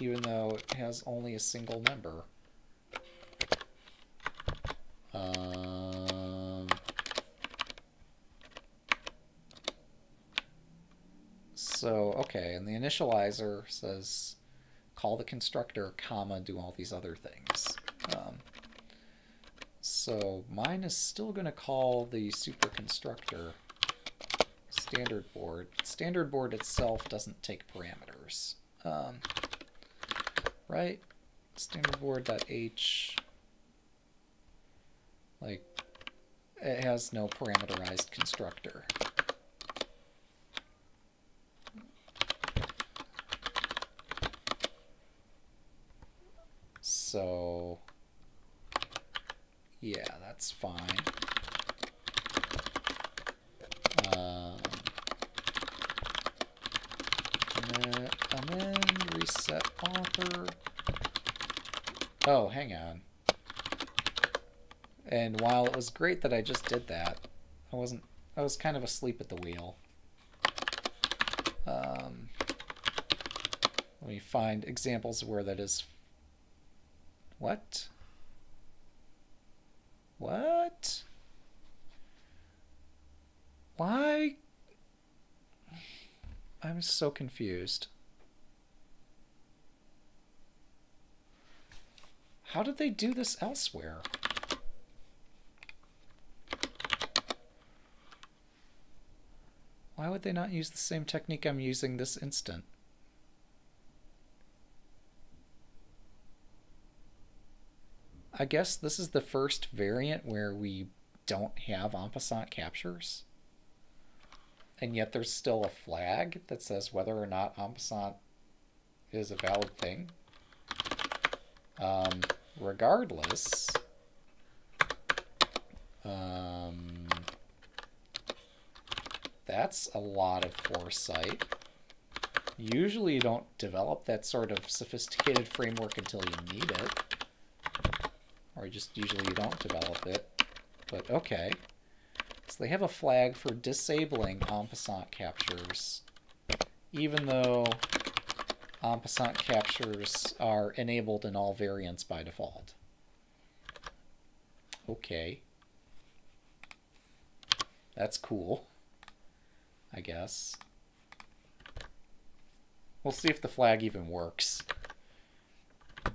even though it has only a single member. Um, so, okay, and the initializer says call the constructor, comma, do all these other things. Um, so mine is still going to call the super constructor standard board. Standard board itself doesn't take parameters. Um, right? Standard board.h like it has no parameterized constructor. So yeah, that's fine. Um, and then reset author. Oh, hang on. And while it was great that I just did that, I wasn't, I was kind of asleep at the wheel. Um, let me find examples where that is. What? What? Why? I'm so confused. How did they do this elsewhere? Why would they not use the same technique I'm using this instant? I guess this is the first variant where we don't have en passant captures. And yet there's still a flag that says whether or not en is a valid thing. Um, regardless, um, that's a lot of foresight. Usually you don't develop that sort of sophisticated framework until you need it. Or just usually you don't develop it. But okay. So they have a flag for disabling en passant captures. Even though en passant captures are enabled in all variants by default. Okay. That's cool. I guess. We'll see if the flag even works.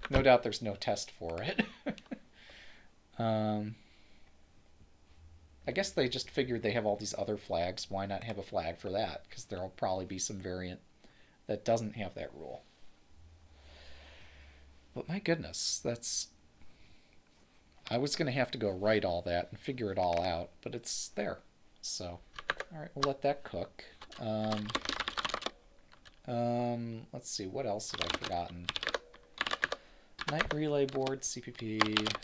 No doubt there's no test for it. um, I guess they just figured they have all these other flags. Why not have a flag for that? Because there'll probably be some variant that doesn't have that rule. But my goodness, that's... I was going to have to go write all that and figure it all out, but it's there. So... All right, we'll let that cook. Um, um, let's see, what else have I forgotten? Knight relay board, CPP.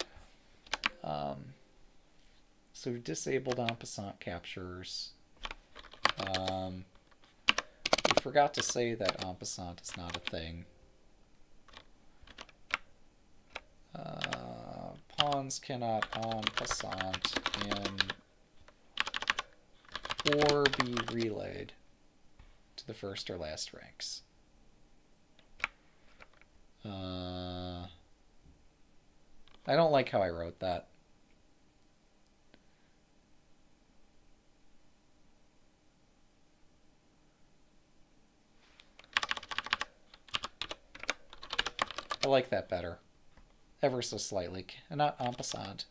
Um, so we've disabled en passant captures. Um, we forgot to say that en passant is not a thing. Uh, pawns cannot en passant and or be relayed to the first or last ranks. Uh, I don't like how I wrote that. I like that better. Ever so slightly. And not en passant.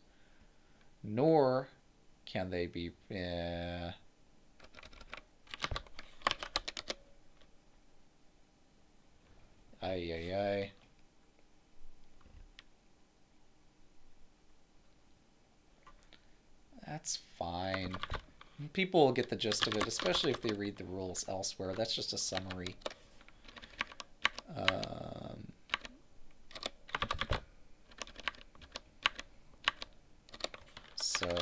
Nor can they be... Uh, Ay, ay, ay. That's fine. People will get the gist of it, especially if they read the rules elsewhere. That's just a summary. Um, so,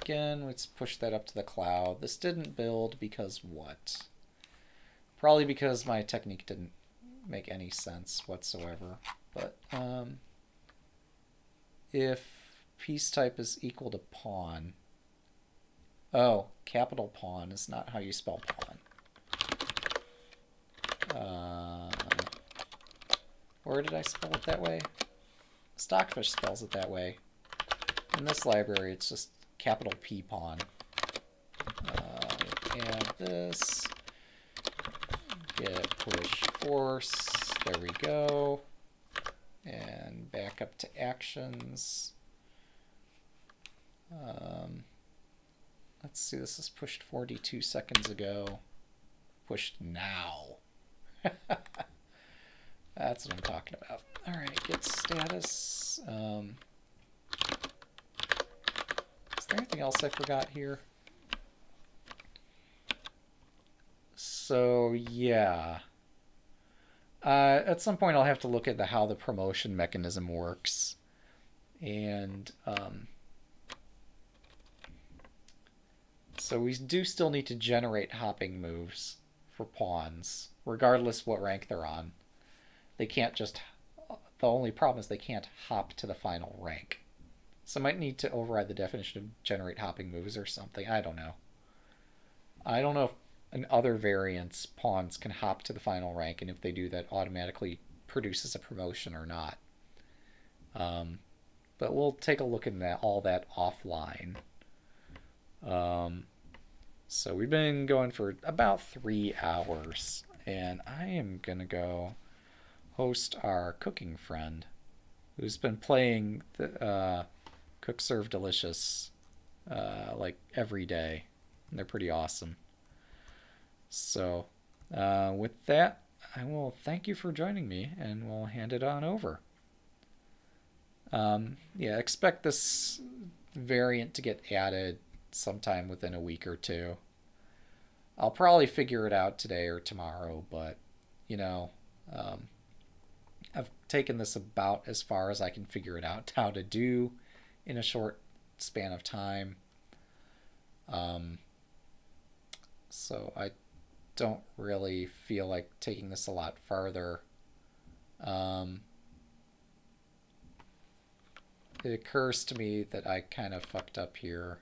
again, let's push that up to the cloud. This didn't build because what? Probably because my technique didn't make any sense whatsoever. But, um, if piece type is equal to pawn. Oh, capital pawn is not how you spell pawn. Uh, where did I spell it that way? Stockfish spells it that way. In this library, it's just capital P pawn. Uh, add this. Git push force. There we go. And back up to actions. Um, let's see, this is pushed 42 seconds ago. Pushed now. That's what I'm talking about. All right, git status. Um, there anything else I forgot here? So, yeah. Uh, at some point, I'll have to look at the, how the promotion mechanism works. And um, so we do still need to generate hopping moves for pawns, regardless what rank they're on. They can't just. The only problem is they can't hop to the final rank. So I might need to override the definition of generate hopping moves or something. I don't know. I don't know if in other variants pawns can hop to the final rank, and if they do, that automatically produces a promotion or not. Um, but we'll take a look at that all that offline. Um, so we've been going for about three hours, and I am gonna go host our cooking friend, who's been playing the uh, Cook Serve Delicious uh, like every day. They're pretty awesome. So, uh, with that, I will thank you for joining me, and we'll hand it on over. Um, yeah, expect this variant to get added sometime within a week or two. I'll probably figure it out today or tomorrow, but you know, um, I've taken this about as far as I can figure it out how to do in a short span of time. Um, so I don't really feel like taking this a lot farther. Um, it occurs to me that I kind of fucked up here.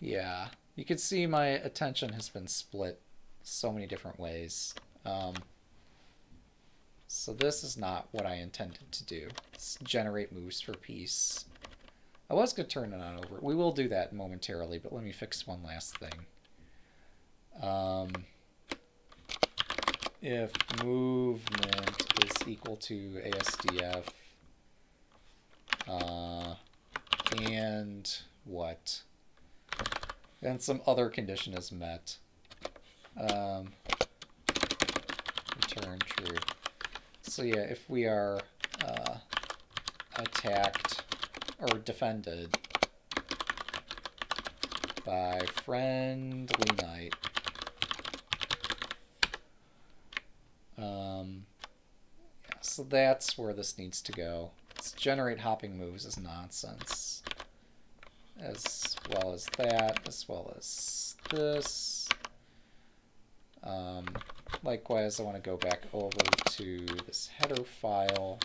Yeah, you can see my attention has been split so many different ways. Um, so this is not what I intended to do. Generate moves for piece. I was going to turn it on over. We will do that momentarily, but let me fix one last thing. Um, if movement is equal to ASDF uh, and what? and some other condition is met. Um, return true. So yeah, if we are uh, attacked or defended by friendly knight, um, yeah, so that's where this needs to go. Generate hopping moves is nonsense as well as that, as well as this. Um, likewise, I want to go back over to this header file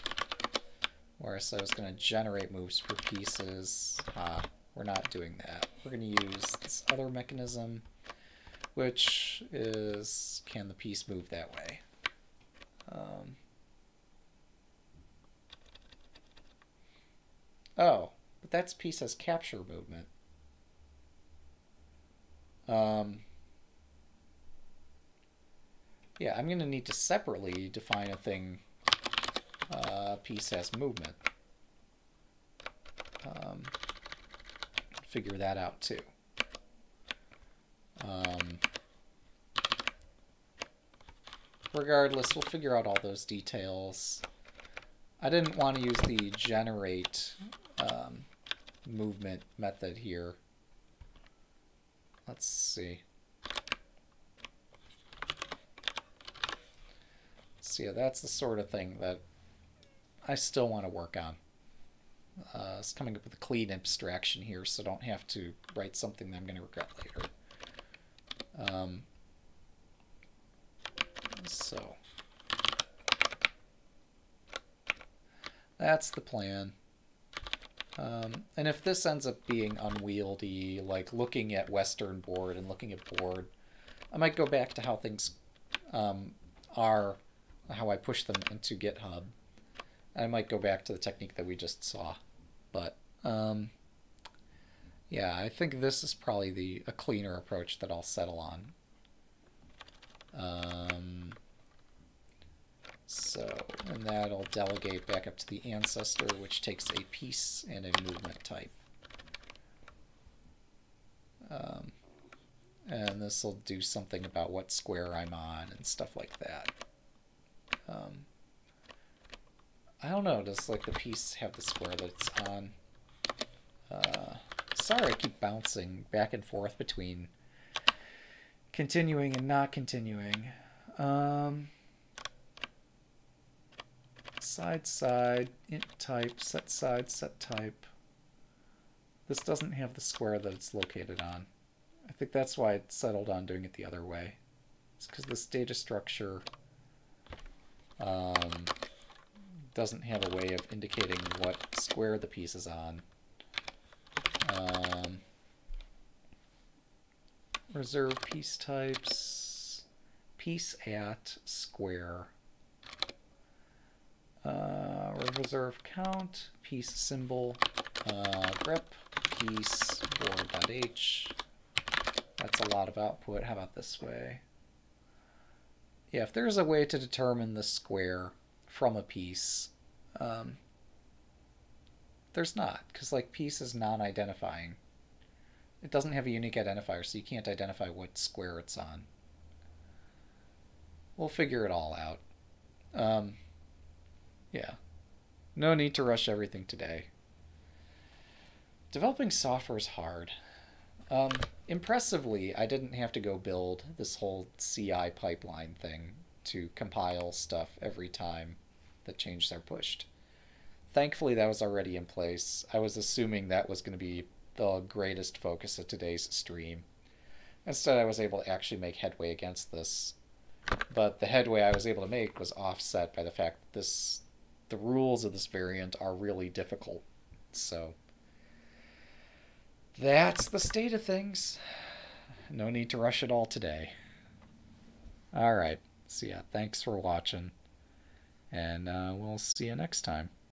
where I said I was going to generate moves for pieces. Ah, we're not doing that. We're going to use this other mechanism, which is can the piece move that way? Um, oh, but that's piece as capture movement. Um, yeah, I'm going to need to separately define a thing uh, piece as movement. Um, figure that out too. Um, regardless, we'll figure out all those details. I didn't want to use the generate um, movement method here. Let's see. Yeah, that's the sort of thing that I still want to work on. Uh, it's coming up with a clean abstraction here, so don't have to write something that I'm going to regret later. Um, so That's the plan. Um, and if this ends up being unwieldy, like looking at Western board and looking at board, I might go back to how things um, are, how I push them into GitHub. I might go back to the technique that we just saw. But um, yeah, I think this is probably the a cleaner approach that I'll settle on. Um, so, and that'll delegate back up to the ancestor, which takes a piece and a movement type. Um, and this will do something about what square I'm on and stuff like that. Um, I don't know, does like the piece have the square that it's on? Uh, sorry I keep bouncing back and forth between continuing and not continuing. Um, side side, int type, set side, set type. This doesn't have the square that it's located on. I think that's why it settled on doing it the other way. It's because this data structure um, doesn't have a way of indicating what square the piece is on. Um, reserve piece types, piece at square. Uh, reserve count, piece symbol, uh, grep, piece, board.h. That's a lot of output. How about this way? Yeah, if there's a way to determine the square from a piece, um, there's not, because like piece is non-identifying. It doesn't have a unique identifier, so you can't identify what square it's on. We'll figure it all out. Um, yeah. No need to rush everything today. Developing software is hard. Um, impressively, I didn't have to go build this whole CI pipeline thing to compile stuff every time that changes are pushed. Thankfully, that was already in place. I was assuming that was going to be the greatest focus of today's stream. Instead, I was able to actually make headway against this. But the headway I was able to make was offset by the fact that this, the rules of this variant are really difficult. So that's the state of things. No need to rush it all today. All right. So yeah, thanks for watching. And uh, we'll see you next time.